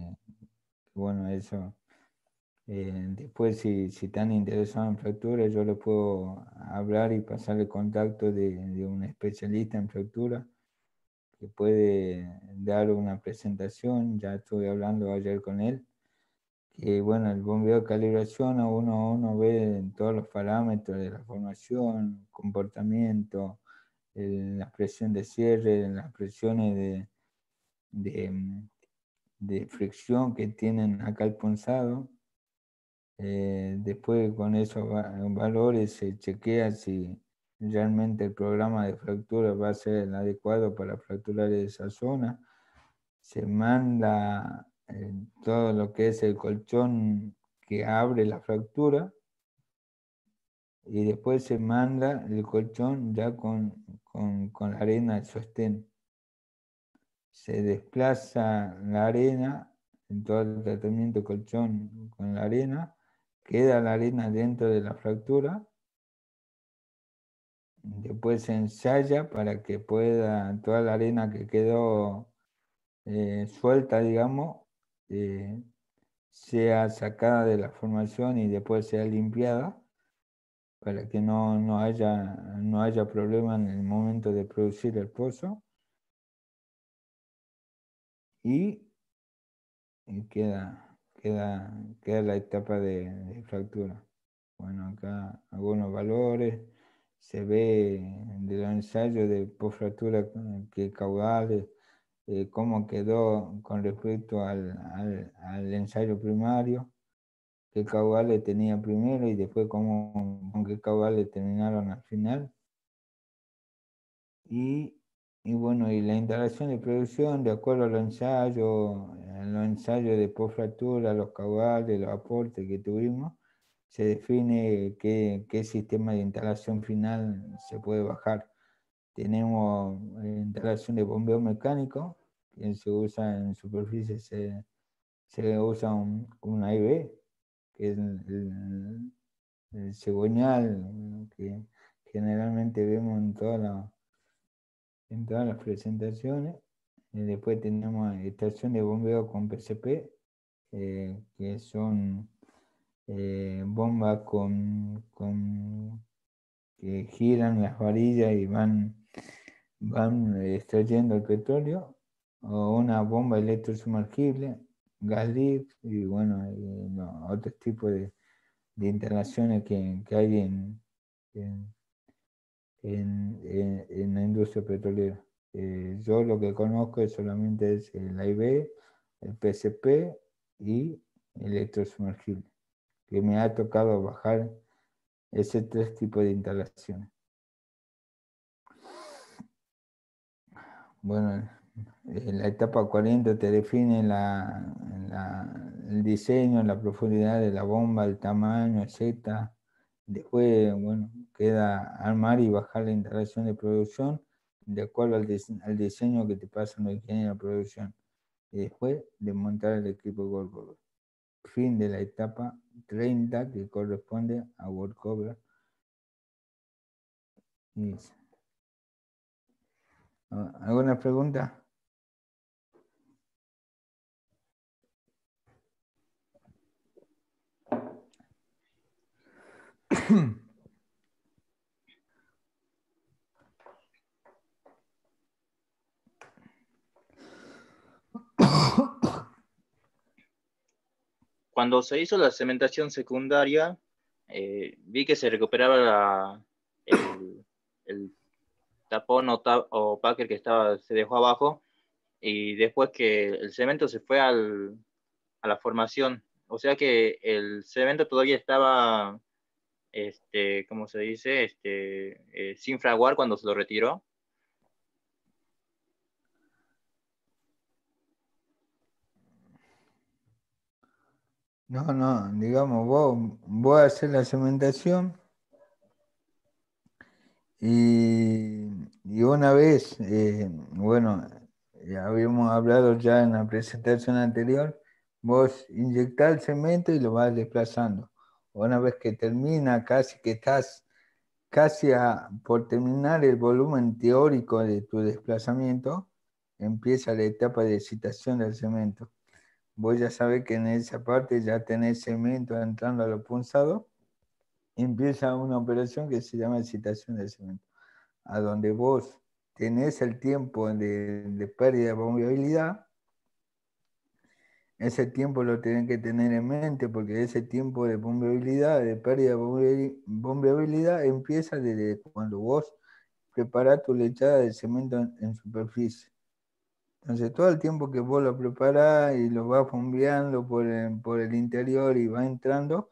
bueno, eso, eh, después si, si, están interesados en fractura, yo les puedo hablar y pasarle contacto de, de un especialista en fractura que puede dar una presentación, ya estuve hablando ayer con él, que bueno, el bombeo de calibración a uno uno ve todos los parámetros de la formación, comportamiento, la presión de cierre, las presiones de, de, fricción que tienen acá el punzado. Eh, después con esos valores se chequea si realmente el programa de fractura va a ser el adecuado para fracturar esa zona. Se manda todo lo que es el colchón que abre la fractura y después se manda el colchón ya con, con, la arena de sostén. Se desplaza la arena en todo el tratamiento colchón con la arena, queda la arena dentro de la fractura, después se ensaya para que pueda toda la arena que quedó eh, suelta, digamos, eh, sea sacada de la formación y después sea limpiada para que no, haya, no haya problema en el momento de producir el pozo. Y, queda, queda, queda la etapa de, fractura. Bueno, acá algunos valores. Se ve de los ensayos de post-fractura que caudales eh, cómo quedó con respecto al, ensayo primario, qué caudales tenía primero y después cómo, con qué caudales terminaron al final. Y, bueno, y la instalación de producción, de acuerdo a los ensayos, los ensayos de post-fractura, los caudales, los aportes que tuvimos, se define qué, qué sistema de instalación final se puede bajar. Tenemos instalación de bombeo mecánico, que se usa en superficie, se, se usa un, un AIB, que es el, el, cigüeñal que generalmente vemos en, toda en todas las presentaciones. Y después tenemos estación de bombeo con PCP, eh, que son eh, bombas con, con, que giran las varillas y van, van extrayendo el petróleo, una bomba electrosumergible, gas y bueno, y, otros tipos de, de instalaciones que, que hay en, en, en, la industria petrolera. Eh, yo lo que conozco solamente es el AIB, el PCP y electrosumergible, que me ha tocado bajar ese tres tipos de instalaciones. Bueno, en la etapa 40 te define el diseño, la profundidad de la bomba, el tamaño, etc. Después, bueno, queda armar y bajar la instalación de producción de acuerdo al, diseño que te pasa los ingenieros de producción. Y después, desmontar el equipo Workover. Fin de la etapa 30 que corresponde a Workover. ¿Alguna pregunta? Cuando se hizo la cementación secundaria, eh, vi que se recuperaba el, tapón o, packer que estaba, se dejó abajo y después que el cemento se fue a la formación. O sea que el cemento todavía estaba este, ¿cómo se dice? Este, eh, sin fraguar cuando se lo retiró. No, no, digamos, vos, vos hacer la cementación y, una vez, eh, bueno, habíamos hablado ya en la presentación anterior, vos inyectás el cemento y lo vas desplazando una vez que termina, casi que estás casi por terminar el volumen teórico de tu desplazamiento, empieza la etapa de excitación del cemento. Vos ya sabés que en esa parte ya tenés cemento entrando a lo punzado, empieza una operación que se llama excitación del cemento, a donde vos tenés el tiempo de, de pérdida de bombeabilidad ese tiempo lo tienen que tener en mente porque ese tiempo de bombeabilidad, de pérdida de bombeabilidad, empieza desde cuando vos preparás tu lechada de cemento en, superficie. Entonces, todo el tiempo que vos lo preparás y lo vas bombeando por el, por el interior y va entrando,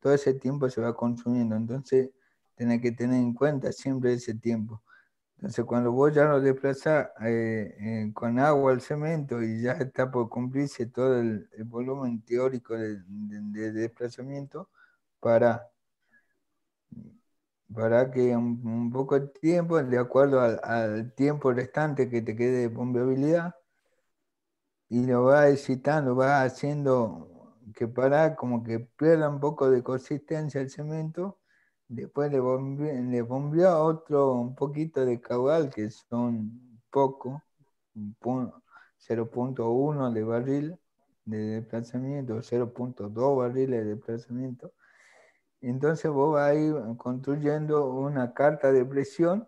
todo ese tiempo se va consumiendo. Entonces, tenés que tener en cuenta siempre ese tiempo. Entonces, cuando vos ya lo desplazás eh, eh, con agua al cemento y ya está por cumplirse todo el, volumen teórico de, desplazamiento, para, para que un, poco de tiempo, de acuerdo al, tiempo restante que te quede de bombeabilidad, y lo vas excitando, vas haciendo que para como que pierda un poco de consistencia el cemento Después le bombeó, otro un poquito de caudal, que son poco, 0.1 de barril de desplazamiento, 0.2 barriles de desplazamiento. Entonces vos vas a ir construyendo una carta de presión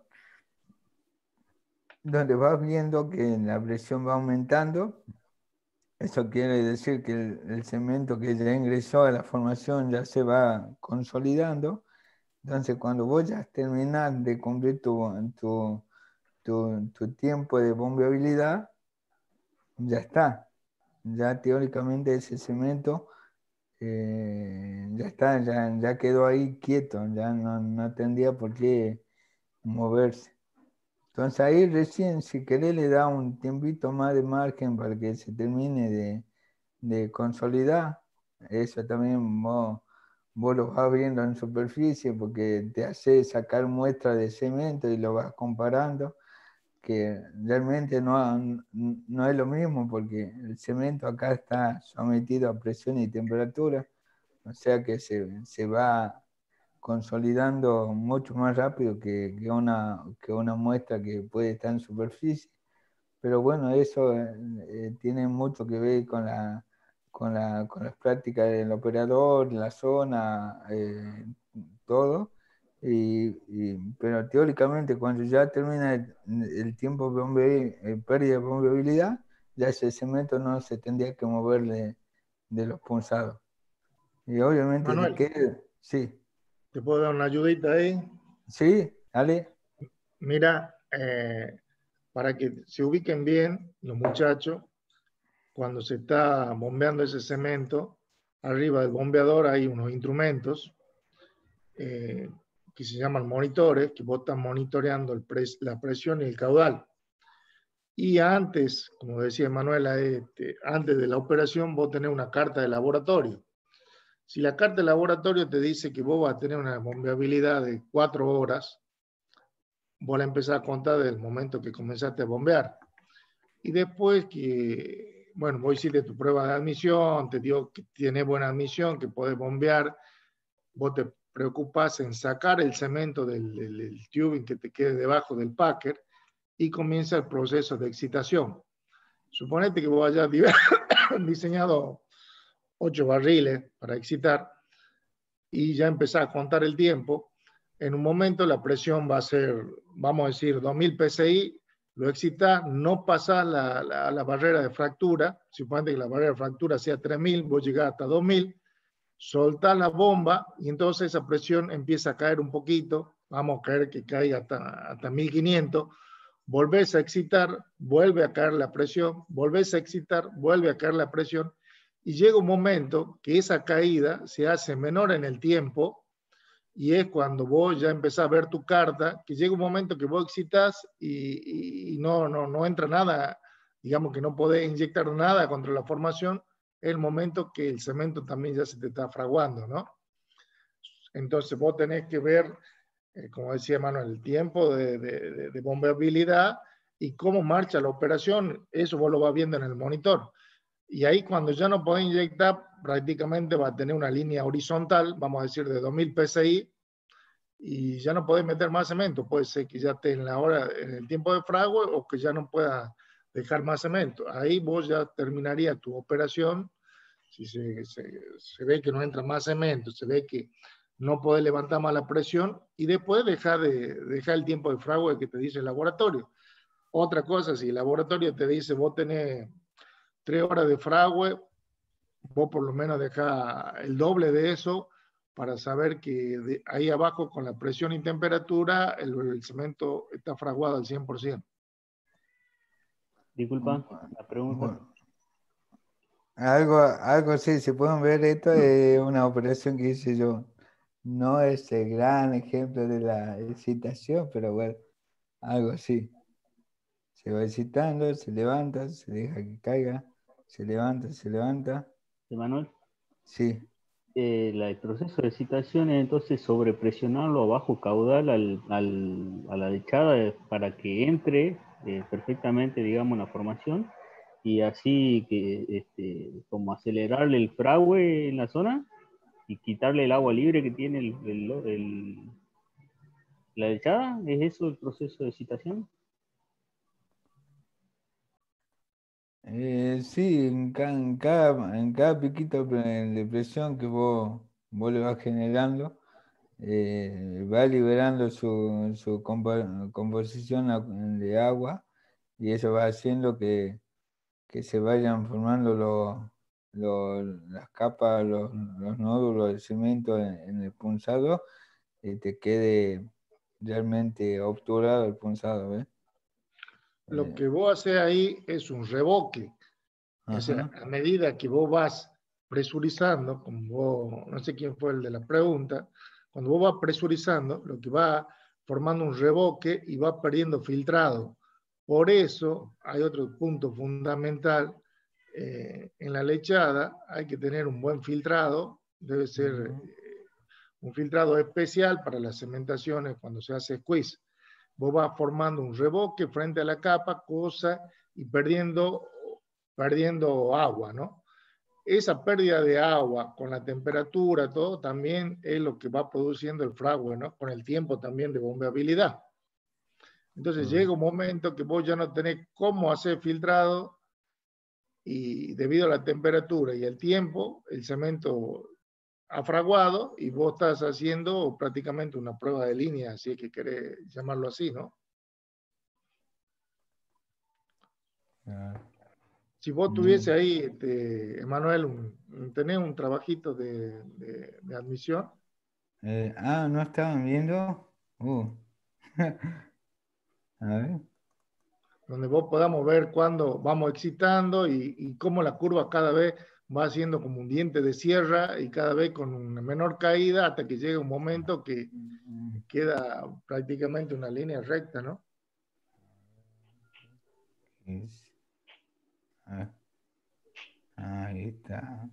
donde vas viendo que la presión va aumentando. Eso quiere decir que el, el cemento que ya ingresó a la formación ya se va consolidando entonces, cuando vos ya terminás de cumplir tu, tu, tiempo de bombeabilidad, ya está. Ya teóricamente ese cemento eh, ya está, ya, quedó ahí quieto, ya no, tendría por qué moverse. Entonces ahí recién, si querés, le da un tiempito más de margen para que se termine de, de consolidar. Eso también vos vos lo vas viendo en superficie porque te hace sacar muestras de cemento y lo vas comparando, que realmente no, no es lo mismo porque el cemento acá está sometido a presión y temperatura, o sea que se, se va consolidando mucho más rápido que, que, una, que una muestra que puede estar en superficie. Pero bueno, eso eh, tiene mucho que ver con, la, con, la, con las prácticas del operador, la zona, eh, todo. Y, pero teóricamente cuando ya termina el, tiempo de eh, pérdida de bombeabilidad, ya ese cemento no se tendría que mover de, de los punzados. Y obviamente, sí. ¿Te puedo dar una ayudita ahí? Sí, dale. Mira, eh, para que se ubiquen bien los muchachos, cuando se está bombeando ese cemento, arriba del bombeador hay unos instrumentos eh, que se llaman monitores, que vos estás monitoreando el la presión y el caudal. Y antes, como decía Manuela, este, antes de la operación, vos tenés una carta de laboratorio. Si la carta de laboratorio te dice que vos vas a tener una bombeabilidad de cuatro horas, vos la empezás a contar desde el momento que comenzaste a bombear. Y después que, bueno, vos hiciste tu prueba de admisión, te dio que tiene buena admisión, que podés bombear, vos te preocupas en sacar el cemento del, del tubing que te quede debajo del packer y comienza el proceso de excitación. Suponete que vos hayas diseñado ocho barriles para excitar y ya empezar a contar el tiempo. En un momento la presión va a ser, vamos a decir, 2000 psi, lo excita, no pasa la, la, barrera de fractura, suponete que la barrera de fractura sea 3000, vos llegás hasta 2000, soltás la bomba y entonces esa presión empieza a caer un poquito, vamos a caer que caiga hasta, hasta 1500, volvés a excitar, vuelve a caer la presión, volvés a excitar, vuelve a caer la presión. Y llega un momento que esa caída se hace menor en el tiempo y es cuando vos ya empezás a ver tu carta, que llega un momento que vos excitas y, no, no, no entra nada, digamos que no podés inyectar nada contra la formación, el momento que el cemento también ya se te está fraguando, ¿no? Entonces vos tenés que ver, eh, como decía Manuel, el tiempo de, de, de bombeabilidad y cómo marcha la operación, eso vos lo vas viendo en el monitor. Y ahí cuando ya no puede inyectar, prácticamente va a tener una línea horizontal, vamos a decir de 2000 psi, y ya no puede meter más cemento. Puede ser que ya esté en la hora, en el tiempo de fragua o que ya no pueda dejar más cemento. Ahí vos ya terminaría tu operación. Si se, se, ve que no entra más cemento, se ve que no puede levantar más la presión y después dejar, de, dejar el tiempo de fragua que te dice el laboratorio. Otra cosa, si el laboratorio te dice vos tenés tres horas de fragüe, vos por lo menos deja el doble de eso para saber que ahí abajo con la presión y temperatura el, cemento está fraguado al 100%. Disculpa, la pregunta. algo, algo sí, se pueden ver, esto es una operación que hice yo. No es el gran ejemplo de la excitación, pero bueno, algo así. Se va excitando, se levanta, se deja que caiga se levanta, se levanta. Emanuel. Sí. Eh, el proceso de excitación es entonces sobrepresionarlo a bajo caudal al, a la dechada para que entre eh, perfectamente, digamos, la formación y así que este, como acelerarle el fragüe en la zona y quitarle el agua libre que tiene el, la dechada. ¿Es eso el proceso de excitación? Eh, sí, en cada, en, cada, piquito de presión que vos, vos le vas generando, eh, va liberando su, su composición de agua y eso va haciendo que, que se vayan formando las capas, los, nódulos de cemento en, el punzado y te quede realmente obturado el punzado. ¿ves? Lo que vos haces ahí es un revoque. O sea, a medida que vos vas presurizando, como vos, no sé quién fue el de la pregunta, cuando vos vas presurizando, lo que va formando un revoque y va perdiendo filtrado. Por eso hay otro punto fundamental eh, en la lechada, hay que tener un buen filtrado, debe ser un filtrado especial para las cementaciones cuando se hace squeeze. Vos vas formando un reboque frente a la capa, cosa y perdiendo, perdiendo agua, ¿no? Esa pérdida de agua con la temperatura, todo, también es lo que va produciendo el fragua, ¿no? Con el tiempo también de bombeabilidad. Entonces llega un momento que vos ya no tenés cómo hacer filtrado y debido a la temperatura y el tiempo, el cemento ha fraguado y vos estás haciendo prácticamente una prueba de línea, si es que querés llamarlo así, ¿no? Si vos tuviese ahí, este, Emanuel, un, tenés un trabajito de, admisión. Eh, ah, ¿no estaban viendo? Uh. Donde vos podamos ver cuándo vamos excitando y, cómo la curva cada vez va haciendo como un diente de sierra y cada vez con una menor caída hasta que llega un momento que queda prácticamente una línea recta, ¿no? Ah, ahí está.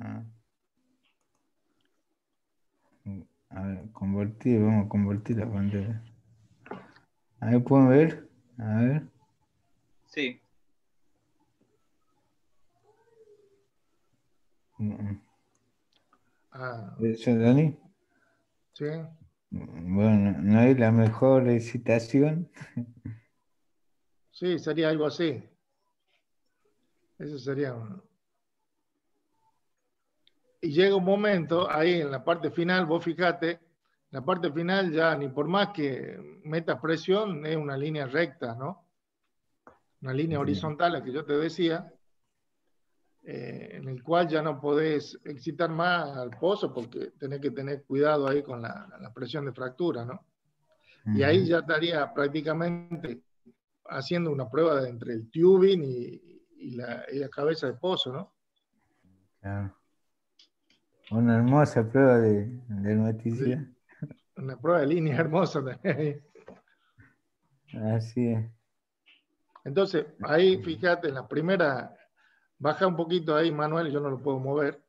Ah. A ver, convertir, vamos a convertir la pantalla. Ahí pueden ver. A ver. Sí. Ah. ¿Eso, Dani? Sí. Bueno, no hay la mejor excitación. Sí, sería algo así. Eso sería y llega un momento ahí en la parte final, vos fijate, la parte final ya ni por más que metas presión, es una línea recta, ¿no? Una línea horizontal, la que yo te decía, eh, en el cual ya no podés excitar más al pozo porque tenés que tener cuidado ahí con la, presión de fractura, ¿no? Y ahí ya estaría prácticamente haciendo una prueba entre el tubing y, la, y la cabeza de pozo, ¿no? Claro. Una hermosa prueba de, de Una prueba de línea hermosa también. Así es. Entonces, ahí fíjate, en la primera, baja un poquito ahí, Manuel, yo no lo puedo mover.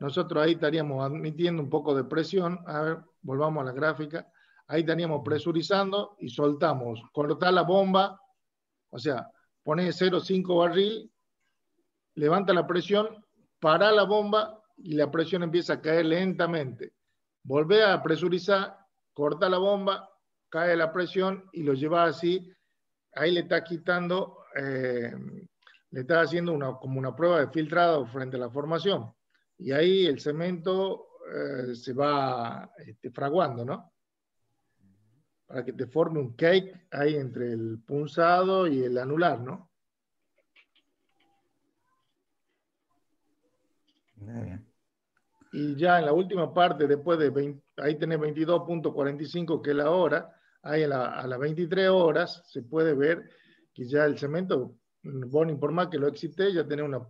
Nosotros ahí estaríamos admitiendo un poco de presión. A ver, volvamos a la gráfica. Ahí estaríamos presurizando y soltamos. Cortar la bomba, o sea, pone 0,5 barril, levanta la presión, para la bomba y la presión empieza a caer lentamente. Volvé a presurizar, corta la bomba, cae la presión y lo lleva así. Ahí le está quitando, eh, le está haciendo una, como una prueba de filtrado frente a la formación. Y ahí el cemento eh, se va este, fraguando, ¿no? Para que te forme un cake ahí entre el punzado y el anular, ¿no? Y ya en la última parte, después de 20, ahí tenés 22.45 que es la hora, ahí a, las 23 horas se puede ver que ya el cemento, vos por más que lo existe, ya tiene una,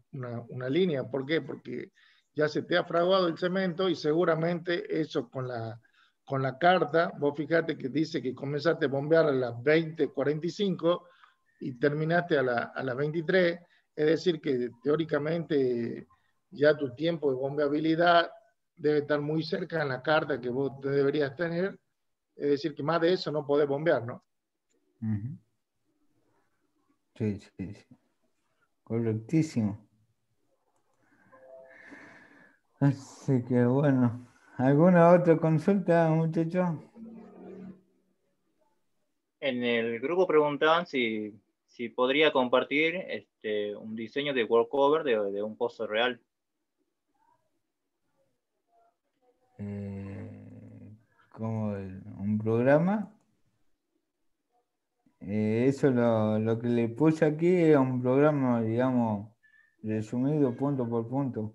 una, línea. ¿Por qué? Porque ya se te ha fraguado el cemento y seguramente eso con la, con la carta, vos fíjate que dice que comenzaste a bombear a las 20.45 y terminaste a, la, a las 23, es decir que teóricamente ya tu tiempo de bombeabilidad debe estar muy cerca en la carta que vos deberías tener. Es decir, que más de eso no podés bombear, ¿no? Sí, sí, sí. Correctísimo. Así que bueno. ¿Alguna otra consulta, muchachos? En el grupo preguntaban si, podría compartir este, un diseño de workover de, de un pozo real. Eh, como un programa. Eh, eso lo, lo, que le puse aquí es un programa, digamos, resumido punto por punto.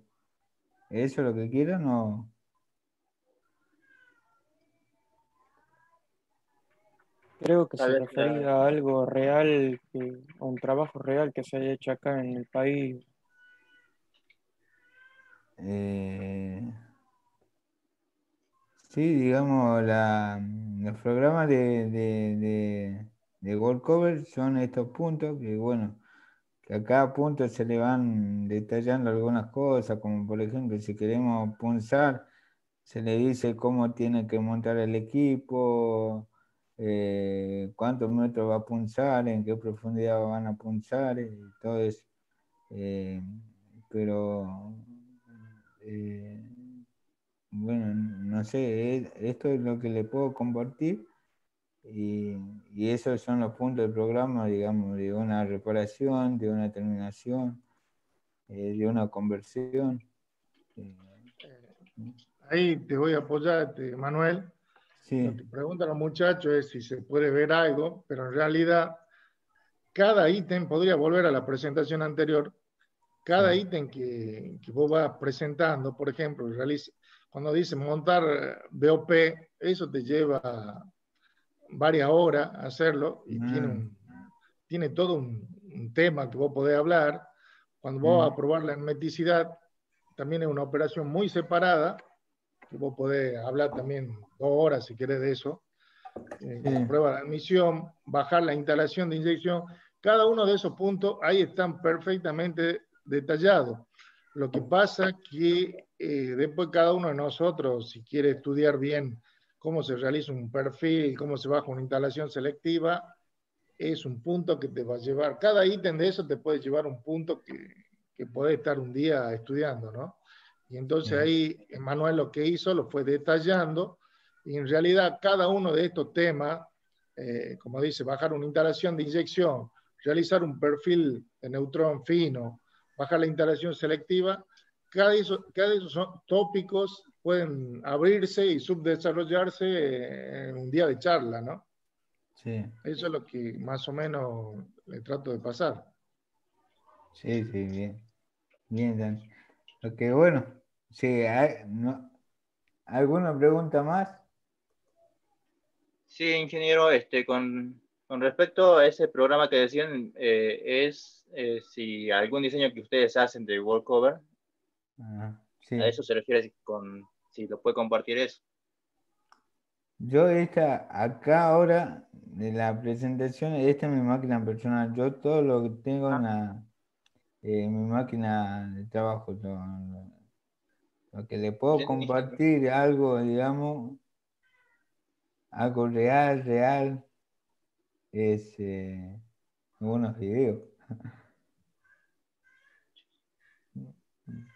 ¿Eso es lo que quieran o...? Creo que se refería a algo real, a un trabajo real que se haya hecho acá en el país. Eh, Sí, digamos, la, los programas de, de, de, Gold Cover son estos puntos que, bueno, que a cada punto se le van detallando algunas cosas, como por ejemplo, si queremos punzar, se le dice cómo tiene que montar el equipo, eh, cuántos metros va a punzar, en qué profundidad van a punzar y todo eso. Eh, pero, eh, bueno, no sé, esto es lo que le puedo compartir y, esos son los puntos del programa, digamos, de una reparación, de una terminación, de una conversión. Ahí te voy a apoyar, Manuel. Lo que preguntan los muchachos es si se puede ver algo, pero en realidad cada ítem podría volver a la presentación anterior. Cada ítem que, que, vos vas presentando, por ejemplo, cuando dice montar BOP, eso te lleva varias horas hacerlo y tiene, mm. tiene todo un, tema que vos podés hablar. Cuando vos mm. probar la hermeticidad, también es una operación muy separada, que vos podés hablar también dos horas si querés de eso. Eh, prueba de admisión, bajar la instalación de inyección, cada uno de esos puntos ahí están perfectamente detallados. Lo que pasa que eh, después cada uno de nosotros, si quiere estudiar bien cómo se realiza un perfil, cómo se baja una instalación selectiva, es un punto que te va a llevar, cada ítem de eso te puede llevar un punto que, que podés estar un día estudiando, ¿no? Y entonces ahí Manuel lo que hizo lo fue detallando y en realidad cada uno de estos temas, eh, como dice, bajar una instalación de inyección, realizar un perfil de neutrón fino, bajar la instalación selectiva, cada, eso, cada esos tópicos pueden abrirse y subdesarrollarse en un día de charla, ¿no? Sí. Eso es lo que más o menos le trato de pasar. Sí, sí, bien. Bien, Dan. Ok, bueno. Sí, ¿alguna pregunta más? Sí, ingeniero, este, con, respecto a ese programa que decían, eh, es eh, si algún diseño que ustedes hacen de Worldcover, a eso se refiere con si lo puede compartir eso. Yo esta, acá ahora, de la presentación, esta es mi máquina personal. Yo todo lo que tengo en, ah. mi máquina de trabajo, lo, que le puedo compartir, algo, digamos, algo real, real, es eh, unos videos.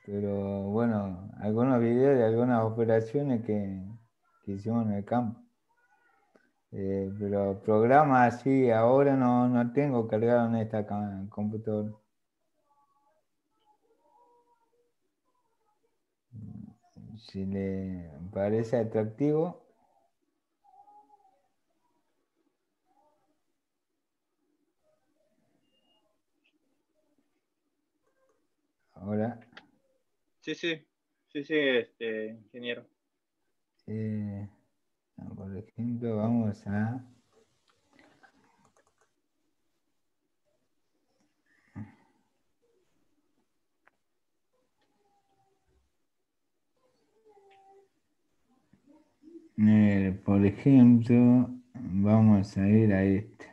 Pero bueno, algunos videos de algunas operaciones que, hicimos en el campo. Eh, pero programas así ahora no, no tengo cargado en esta computadora. Si le parece atractivo. Ahora. Sí, sí, sí, sí, este, ingeniero. Eh, por ejemplo, vamos a... Eh, por ejemplo, vamos a ir a este.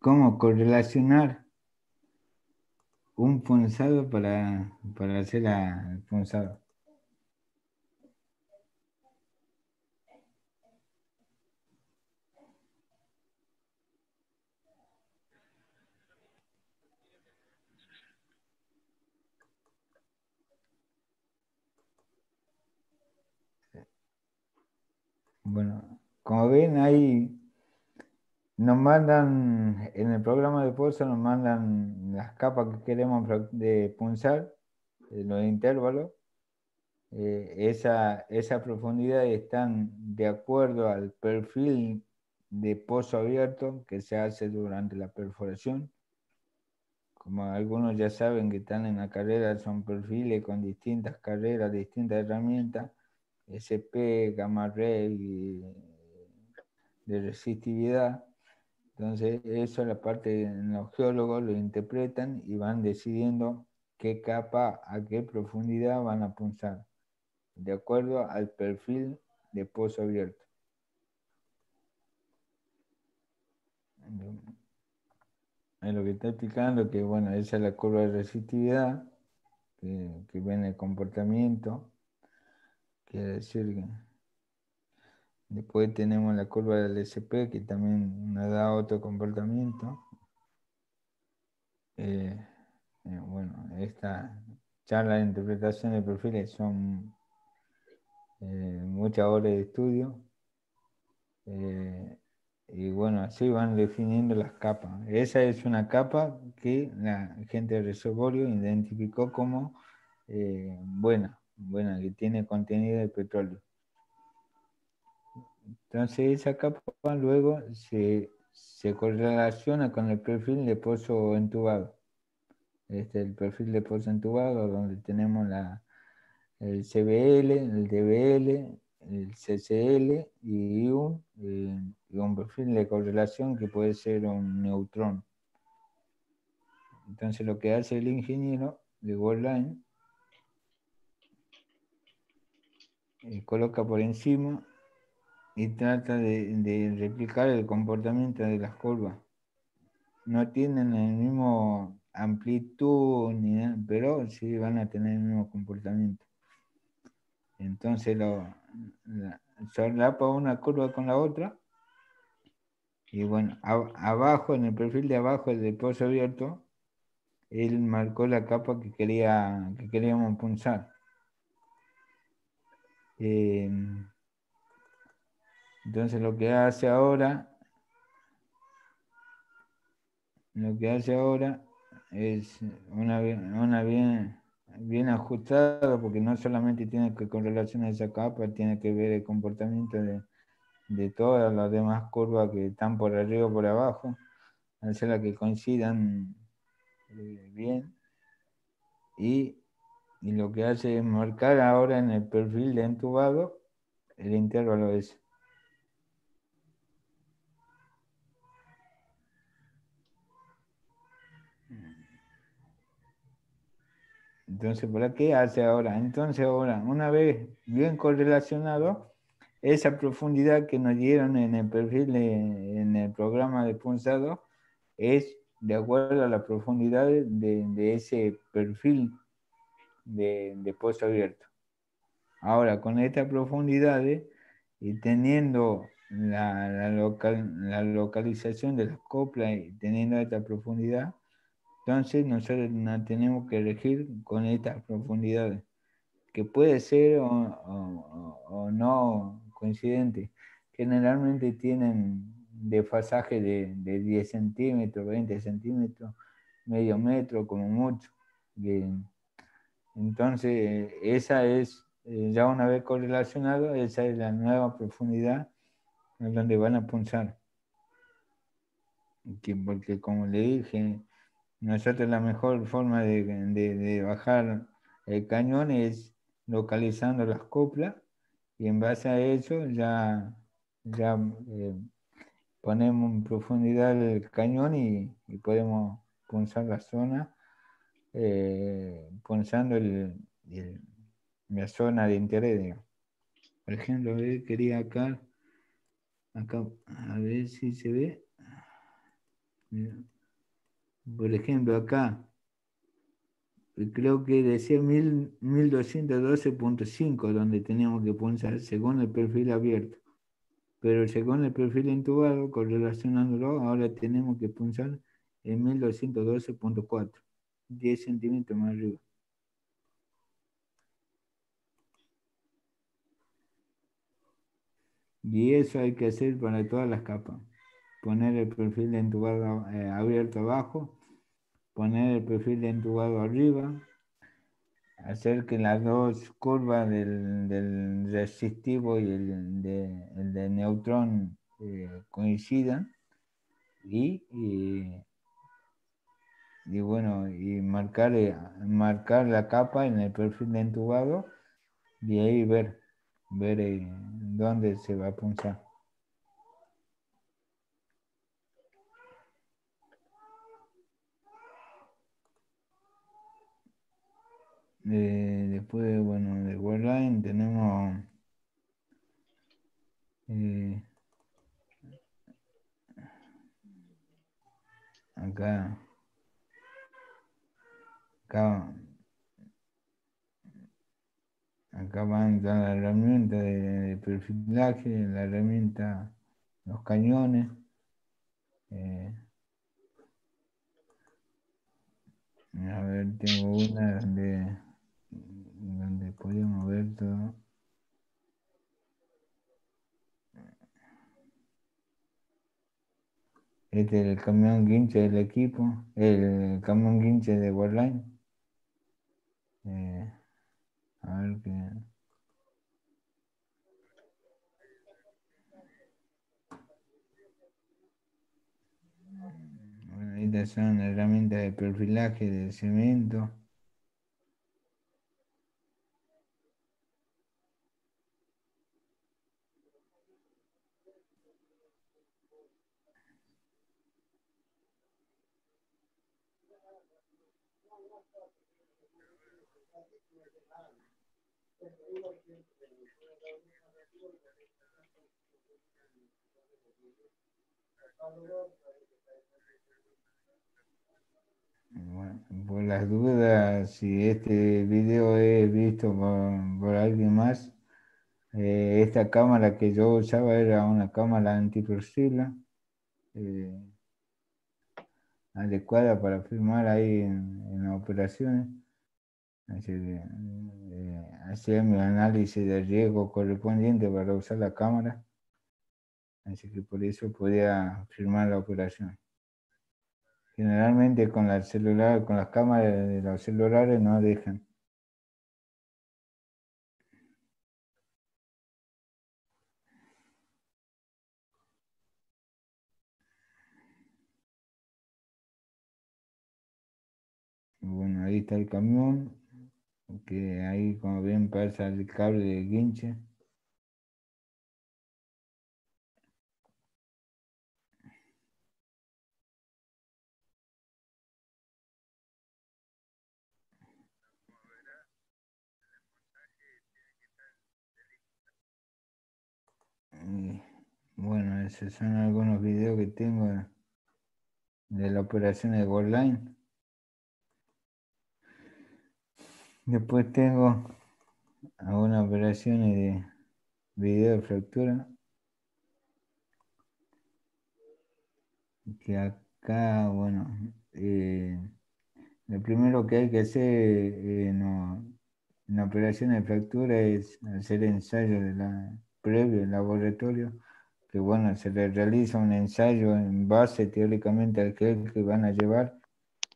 ¿Cómo correlacionar un punzado para, para hacer el punzado. Bueno, como ven, ahí nos mandan, en el programa de pulso nos mandan las capas que queremos de punzar, los intervalos. Eh, esa, esa profundidad están de acuerdo al perfil de pozo abierto que se hace durante la perforación. Como algunos ya saben que están en la carrera, son perfiles con distintas carreras, distintas herramientas, SP, gamma ray, de resistividad entonces, eso la parte, los geólogos lo interpretan y van decidiendo qué capa, a qué profundidad van a punzar, de acuerdo al perfil de pozo abierto. es lo que está explicando, que bueno, esa es la curva de resistividad, que, que ven el comportamiento, quiere decir que después tenemos la curva del SP, que también nos da otro comportamiento. Eh, eh, bueno, esta charla de interpretación de perfiles son eh, muchas horas de estudio. Y bueno, así van definiendo las capas. Esa es una capa que la gente de reservorio identificó como buena, buena, que tiene contenido de petróleo. Entonces esa capa luego se, se correlaciona con el perfil de pozo entubado. Este el perfil de pozo entubado donde tenemos la, el CBL, el DBL, el CCL y un, eh, un perfil de correlación que puede ser un neutrón. Entonces lo que hace el ingeniero de Worldline eh, coloca por encima y trata de, replicar el comportamiento de las curvas. No tienen el mismo amplitud, ni, pero sí van a tener el mismo comportamiento. Entonces lo, solapa una curva con la otra. Y bueno, abajo, en el perfil de abajo del pozo abierto, él marcó la capa que, quería, que queríamos punzar. Em, entonces lo que hace ahora, lo que hace ahora es una, una bien bien ajustado porque no solamente tiene que correlacionar esa capa, tiene que ver el comportamiento de, todas las demás curvas que están por arriba o por abajo, hacerla que coincidan eh, bien. Y, y, lo que hace es marcar ahora en el perfil de entubado el intervalo ese. Entonces, ¿para qué hace ahora? Entonces, ahora, una vez bien correlacionado, esa profundidad que nos dieron en el perfil, en el programa de punzado, es de acuerdo a la profundidad de, ese perfil de, de, pozo abierto. Ahora, con esta profundidad y teniendo la, la localización de las coplas y teniendo esta profundidad, entonces nosotros nos tenemos que elegir con estas profundidades, que puede ser o, no coincidente. Generalmente tienen desfasaje de, de 10 centímetros, 20 centímetros, medio metro como mucho. entonces, esa es, eh, ya una vez correlacionado, esa es la nueva profundidad en donde van a punzar. porque como le dije, nosotros la mejor forma de, bajar el cañón es localizando las coplas y en base a eso ya, ya eh, ponemos en profundidad el cañón y, podemos punzar la zona, eh, punzando la zona de interés. Por ejemplo, quería acá, acá, a ver si se ve. Por ejemplo, acá, creo que decía 1212.5 donde teníamos que punzar según el perfil abierto. Pero según el perfil entubado, correlacionándolo, ahora tenemos que punzar en 1212.4, 10 centímetros más arriba. Y eso hay que hacer para todas las capas poner el perfil de entubado eh, abierto abajo, poner el perfil de entubado arriba, hacer que las dos curvas del, resistivo y el de, neutrón eh, coincidan y, y, bueno, y marcar, eh, marcar la capa en el perfil de entubado y ahí ver, ver dónde se va a punzar. Después, bueno, de Worldline tenemos eh, acá acá, acá, van la herramienta de, perfilaje, la herramienta, los cañones. Eh, a ver, tengo una donde, donde podemos ver todo. Este es el camión guinche del equipo, el camión guinche de Warline. Eh, a ver qué. Bueno, estas son herramientas de perfilaje de cemento. Bueno, por las dudas, si este video es visto por, alguien más, eh, esta cámara que yo usaba era una cámara antiprosila eh, adecuada para filmar ahí en, las operaciones. Así eh, hacía mi análisis de riesgo correspondiente para usar la cámara. Así que por eso podía firmar la operación. Generalmente con la celular, con las cámaras de los celulares no dejan. Bueno, ahí está el camión, que ahí como ven pasa el cable de guinche. Bueno, esos son algunos videos que tengo de la operación de Goldline. Después tengo algunas operaciones de video de fractura. Que acá, bueno, eh, lo primero que hay que hacer eh, en la operación de fractura es hacer ensayo de la previo en laboratorio, que bueno, se le realiza un ensayo en base teóricamente al gel que van a llevar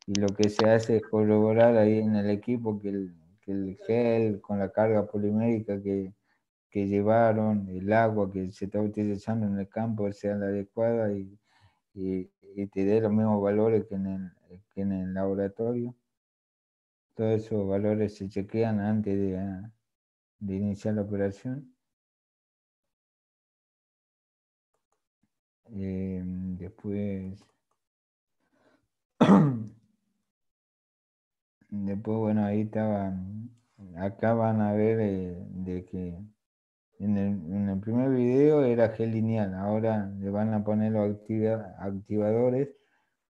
y lo que se hace es corroborar ahí en el equipo que el, que el gel con la carga polimérica que, que, llevaron, el agua que se está utilizando en el campo sea la adecuada y, y, te dé los mismos valores que en el, que en el laboratorio. Todos esos valores se chequean antes de, de iniciar la operación. Eh, después, después, bueno, ahí estaban, acá van a ver eh, de que en el, primer video era gel lineal, ahora le van a poner los activadores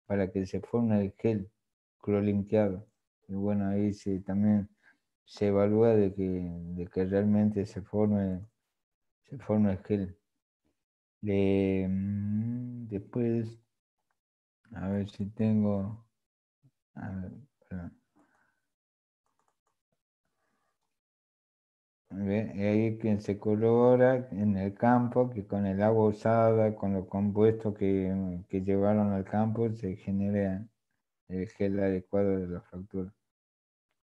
para que se forme el gel crolinkeado. Y bueno, ahí se, también se evalúa de que, de que realmente se forme, se forme el gel. Mm, después, a ver si tengo... Ahí que se corrobora en el campo que con el agua usada, con los compuestos que, llevaron al campo, se genera el gel adecuado de la fractura.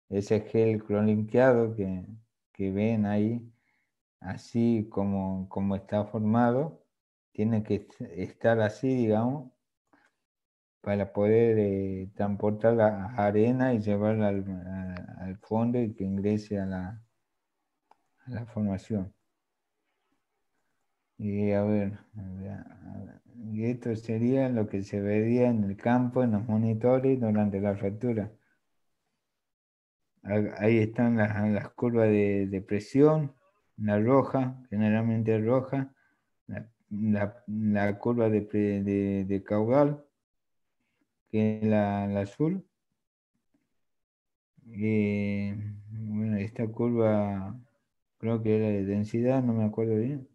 Ese gel crolinqueado que, que ven ahí, así como, como está formado, tiene que estar así, digamos, para poder eh, transportar la arena y llevarla al, fondo y que ingrese a la, formación. Y a ver, esto sería lo que se vería en el campo, en los monitores durante la fractura. Ahí están las, curvas de, presión, la roja, generalmente roja, la, curva de, caudal, que es la, azul. Y bueno, esta curva creo que era de densidad, no me acuerdo bien.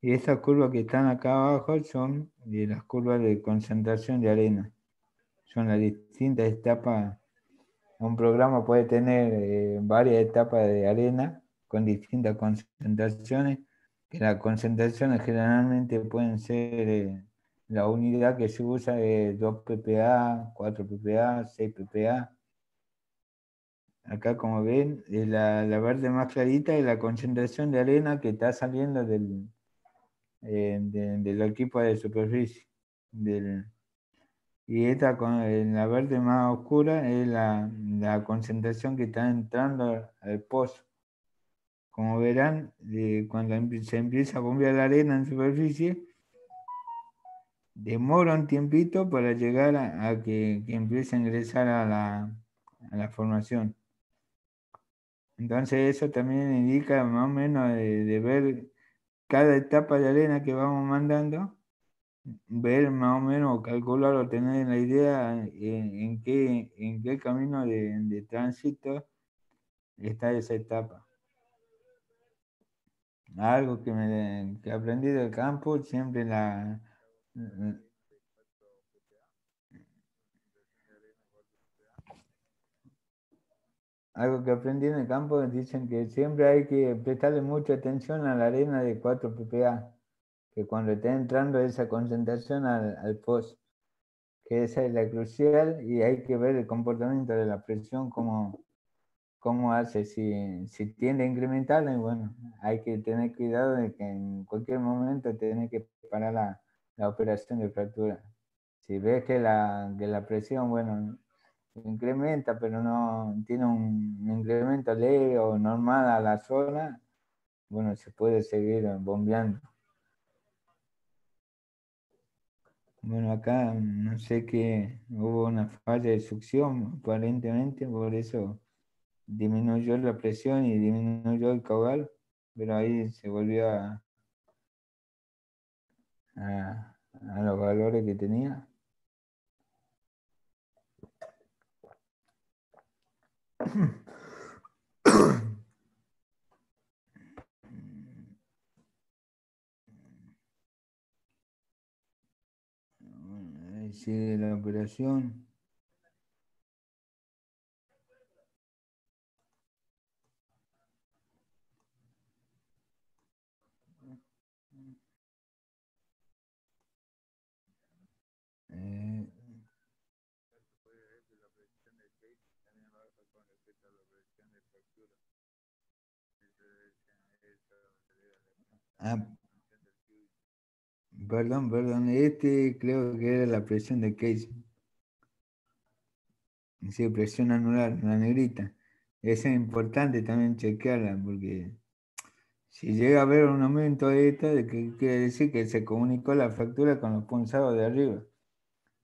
Y estas curvas que están acá abajo son de las curvas de concentración de arena. Son las distintas etapas. Un programa puede tener eh, varias etapas de arena con distintas concentraciones, que las concentraciones generalmente pueden ser, eh, la unidad que se usa es 2 ppA, 4 ppA, 6 ppA. Acá como ven, la, la verde más clarita es la concentración de arena que está saliendo del, eh, del equipo de superficie. Y esta con la verde más oscura es la, la, concentración que está entrando al pozo. Como verán, cuando se empieza a bombear la arena en superficie, demora un tiempito para llegar a, que, que, empiece a ingresar a la, formación. Entonces eso también indica más o menos de, ver cada etapa de arena que vamos mandando, ver más o menos, calcular o tener la idea en, qué, en qué camino de tránsito está esa etapa. Algo que, me, que aprendí del campo, siempre la, algo que aprendí en el campo, dicen que siempre hay que prestarle mucha atención a la arena de 4 ppA, que cuando esté entrando esa concentración al, al post, que esa es la crucial y hay que ver el comportamiento de la presión, cómo, cómo hace, si, si tiende a incrementarla, bueno, hay que tener cuidado de que en cualquier momento tiene que parar la, la operación de fractura. Si ves que la, que la presión, bueno, incrementa, pero no tiene un incremento leve o normal a la zona, bueno, se puede seguir bombeando. Bueno, acá no sé qué, hubo una falla de succión aparentemente, por eso disminuyó la presión y disminuyó el caudal, pero ahí se volvió a, los valores que tenía. Sigue la operación. Ah, perdón, perdón. Este creo que era la presión de Case. Sí, presión anular, la negrita. Esa es importante también chequearla porque si llega a haber un aumento de esta, quiere decir que se comunicó la fractura con los punzados de arriba.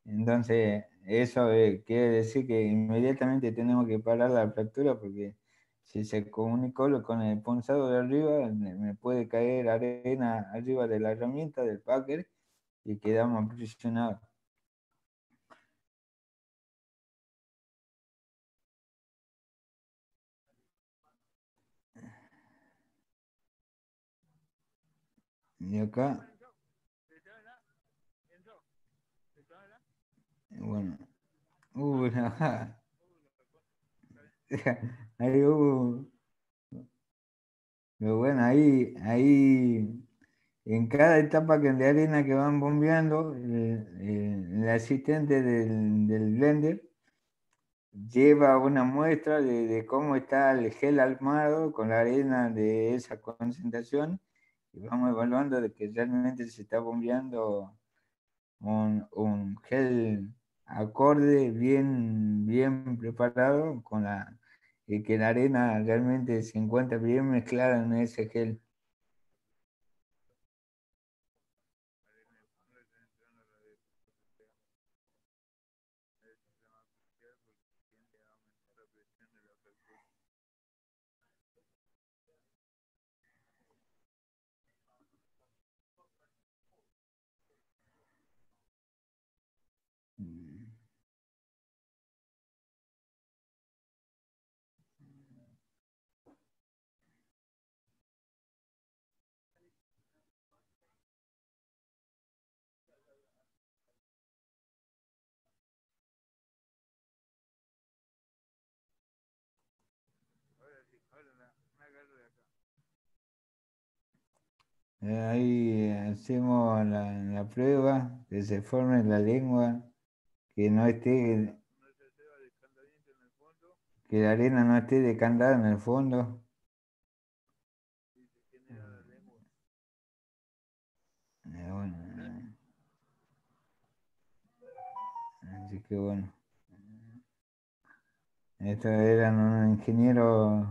Entonces, eso eh, quiere decir que inmediatamente tenemos que parar la fractura porque si se comunicó con el punzado de arriba, me puede caer arena arriba de la herramienta del packer y quedamos aprisionados. Y acá. Bueno. Uh, ahí hubo. Pero bueno, ahí, ahí, en cada etapa de arena que van bombeando, el, asistente del, del, blender lleva una muestra de, de, cómo está el gel armado con la arena de esa concentración y vamos evaluando de que realmente se está bombeando un, un gel acorde bien, bien preparado con la y que la arena realmente se encuentra bien mezclada en ese gel. Ahí hacemos la, la prueba, que se forme la lengua, que no esté, que la arena no esté decandada en el fondo. Eh, bueno, eh. así que bueno. Estos eran un ingeniero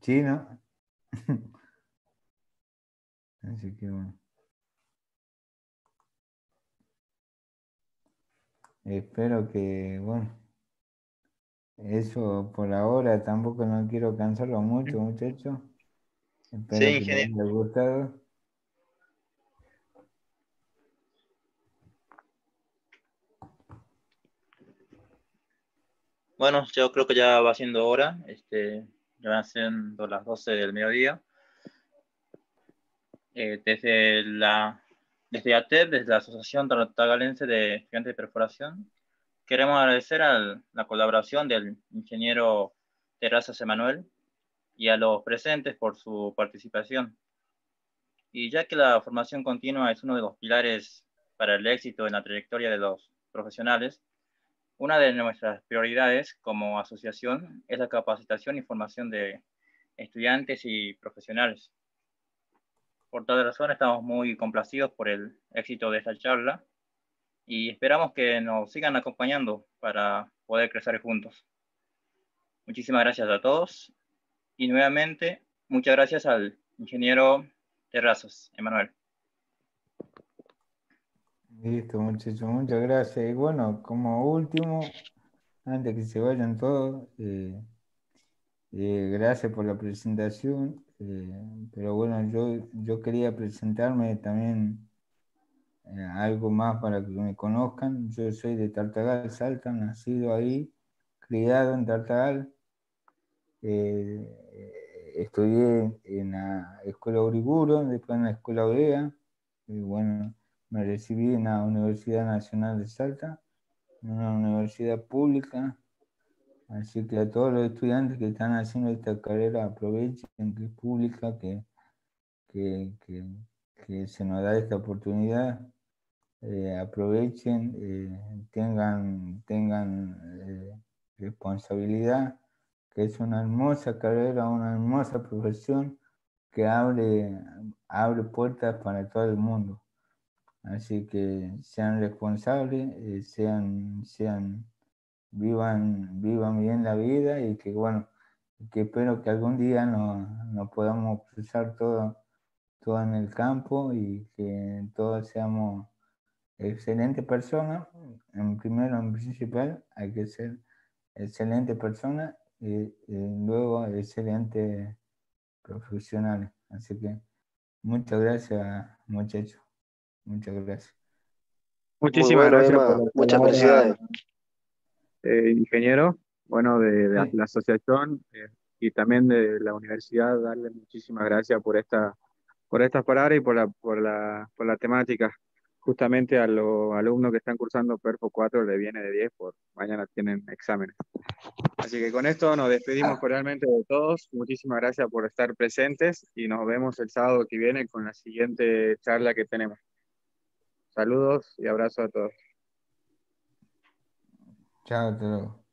chino. Así que bueno. Espero que, bueno, eso por ahora tampoco no quiero cansarlo mucho, muchachos. Espero Sí, que les haya gustado. Bueno, yo creo que ya va siendo hora. Este, ya van siendo las 12 del mediodía. Eh, desde la desde ATEP, desde la Asociación Tartagalense de Estudiantes de Perforación, queremos agradecer a la colaboración del ingeniero Terrazas Emanuel y a los presentes por su participación. Y ya que la formación continua es uno de los pilares para el éxito en la trayectoria de los profesionales, una de nuestras prioridades como asociación es la capacitación y formación de estudiantes y profesionales. Por tal razón estamos muy complacidos por el éxito de esta charla y esperamos que nos sigan acompañando para poder crecer juntos. Muchísimas gracias a todos y nuevamente muchas gracias al ingeniero Terrazas, Emanuel. Listo, muchachos, muchas gracias. Y bueno, como último, antes que se vayan todos, eh, eh, gracias por la presentación. Eh, pero bueno, yo, yo quería presentarme también eh, algo más para que me conozcan. Yo soy de Tartagal, Salta, nacido ahí, criado en Tartagal. Eh, estudié en la escuela Uriburo, después en la escuela Orea. Y bueno, me recibí en la Universidad Nacional de Salta, en una universidad pública. Así que a todos los estudiantes que están haciendo esta carrera aprovechen que es pública, que, que, que- se nos da esta oportunidad. eh, aprovechen, eh, tengan, tengan eh, responsabilidad, que es una hermosa carrera, una hermosa profesión que abre, abre puertas para todo el mundo. Así que sean responsables, sean, sean, vivan, vivan bien la vida y que bueno, que espero que algún día nos, nos podamos cruzar todo, todo en el campo y que todos seamos excelentes personas. En primero, en principal, hay que ser excelentes personas y, y luego excelentes profesionales. Así que muchas gracias, muchachos. Muchas gracias. Muchísimas bueno, gracias por Muchas felicidades. Eh, ingeniero, bueno, de, de Sí. la asociación eh, y también de la universidad, darle muchísimas gracias por esta, por estas palabras y por la, por la, por la temática. Justamente a los alumnos que están cursando Perfo 4 le viene de 10, por mañana tienen exámenes. Así que con esto nos despedimos cordialmente de todos. Muchísimas gracias por estar presentes y nos vemos el sábado que viene con la siguiente charla que tenemos. Saludos y abrazos a todos. Chao, hasta luego.